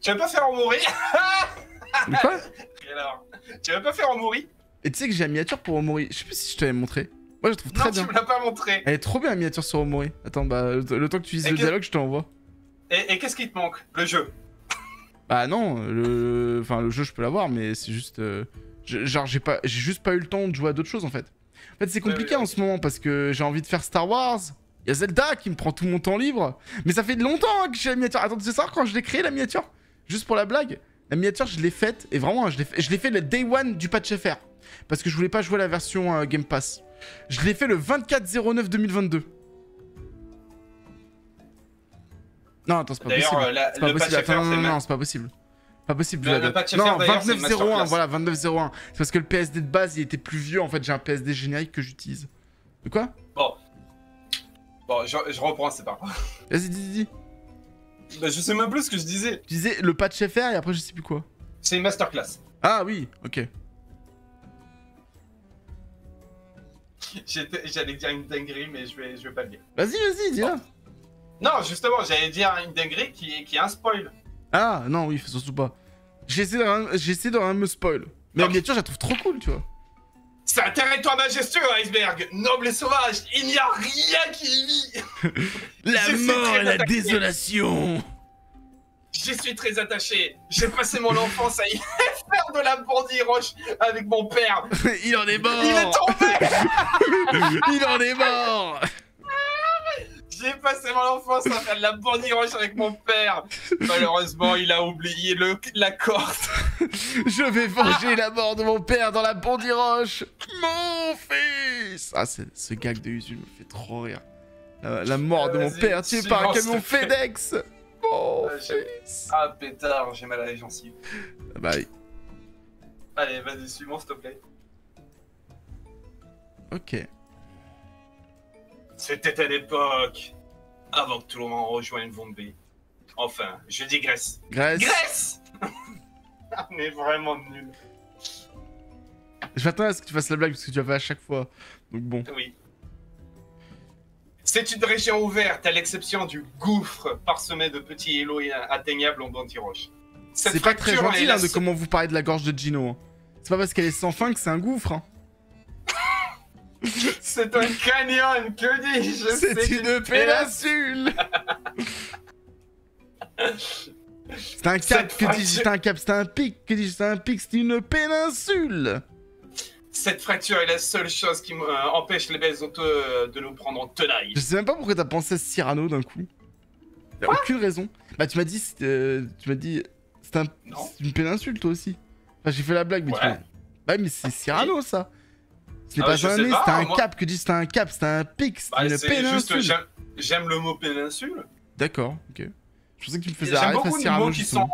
[SPEAKER 2] Tu veux pas faire en mourir
[SPEAKER 1] quoi?
[SPEAKER 2] Alors Tu veux pas faire en mourir
[SPEAKER 1] Et tu sais que j'ai la miniature pour Omori. Je sais plus si je t'avais montré. Moi, je la trouve très
[SPEAKER 2] Non,
[SPEAKER 1] bien.
[SPEAKER 2] tu me l'as pas montré.
[SPEAKER 1] Elle est trop bien la miniature sur Omori. Attends, bah, le, temps que tu lises le dialogue, je te l'envoie.
[SPEAKER 2] Et, et qu'est-ce qui te manque? Le jeu.
[SPEAKER 1] Bah non, le, enfin le jeu je peux l'avoir, mais c'est juste, euh, genre j'ai pas, j'ai juste pas eu le temps de jouer à d'autres choses en fait. En fait c'est compliqué
[SPEAKER 2] Ouais, ouais,
[SPEAKER 1] en ce moment parce que j'ai envie de faire Star Wars. Il y a Zelda qui me prend tout mon temps libre, mais ça fait longtemps hein, que j'ai la miniature. Attends, tu sais ça quand je l'ai créé la miniature, juste pour la blague. La miniature je l'ai faite et vraiment je l'ai fait, le day one du patch FR parce que je voulais pas jouer la version euh, Game Pass. Je l'ai fait le 24 Non attends c'est pas
[SPEAKER 2] D'ailleurs,
[SPEAKER 1] possible.
[SPEAKER 2] euh, la-
[SPEAKER 1] C'est pas
[SPEAKER 2] le
[SPEAKER 1] possible.
[SPEAKER 2] patch FR,
[SPEAKER 1] non,
[SPEAKER 2] c'est
[SPEAKER 1] non, non, c'est pas possible. Pas possible.
[SPEAKER 2] Le- le patch
[SPEAKER 1] non,
[SPEAKER 2] FR, d'ailleurs, c'est
[SPEAKER 1] 2901,
[SPEAKER 2] masterclass.
[SPEAKER 1] voilà, 2901. C'est parce que le PSD de base, il était plus vieux. En fait, j'ai un PSD générique que j'utilise. De quoi?
[SPEAKER 2] Bon, je, je reprends, c'est pas grave.
[SPEAKER 1] Vas-y, dis, dis.
[SPEAKER 2] Bah, je sais même plus ce que je disais.
[SPEAKER 1] Tu disais le patch FR et après, je sais plus quoi.
[SPEAKER 2] C'est une masterclass.
[SPEAKER 1] Ah oui, ok.
[SPEAKER 2] J'allais dire une dinguerie, mais je vais, je vais pas le dire.
[SPEAKER 1] Vas-y, vas-y, dis-la.
[SPEAKER 2] Non, justement, j'allais dire une dinguerie qui, est- qui est un spoil.
[SPEAKER 1] Ah non, oui, surtout pas. J'ai essayé de rien, me spoil. Mais la miniature, je la trouve trop cool, tu vois.
[SPEAKER 2] C'est un territoire majestueux, Iceberg Noble et sauvage, il n'y a rien qui y vit
[SPEAKER 1] La mort et la
[SPEAKER 2] attaqué.
[SPEAKER 1] désolation.
[SPEAKER 2] J'y suis très attaché. J'ai passé mon enfance à y faire de la bandit roche avec mon père.
[SPEAKER 1] Il en est mort.
[SPEAKER 2] Il est tombé
[SPEAKER 1] Il en est mort.
[SPEAKER 2] J'ai passé mon enfance à faire de la bandit roche avec mon père. Malheureusement, il a oublié le, la corde.
[SPEAKER 1] Je vais venger la mort de mon père dans la bandiroche Mon fils Ah, ce gag de Usul me fait trop rire. La, la mort de mon père tué par un camion. FedEx Mon
[SPEAKER 2] Ah,
[SPEAKER 1] fils
[SPEAKER 2] Ah pétard, j'ai mal à la gencive.
[SPEAKER 1] Oui.
[SPEAKER 2] Allez, vas-y, suis-moi s'il te plaît.
[SPEAKER 1] Ok.
[SPEAKER 2] C'était à l'époque, avant que tout le monde rejoigne Vombay. Enfin, je digresse.
[SPEAKER 1] Grèce.
[SPEAKER 2] Grèce On est vraiment nuls.
[SPEAKER 1] Je m'attendais à ce que tu fasses la blague parce que tu as fait à chaque fois. Donc bon.
[SPEAKER 2] Oui. C'est une région ouverte, à l'exception du gouffre parsemé de petits îlots atteignables en bandiroche.
[SPEAKER 1] C'est pas très gentil
[SPEAKER 2] la
[SPEAKER 1] hein, de comment vous parlez de la gorge de Gino. hein. C'est pas parce qu'elle est sans fin que c'est un gouffre. hein.
[SPEAKER 2] C'est un canyon, que dis-je?
[SPEAKER 1] C'est une péninsule C'est un cap, que dis-je? C'est un cap, c'est un pic, que dis-je? C'est un pic, c'est une péninsule
[SPEAKER 2] Cette fracture est la seule chose qui euh, empêche les belles honteux de nous prendre en tenaille.
[SPEAKER 1] Je sais même pas pourquoi t'as pensé à Cyrano d'un coup. Y'a aucune raison. Bah tu m'as dit, euh, tu m'as dit, c'est un, une péninsule toi aussi. Enfin j'ai fait la blague, mais tu
[SPEAKER 2] Ouais.
[SPEAKER 1] Bah mais c'est Cyrano ça.
[SPEAKER 2] Ah ouais, je
[SPEAKER 1] pas un nez, c'était un
[SPEAKER 2] moi.
[SPEAKER 1] cap, que dis-je C'était un cap, c'était un pic, c'était
[SPEAKER 2] Bah,
[SPEAKER 1] une
[SPEAKER 2] c'est
[SPEAKER 1] péninsule.
[SPEAKER 2] j'aime- le mot péninsule.
[SPEAKER 1] D'accord, ok. Je pensais que tu me faisais
[SPEAKER 2] J'aime
[SPEAKER 1] arrêter
[SPEAKER 2] de
[SPEAKER 1] Cyrano
[SPEAKER 2] mots qui sont...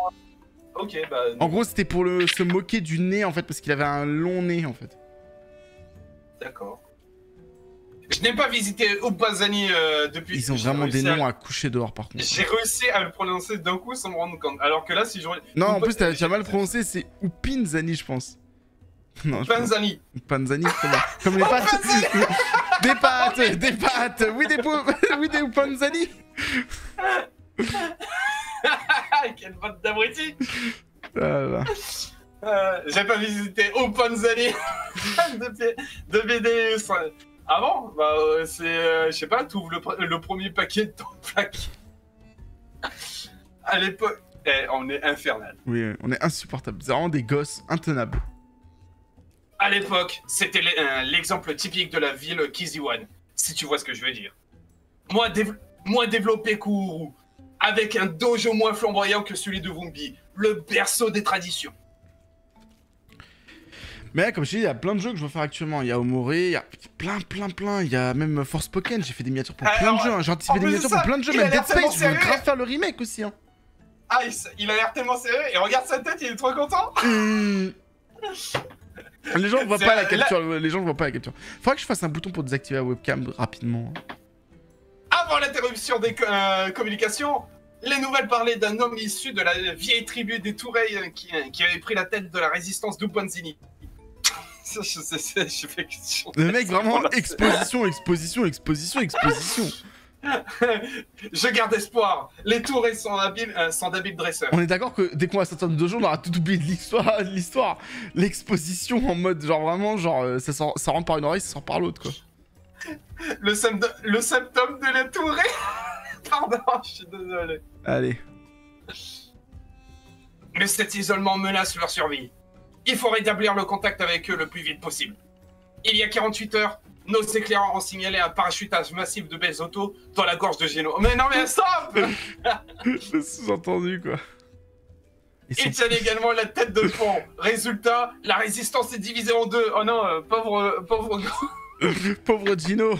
[SPEAKER 2] Ok, bah...
[SPEAKER 1] En gros c'était pour le, se moquer du nez en fait, parce qu'il avait un long nez en fait.
[SPEAKER 2] D'accord. Je n'ai pas visité Upazani euh, depuis...
[SPEAKER 1] Ils ont vraiment des
[SPEAKER 2] à-
[SPEAKER 1] noms à coucher dehors par contre.
[SPEAKER 2] J'ai réussi à le prononcer d'un coup sans me rendre compte. Alors que là, si je...
[SPEAKER 1] Non, en plus t'as tu as mal prononcé, c'est Upinzani je pense. Non,
[SPEAKER 2] Panzani.
[SPEAKER 1] Panzani, comme, les pâtes. des pâtes, des pâtes. Oui, des, oui, des panzani.
[SPEAKER 2] Quelle botte d'abruti. Euh, J'ai pas visité Upanzani depuis, depuis des... Ah bon? Bah euh, c'est... euh, je sais pas, tu ouvres le, le premier paquet de ton plaque. À l'époque... Eh, on est infernal.
[SPEAKER 1] Oui, on est insupportable. C'est vraiment des gosses intenables.
[SPEAKER 2] À l'époque, c'était euh, l'exemple typique de la ville Kiziwan, si tu vois ce que je veux dire. Moins, dév- moins développé qu'Uru, avec un dojo moins flamboyant que celui de Vumbi, le berceau des traditions.
[SPEAKER 1] Mais là, comme je dis, il y a plein de jeux que je veux faire actuellement. Il y a Omore, il y a plein, plein, plein. Il y a même Force Pokémon, j'ai fait des miniatures pour plein de jeux. hein. J'ai anticipé des miniatures
[SPEAKER 2] ça,
[SPEAKER 1] pour plein de jeux, même Dead Space, je veux grave faire le remake aussi. Hein.
[SPEAKER 2] Ah, il, a l'air tellement sérieux. Et regarde sa tête, il est trop content.
[SPEAKER 1] Hmm. Les gens ne voient pas la capture, les gens ne voient pas la capture. Faudrait que je fasse un bouton pour désactiver la webcam rapidement.
[SPEAKER 2] Avant l'interruption des euh, communications, les nouvelles parlaient d'un homme issu de la vieille tribu des Toureilles euh, qui, euh, qui avait pris la tête de la résistance d'Upanzini. Ça, je sais, je fais
[SPEAKER 1] Le mec vraiment exposition, exposition, exposition, exposition.
[SPEAKER 2] Je garde espoir. Les Toureilles sont habiles, euh, sont d'habiles dresseurs.
[SPEAKER 1] On est d'accord que dès qu'on va sortir de deux jours, on aura tout oublié de l'histoire, l'histoire. L'exposition en mode genre vraiment genre euh, ça, sort, ça rentre par une oreille, ça sort par l'autre quoi.
[SPEAKER 2] Le, symptôme- le symptôme de la Tourée. Pardon, je suis désolé.
[SPEAKER 1] Allez.
[SPEAKER 2] Mais cet isolement menace leur survie. Il faut rétablir le contact avec eux le plus vite possible. Il y a 48 heures, nos éclaireurs ont signalé un parachutage massif de belles autos dans la gorge de Geno. Mais non, mais stop
[SPEAKER 1] Le sous-entendu quoi. Ils
[SPEAKER 2] tient également la tête de pont. Résultat, la résistance est divisée en deux. Oh non, euh, pauvre, pauvre.
[SPEAKER 1] Pauvre Gino.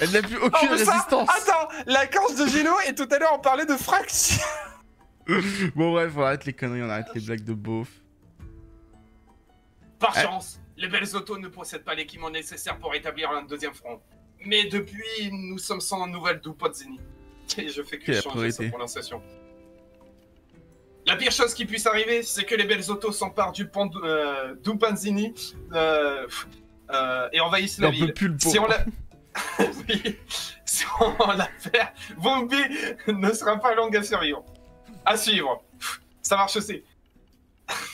[SPEAKER 1] Elle n'a plus
[SPEAKER 2] Oh,
[SPEAKER 1] aucune
[SPEAKER 2] ça-
[SPEAKER 1] résistance.
[SPEAKER 2] Attends, la gorge de Geno et tout à l'heure on parlait de fracture.
[SPEAKER 1] Bon bref, on arrête les conneries, on arrête les blagues de beauf.
[SPEAKER 2] Par chance, les belles autos ne possèdent pas l'équipement nécessaire pour établir un deuxième front. Mais depuis, nous sommes sans nouvelles d'Upozzini. Et je fais que changer sa prononciation. La pire chose qui puisse arriver, c'est que les belles autos s'emparent du pont euh, d'Upanzini euh, euh, et envahissent la
[SPEAKER 1] On
[SPEAKER 2] ville.
[SPEAKER 1] peut plus le
[SPEAKER 2] Si on la... oui, si on la perd, Vombi ne sera pas longue à survivre. À suivre. Ça marche aussi.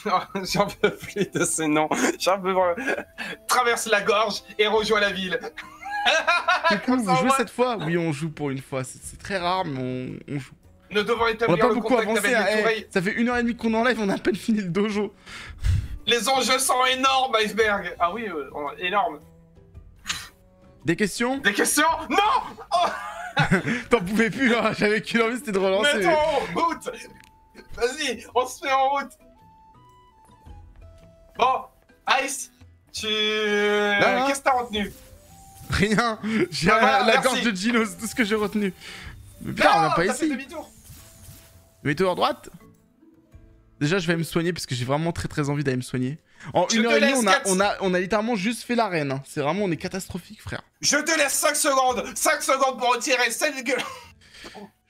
[SPEAKER 2] J'en peux plus de ces noms. J'en peux. Traverse la gorge et rejoins la ville. Comme
[SPEAKER 1] vous jouez cette fois? Oui, on joue pour une fois. C'est très rare, mais on, on joue.
[SPEAKER 2] Nous devons
[SPEAKER 1] On n'a
[SPEAKER 2] établir
[SPEAKER 1] pas
[SPEAKER 2] le
[SPEAKER 1] beaucoup avancé. hein, eh, ça fait une heure et demie qu'on est en live, on a à peine fini le dojo.
[SPEAKER 2] Les enjeux sont énormes, Iceberg. Ah oui, euh, énormes.
[SPEAKER 1] Des questions?
[SPEAKER 2] Des questions? Non
[SPEAKER 1] T'en pouvais plus, hein J'avais qu'une envie, c'était de relancer.
[SPEAKER 2] Mettons en route Vas-y, on se met en route Bon, Ice, tu... Qu'est-ce que t'as retenu?
[SPEAKER 1] Rien J'ai
[SPEAKER 2] Ah, voilà,
[SPEAKER 1] la gorge de Gino, c'est tout ce que j'ai retenu. Mais putain, on va pas ici.
[SPEAKER 2] demi-tour
[SPEAKER 1] à droite? Déjà, je vais me soigner parce que j'ai vraiment très très envie d'aller me soigner. En
[SPEAKER 2] Je
[SPEAKER 1] une heure et demie, on a, on, a, on a littéralement juste fait l'arène. hein. C'est vraiment, on est catastrophique, frère.
[SPEAKER 2] Je te laisse 5 secondes 5 secondes pour retirer cette gueule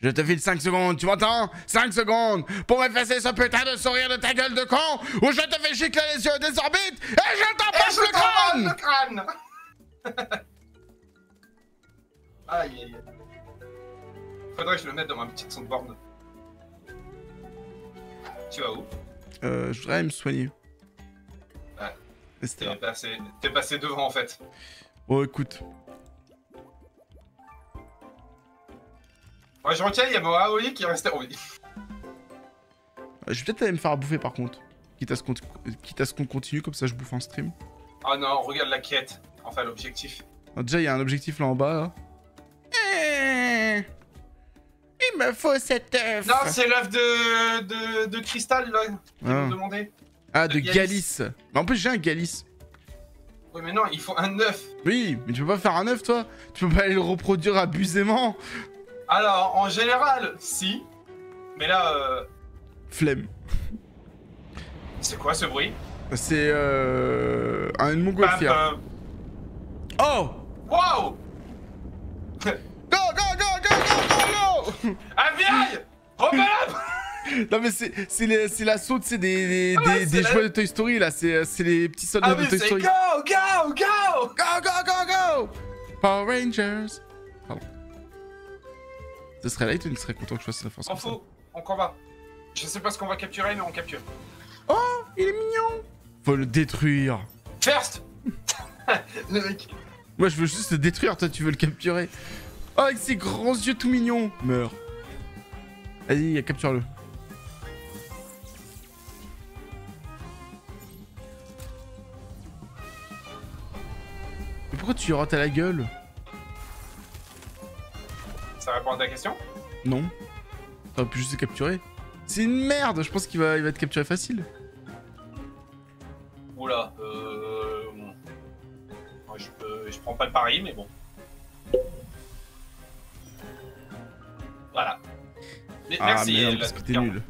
[SPEAKER 1] Je te file 5 secondes, tu m'entends? 5 secondes pour effacer ce putain de sourire de ta gueule de con ou je te fais gicler les yeux des orbites et je
[SPEAKER 2] je
[SPEAKER 1] le crâne
[SPEAKER 2] le crâne Aïe aïe aïe. Faudrait que je le mette dans ma petite soundboard. Tu vas où?
[SPEAKER 1] Euh, je voudrais me soigner.
[SPEAKER 2] Ouais. T'es passé, t'es passé devant en fait.
[SPEAKER 1] Oh, écoute.
[SPEAKER 2] Ouais, je retiens, il y a mon Aoi qui est resté en vie.
[SPEAKER 1] Euh, Je vais peut-être aller me faire bouffer par contre. Quitte à ce qu'on quitte à ce qu'on continue, comme ça je bouffe en stream.
[SPEAKER 2] Oh non, regarde la quête. Enfin, l'objectif.
[SPEAKER 1] Alors, déjà, il y a un objectif là en bas. Là. Eh, Il me faut cet œuf
[SPEAKER 2] Non, c'est l'œuf de, de, de cristal, là, qu'ils
[SPEAKER 1] Ah.
[SPEAKER 2] m'ont demandé.
[SPEAKER 1] Ah, de
[SPEAKER 2] de Galis.
[SPEAKER 1] Galis. Mais en plus, j'ai un Galis.
[SPEAKER 2] Oui, mais non, il faut un œuf.
[SPEAKER 1] Oui, mais tu peux pas faire un œuf, toi Tu peux pas aller le reproduire abusément
[SPEAKER 2] Alors, en général, si. Mais là, euh,
[SPEAKER 1] Flemme.
[SPEAKER 2] c'est quoi ce bruit?
[SPEAKER 1] C'est euh... un- montgolfière.
[SPEAKER 2] bam.
[SPEAKER 1] Oh
[SPEAKER 2] Waouh
[SPEAKER 1] Go, go, go, go, go, go,
[SPEAKER 2] Ah, vieille Rebelle
[SPEAKER 1] go Non mais c'est c'est les- c'est des, des,
[SPEAKER 2] Ouais,
[SPEAKER 1] des, des
[SPEAKER 2] la-
[SPEAKER 1] jouets de Toy Story là, c'est c'est les petits soldats
[SPEAKER 2] Ah
[SPEAKER 1] de
[SPEAKER 2] oui,
[SPEAKER 1] Toy Story.
[SPEAKER 2] go, go, go
[SPEAKER 1] Go, go, go, go Power Rangers. Ce serait light ou il serait content que je fasse la force ça
[SPEAKER 2] fout, on combat. Je sais pas ce qu'on va capturer, mais on capture.
[SPEAKER 1] Oh, il est mignon Faut le détruire.
[SPEAKER 2] First Le mec.
[SPEAKER 1] Moi je veux juste le détruire, toi tu veux le capturer. Oh, avec ses grands yeux tout mignons Meurs. Vas-y, capture-le. Mais pourquoi tu lui rates à la gueule?
[SPEAKER 2] Ça répond à ta question
[SPEAKER 1] Non. T'aurais pu juste le capturer. C'est une merde, je pense qu'il va, il va être capturé facile.
[SPEAKER 2] Oula, euh... Moi, je, peux- je prends pas le pari, mais bon. Voilà. Mais
[SPEAKER 1] Ah,
[SPEAKER 2] merci.
[SPEAKER 1] merde, parce que t'es nul.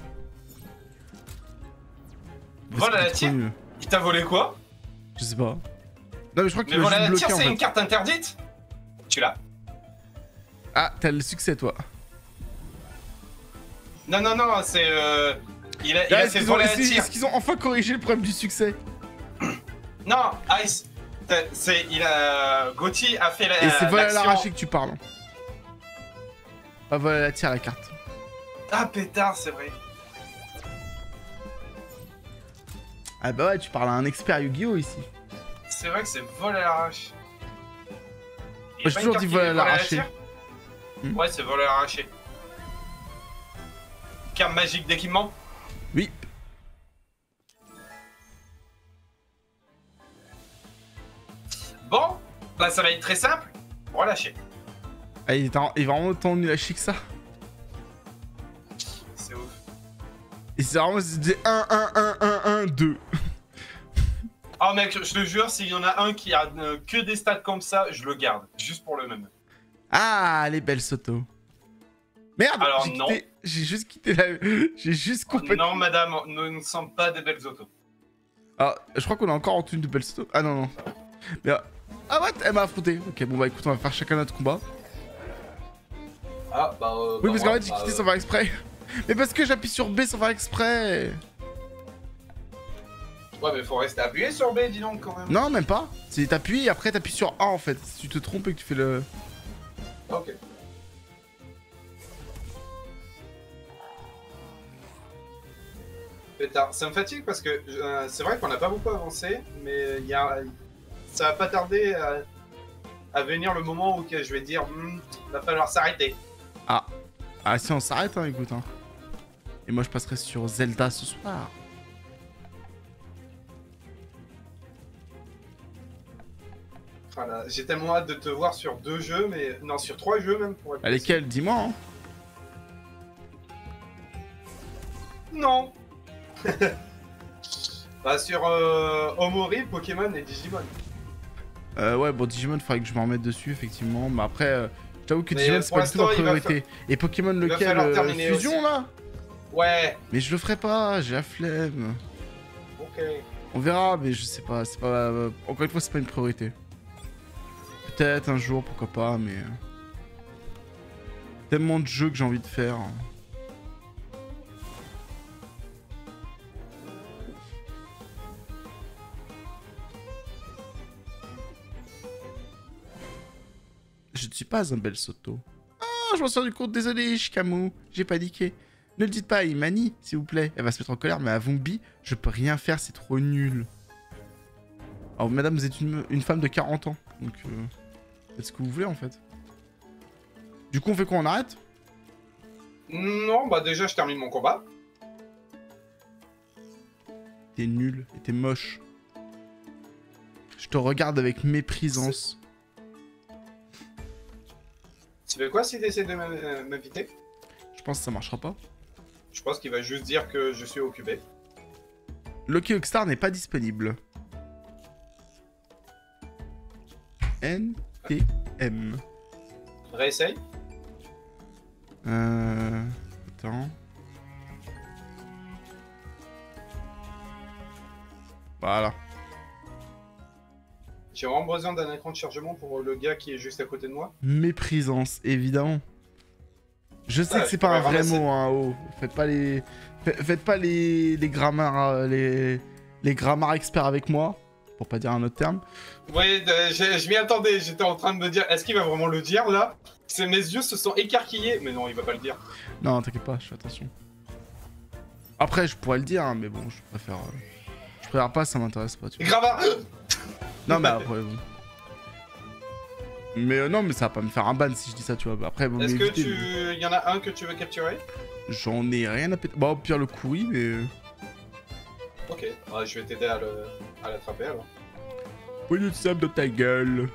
[SPEAKER 2] Voilà la
[SPEAKER 1] nul.
[SPEAKER 2] Il t'a volé quoi?
[SPEAKER 1] Je sais pas. Non, mais je crois qu'il
[SPEAKER 2] Mais
[SPEAKER 1] m'a
[SPEAKER 2] voilà la tire,
[SPEAKER 1] en
[SPEAKER 2] c'est
[SPEAKER 1] fait.
[SPEAKER 2] une carte interdite Tu l'as
[SPEAKER 1] Ah, t'as le succès toi.
[SPEAKER 2] Non, non, non, c'est. Euh... Il a, il
[SPEAKER 1] Ah,
[SPEAKER 2] a
[SPEAKER 1] Est-ce qu'ils ont,
[SPEAKER 2] voler la
[SPEAKER 1] est-ce-
[SPEAKER 2] tire.
[SPEAKER 1] est-ce qu'ils ont enfin corrigé le problème du succès
[SPEAKER 2] Non, Ice. c'est-. Il a. Gauthier a fait la.
[SPEAKER 1] Et c'est vol à l'arraché que tu parles. Pas vol à la tire la carte.
[SPEAKER 2] Ah, pétard, c'est vrai.
[SPEAKER 1] Ah bah ouais, tu parles à un expert Yu-Gi-Oh ici.
[SPEAKER 2] C'est vrai que c'est vol à l'arrache.
[SPEAKER 1] Moi, j'ai toujours dit vol à l'arraché. Hmm.
[SPEAKER 2] Ouais, c'est vol à l'arraché. Carte magique d'équipement
[SPEAKER 1] Oui.
[SPEAKER 2] Bon, bah ça va être très simple. Relâcher.
[SPEAKER 1] Ah, il est, en- il est vraiment autant nul à chier que ça.
[SPEAKER 2] C'est ouf.
[SPEAKER 1] Et c'est vraiment c'était 1, 1, 1, 1, 1, 2.
[SPEAKER 2] Oh mec, je te jure, s'il y en a un qui a euh, que des stats comme ça, je le garde. Juste pour le même.
[SPEAKER 1] Ah, les belles Soto. Merde,
[SPEAKER 2] Alors,
[SPEAKER 1] j'ai
[SPEAKER 2] non.
[SPEAKER 1] quitté- j'ai juste quitté la... J'ai juste complètement...
[SPEAKER 2] Non, madame, nous ne sommes pas des belles autos.
[SPEAKER 1] Ah, je crois qu'on est encore en tenue de belles Soto. Ah non, non. Mais... ah, Ah what? Elle m'a affronté. Ok, bon bah écoute, on va faire chacun notre combat.
[SPEAKER 2] Ah, bah. euh,
[SPEAKER 1] Oui,
[SPEAKER 2] bah,
[SPEAKER 1] parce qu'en fait, j'ai
[SPEAKER 2] bah,
[SPEAKER 1] quitté
[SPEAKER 2] euh,
[SPEAKER 1] sans faire exprès. Mais parce que j'appuie sur B sans faire exprès.
[SPEAKER 2] Ouais, mais faut rester appuyé sur B, dis donc, quand même.
[SPEAKER 1] Non, même pas. C'est t'appuies et après t'appuies sur A en fait. Si tu te trompes et que tu fais le...
[SPEAKER 2] Ok. Pétard, ça me fatigue parce que euh, c'est vrai qu'on n'a pas beaucoup avancé, mais y a, ça va pas tarder à, venir le moment où je vais dire, Hmm, va falloir s'arrêter.
[SPEAKER 1] Ah si, on s'arrête, hein, écoute. Hein. Et moi, je passerai sur Zelda ce soir.
[SPEAKER 2] Voilà, j'ai tellement hâte de te voir sur deux jeux, mais non, sur trois jeux même pour être précis.
[SPEAKER 1] lesquels? Dis-moi. Hein.
[SPEAKER 2] Non. bah sur euh, Omori, Pokémon et Digimon.
[SPEAKER 1] Euh, ouais, bon, Digimon, faudrait que je m'en remette dessus, effectivement. Mais après, euh, je t'avoue que
[SPEAKER 2] Mais
[SPEAKER 1] Digimon, c'est
[SPEAKER 2] pour
[SPEAKER 1] pas du tout ma priorité. Et Pokémon, lequel euh, Fusion,
[SPEAKER 2] aussi.
[SPEAKER 1] là?
[SPEAKER 2] Ouais.
[SPEAKER 1] Mais je le ferai pas, j'ai la flemme.
[SPEAKER 2] Ok.
[SPEAKER 1] On verra, mais je sais pas, c'est pas... euh, encore une fois, c'est pas une priorité. Peut-être un jour, pourquoi pas, mais... euh, Tellement de jeux que j'ai envie de faire. Je ne suis pas un bel Soto. Ah, je m'en suis rendu compte, désolé, Shikamu, j'ai paniqué. Ne le dites pas à Imani, s'il vous plaît. Elle va se mettre en colère, mais à Vumbi, je peux rien faire, c'est trop nul. Alors, madame, vous êtes une, une femme de 40 ans, donc euh, faites ce que vous voulez en fait. Du coup, on fait quoi On arrête?
[SPEAKER 2] Non, bah déjà je termine mon combat.
[SPEAKER 1] T'es nul et t'es moche. Je te regarde avec méprisance.
[SPEAKER 2] Tu fais quoi si t'essaies de euh, m'inviter?
[SPEAKER 1] Je pense que ça marchera pas.
[SPEAKER 2] Je pense qu'il va juste dire que je suis occupé.
[SPEAKER 1] Loki Hockstar n'est pas disponible. NTM.
[SPEAKER 2] Réessaye.
[SPEAKER 1] Euh... Attends. Voilà.
[SPEAKER 2] J'ai vraiment besoin d'un écran de chargement pour le gars qui est juste à côté de moi.
[SPEAKER 1] Méprisance, évidemment. Je sais
[SPEAKER 2] Ouais,
[SPEAKER 1] que c'est pas un vrai
[SPEAKER 2] ramasser.
[SPEAKER 1] mot, hein, oh. Faites pas les... fa- Faites pas les, les grammaires... euh, Les... les grammaires experts avec moi. Pour pas dire un autre terme.
[SPEAKER 2] Oui, de- je, m'y attendais. J'étais en train de me dire, est-ce qu'il va vraiment le dire là? Mes yeux se sont écarquillés. Mais non, il va pas le dire.
[SPEAKER 1] Non, t'inquiète pas, je fais attention. Après, je pourrais le dire, hein, mais bon, je préfère... euh, Je préfère pas, ça m'intéresse pas, tu vois.
[SPEAKER 2] Grava
[SPEAKER 1] Non, mais après, bon. Mais euh, non, mais ça va pas me faire un ban si je dis ça, tu vois. Après, vaut
[SPEAKER 2] Est-ce que
[SPEAKER 1] éviter,
[SPEAKER 2] tu.
[SPEAKER 1] mais-
[SPEAKER 2] y en a un que tu veux capturer?
[SPEAKER 1] J'en ai rien à péter. Bah, au pire, le courri, mais... euh,
[SPEAKER 2] Ok. Ouais, je vais t'aider à le- à l'attraper alors.
[SPEAKER 1] Oui, le sable de ta gueule.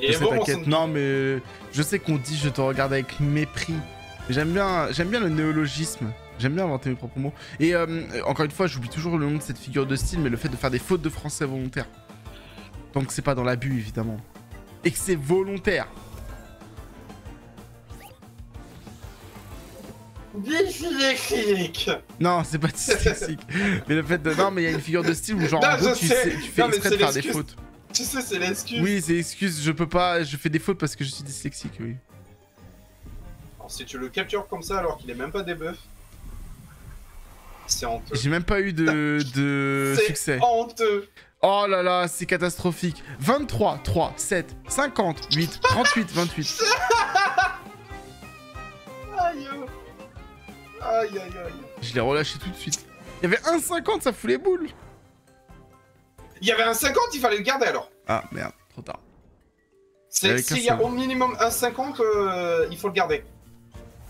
[SPEAKER 1] Je sais,
[SPEAKER 2] bon,
[SPEAKER 1] t'inquiète. Non, mais je sais qu'on dit je te regarde avec mépris. J'aime bien, j'aime bien le néologisme. J'aime bien inventer mes propres mots. Et euh, encore une fois, j'oublie toujours le nom de cette figure de style, mais le fait de faire des fautes de français volontaires. Tant que c'est pas dans l'abus, évidemment. Et que c'est volontaire.
[SPEAKER 2] Dyslexique
[SPEAKER 1] Non, c'est pas dyslexique. mais le fait de. Non, mais il y a une figure de style où, genre,
[SPEAKER 2] Non,
[SPEAKER 1] en gros, tu,
[SPEAKER 2] sais.
[SPEAKER 1] tu fais
[SPEAKER 2] Non,
[SPEAKER 1] exprès de
[SPEAKER 2] c'est
[SPEAKER 1] faire des
[SPEAKER 2] l'excuse.
[SPEAKER 1] fautes.
[SPEAKER 2] Tu sais, c'est l'excuse.
[SPEAKER 1] Oui, c'est excuse, je peux pas. Je fais des fautes parce que je suis dyslexique, oui.
[SPEAKER 2] Alors, si tu le captures comme ça alors qu'il est même pas debuff, c'est honteux.
[SPEAKER 1] J'ai même pas eu de, de
[SPEAKER 2] C'est
[SPEAKER 1] succès.
[SPEAKER 2] honteux.
[SPEAKER 1] Oh là là, c'est catastrophique. 23, 3, 7, 50, 8, 38, 28.
[SPEAKER 2] Aïe. Aïe, aïe, aïe.
[SPEAKER 1] Je l'ai relâché tout de suite. Il y avait 1,50, ça fout les boules.
[SPEAKER 2] Il y avait un 50, il fallait le garder alors.
[SPEAKER 1] Ah merde, trop tard.
[SPEAKER 2] C'est- S'il y a au minimum un 50, euh, il faut le garder.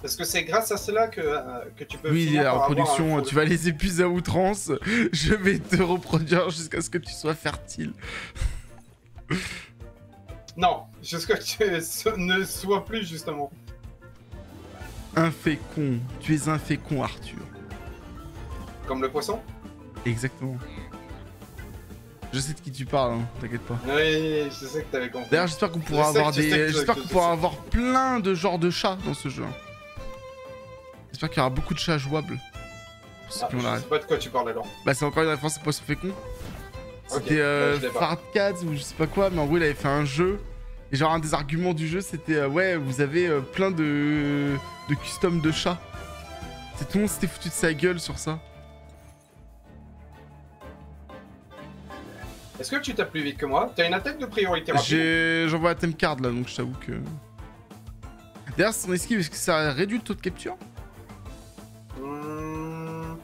[SPEAKER 2] Parce que c'est grâce à cela que, euh, que tu peux.
[SPEAKER 1] Oui, la reproduction, tu vas les épuiser à outrance. Je vais te reproduire jusqu'à ce que tu sois fertile.
[SPEAKER 2] Non, jusqu'à ce que tu ne sois plus justement.
[SPEAKER 1] Infécond. Tu es infécond, Arthur.
[SPEAKER 2] Comme le poisson?
[SPEAKER 1] Exactement. Je sais de qui tu parles, hein, t'inquiète pas.
[SPEAKER 2] Oui, je sais que t'avais compris.
[SPEAKER 1] D'ailleurs, j'espère qu'on pourra
[SPEAKER 2] Je
[SPEAKER 1] avoir
[SPEAKER 2] je
[SPEAKER 1] des.
[SPEAKER 2] que-
[SPEAKER 1] J'espère
[SPEAKER 2] que-
[SPEAKER 1] qu'on
[SPEAKER 2] je
[SPEAKER 1] pourra avoir plein de genres de chats dans ce jeu. J'espère qu'il y aura beaucoup de chats jouables.
[SPEAKER 2] Ah, je sais pas de quoi tu parles alors.
[SPEAKER 1] Bah c'est encore une référence à Poisson Fécond. C'était
[SPEAKER 2] Ok,
[SPEAKER 1] euh,
[SPEAKER 2] je
[SPEAKER 1] ou je sais pas quoi, mais en gros il avait fait un jeu. Et genre un des arguments du jeu c'était euh, ouais vous avez euh, plein de, de custom de chats. C'est tout le monde s'était foutu de sa gueule sur ça.
[SPEAKER 2] Est-ce que tu tapes plus vite que moi? T'as une attaque de priorité rapide?
[SPEAKER 1] J'envoie la thème card là donc je t'avoue que. D'ailleurs son esquive est-ce que ça réduit le taux de capture?
[SPEAKER 2] Hmm.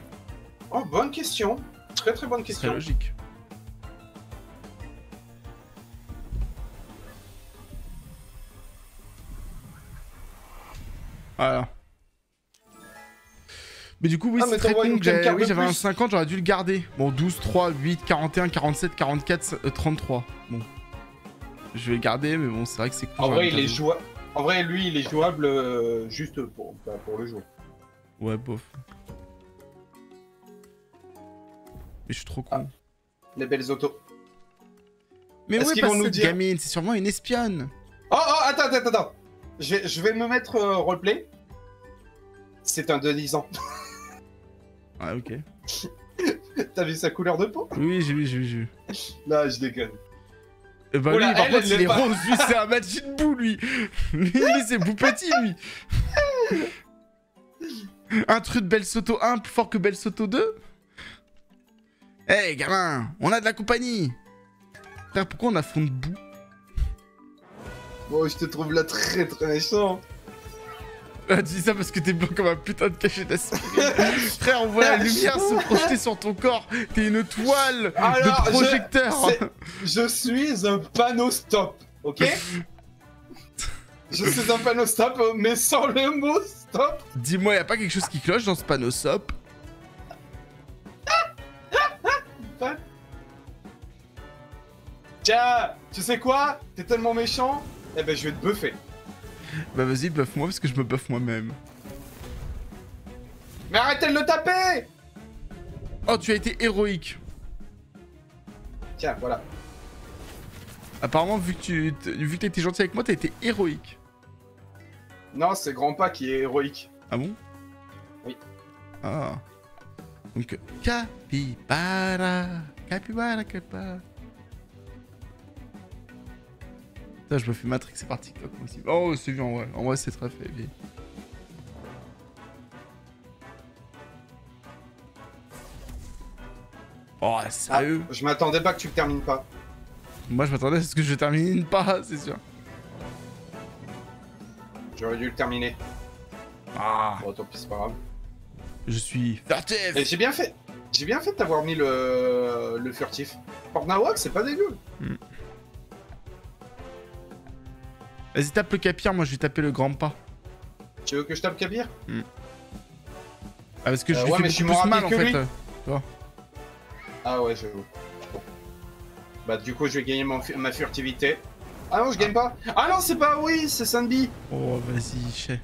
[SPEAKER 2] Oh, bonne question. Très très bonne question.
[SPEAKER 1] logique. Voilà. Mais du coup, oui,
[SPEAKER 2] Ah,
[SPEAKER 1] c'est très con que j'avais- oui, un
[SPEAKER 2] plus.
[SPEAKER 1] 50, j'aurais dû le garder. Bon, 12, 3, 8, 41, 47, 44, euh, 33. Bon. Je vais le garder, mais bon, c'est vrai que c'est con.
[SPEAKER 2] En vrai,
[SPEAKER 1] dû
[SPEAKER 2] il est
[SPEAKER 1] garder.
[SPEAKER 2] jouable. En vrai, lui, il est jouable euh, juste pour, le jeu.
[SPEAKER 1] Ouais, bof. Mais je suis trop con.
[SPEAKER 2] Les belles autos.
[SPEAKER 1] Mais ouais,
[SPEAKER 2] vont nous
[SPEAKER 1] cette
[SPEAKER 2] dire-
[SPEAKER 1] gamine, c'est sûrement une espionne.
[SPEAKER 2] Oh, oh, attends, attends, attends. Je vais, je vais me mettre euh, roleplay. C'est un de 10 ans.
[SPEAKER 1] Ah, ok.
[SPEAKER 2] T'as vu sa couleur de peau?
[SPEAKER 1] Oui, oui, j'ai vu, j'ai vu, j'ai vu.
[SPEAKER 2] Là, je déconne.
[SPEAKER 1] Eh bah
[SPEAKER 2] Oula,
[SPEAKER 1] lui, par
[SPEAKER 2] elle,
[SPEAKER 1] contre,
[SPEAKER 2] elle
[SPEAKER 1] il est
[SPEAKER 2] pas.
[SPEAKER 1] rose, lui, c'est un Majin Buu, lui. Lui, lui, c'est Bou Petit, lui. Un truc de Belle Soto 1 plus fort que Belle Soto 2 Eh, gamin, on a de la compagnie. Frère, pourquoi on a fond de boue?
[SPEAKER 2] Bon, je te trouve là très très méchant.
[SPEAKER 1] Ah, dis ça parce que t'es blanc comme un putain de cachet d'aspirine. Frère, on voit la lumière se projeter sur ton corps. T'es une toile
[SPEAKER 2] Alors,
[SPEAKER 1] de
[SPEAKER 2] je-
[SPEAKER 1] projecteur.
[SPEAKER 2] Je suis un panneau stop, ok? Je suis un panneau stop, mais sans le mot stop.
[SPEAKER 1] Dis-moi, y a pas quelque chose qui cloche dans ce panneau SOP
[SPEAKER 2] Tiens, tu sais quoi? T'es tellement méchant Eh ben, je vais te buffer.
[SPEAKER 1] Bah vas-y, buff-moi parce que je me buff moi-même.
[SPEAKER 2] Mais arrêtez de le taper
[SPEAKER 1] Oh, tu as été héroïque.
[SPEAKER 2] Tiens, voilà.
[SPEAKER 1] Apparemment, vu que tu vu que été gentil avec moi, t'as été héroïque.
[SPEAKER 2] Non, c'est Grandpa qui est héroïque.
[SPEAKER 1] Ah bon?
[SPEAKER 2] Oui.
[SPEAKER 1] Ah. Donc, capybara, capybara, capybara. Putain, je me fais Matrix, c'est parti. TikTok, moi aussi. Oh, c'est vu en vrai. En vrai, c'est très fait. bien. Oh, sérieux
[SPEAKER 2] Je m'attendais pas que tu le termines pas.
[SPEAKER 1] Moi, je m'attendais à ce que je termine pas, c'est sûr.
[SPEAKER 2] J'aurais dû le terminer.
[SPEAKER 1] Ah,
[SPEAKER 2] Bon, tant pis, c'est pas grave.
[SPEAKER 1] je suis furtif.
[SPEAKER 2] Et j'ai bien fait. J'ai bien fait de t'avoir mis le, le furtif. Pornawak, c'est pas dégueu.
[SPEAKER 1] Vas-y, tape le capir, moi je vais taper le grand pas.
[SPEAKER 2] Tu veux que je tape Kabir
[SPEAKER 1] Ah, parce que je
[SPEAKER 2] Euh,
[SPEAKER 1] lui
[SPEAKER 2] ouais,
[SPEAKER 1] fais
[SPEAKER 2] mais je suis
[SPEAKER 1] plus mal en fait.
[SPEAKER 2] lui.
[SPEAKER 1] euh.
[SPEAKER 2] Ah ouais, j'avoue. Bah du coup, je vais gagner mon ma furtivité. Ah non, je gagne pas. Ah non, c'est pas oui, c'est Sandy.
[SPEAKER 1] Oh, vas-y, chais.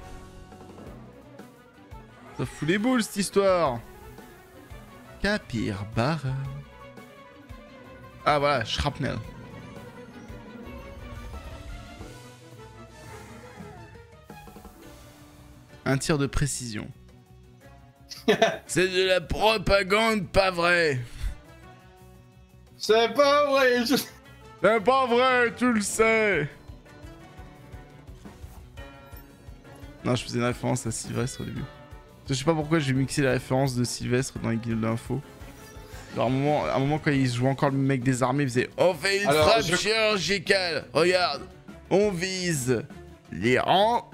[SPEAKER 1] Ça fout les boules cette histoire. Capir barre. Ah voilà, shrapnel. Un tir de précision. C'est de la propagande pas vrai.
[SPEAKER 2] C'est pas vrai. je-
[SPEAKER 1] C'est pas vrai, tu le sais. Non, je faisais une référence à Sylvestre au début. Je sais pas pourquoi j'ai mixé la référence de Sylvestre dans les guildes d'info. Genre, à un moment, à un moment, quand il jouait encore le mec des armées, il faisait On fait une
[SPEAKER 2] Alors,
[SPEAKER 1] frappe
[SPEAKER 2] je-
[SPEAKER 1] chirurgicale. Regarde, on vise les rangs.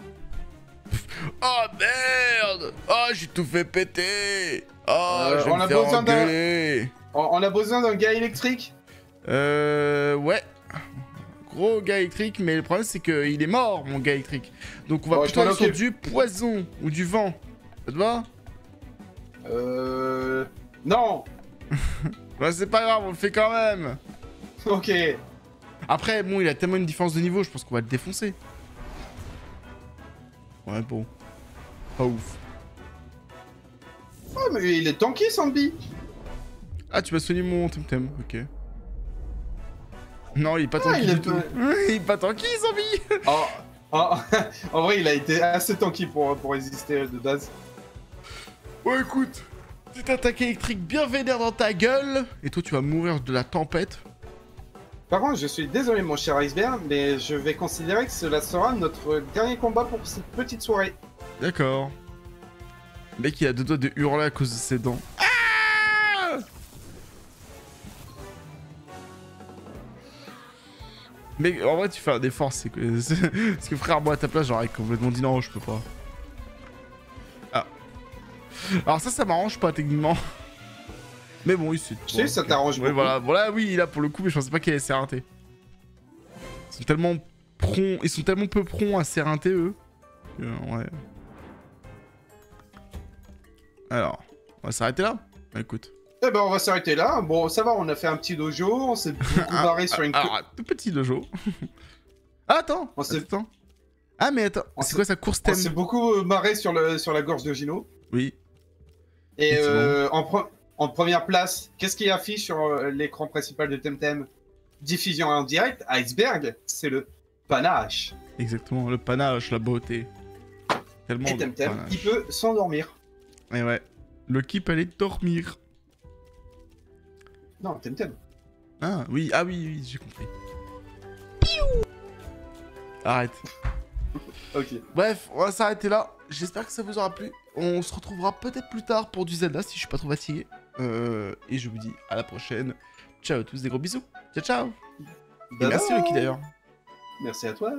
[SPEAKER 1] Oh merde Oh, j'ai tout fait péter Oh,
[SPEAKER 2] Euh,
[SPEAKER 1] je vais
[SPEAKER 2] on
[SPEAKER 1] me
[SPEAKER 2] a
[SPEAKER 1] faire engueuler.
[SPEAKER 2] On, on a besoin d'un gars électrique.
[SPEAKER 1] Euh. Ouais. Gros gars électrique, mais le problème c'est qu'il est mort, mon gars électrique. Donc on va plutôt aller sur du poison ou du vent. Ça te va?
[SPEAKER 2] Euh. Non.
[SPEAKER 1] Bah c'est pas grave, on le fait quand même.
[SPEAKER 2] Ok.
[SPEAKER 1] Après, bon, il a tellement une différence de niveau, je pense qu'on va le défoncer. Ouais, bon. Pas ouf.
[SPEAKER 2] Oh, mais il est tanky, Sambi.
[SPEAKER 1] Ah, tu m'as soigné mon Temtem, ok. Non, il est pas
[SPEAKER 2] Ah,
[SPEAKER 1] tanky
[SPEAKER 2] il est
[SPEAKER 1] du tout. il est pas tanky, zombie
[SPEAKER 2] En, en- en vrai, il a été assez tanky pour, pour résister de base.
[SPEAKER 1] Ouais, écoute, petite attaque électrique bien vénère dans ta gueule, et toi tu vas mourir de la tempête.
[SPEAKER 2] Par contre, je suis désolé, mon cher Iceberg, mais je vais considérer que cela sera notre dernier combat pour cette petite soirée.
[SPEAKER 1] D'accord. Mec, il a deux doigts de hurler à cause de ses dents. Ah Mais en vrai, tu fais un effort, c'est que... Parce que frère, moi à ta place, j'aurais complètement dit non, je peux pas. Ah. Alors ça, ça m'arrange pas techniquement. Mais bon, il c'est...
[SPEAKER 2] Tu sais, ça t'arrange
[SPEAKER 1] Ouais,
[SPEAKER 2] beaucoup.
[SPEAKER 1] voilà, voilà, oui, là pour le coup, mais je pensais pas qu'il allait s'éreinter. Ils sont tellement pronds, ils sont tellement peu pronds à s'éreinter eux. ouais. Alors, on va s'arrêter là? Bah, Écoute.
[SPEAKER 2] Eh ben, on va s'arrêter là. Bon, ça va, on a fait un petit dojo, on s'est beaucoup barré sur une...
[SPEAKER 1] tout petit dojo. ah, attends,
[SPEAKER 2] On s'est-
[SPEAKER 1] attends. Ah, mais attends,
[SPEAKER 2] On
[SPEAKER 1] c'est
[SPEAKER 2] s'est-
[SPEAKER 1] quoi sa course
[SPEAKER 2] On
[SPEAKER 1] thème?
[SPEAKER 2] s'est beaucoup euh, marré sur, le, sur la gorge de Gino.
[SPEAKER 1] Oui.
[SPEAKER 2] Et euh, en, pre- en première place, qu'est-ce qui affiche sur euh, l'écran principal de Temtem? Diffusion en direct, Iceberg, c'est le panache.
[SPEAKER 1] Exactement, le panache, la beauté. Tellement
[SPEAKER 2] Et Temtem, il peut s'endormir.
[SPEAKER 1] Et ouais. Le keep allait dormir.
[SPEAKER 2] Non, Temtem.
[SPEAKER 1] Ah, oui, ah oui, oui, j'ai compris. Arrête.
[SPEAKER 2] Ok.
[SPEAKER 1] Bref, on va s'arrêter là. J'espère que ça vous aura plu. On se retrouvera peut-être plus tard pour du Zelda si je suis pas trop fatigué. Euh, et je vous dis à la prochaine. Ciao à tous, des gros bisous. Ciao, ciao. Et merci. Lucky d'ailleurs.
[SPEAKER 2] Merci à toi.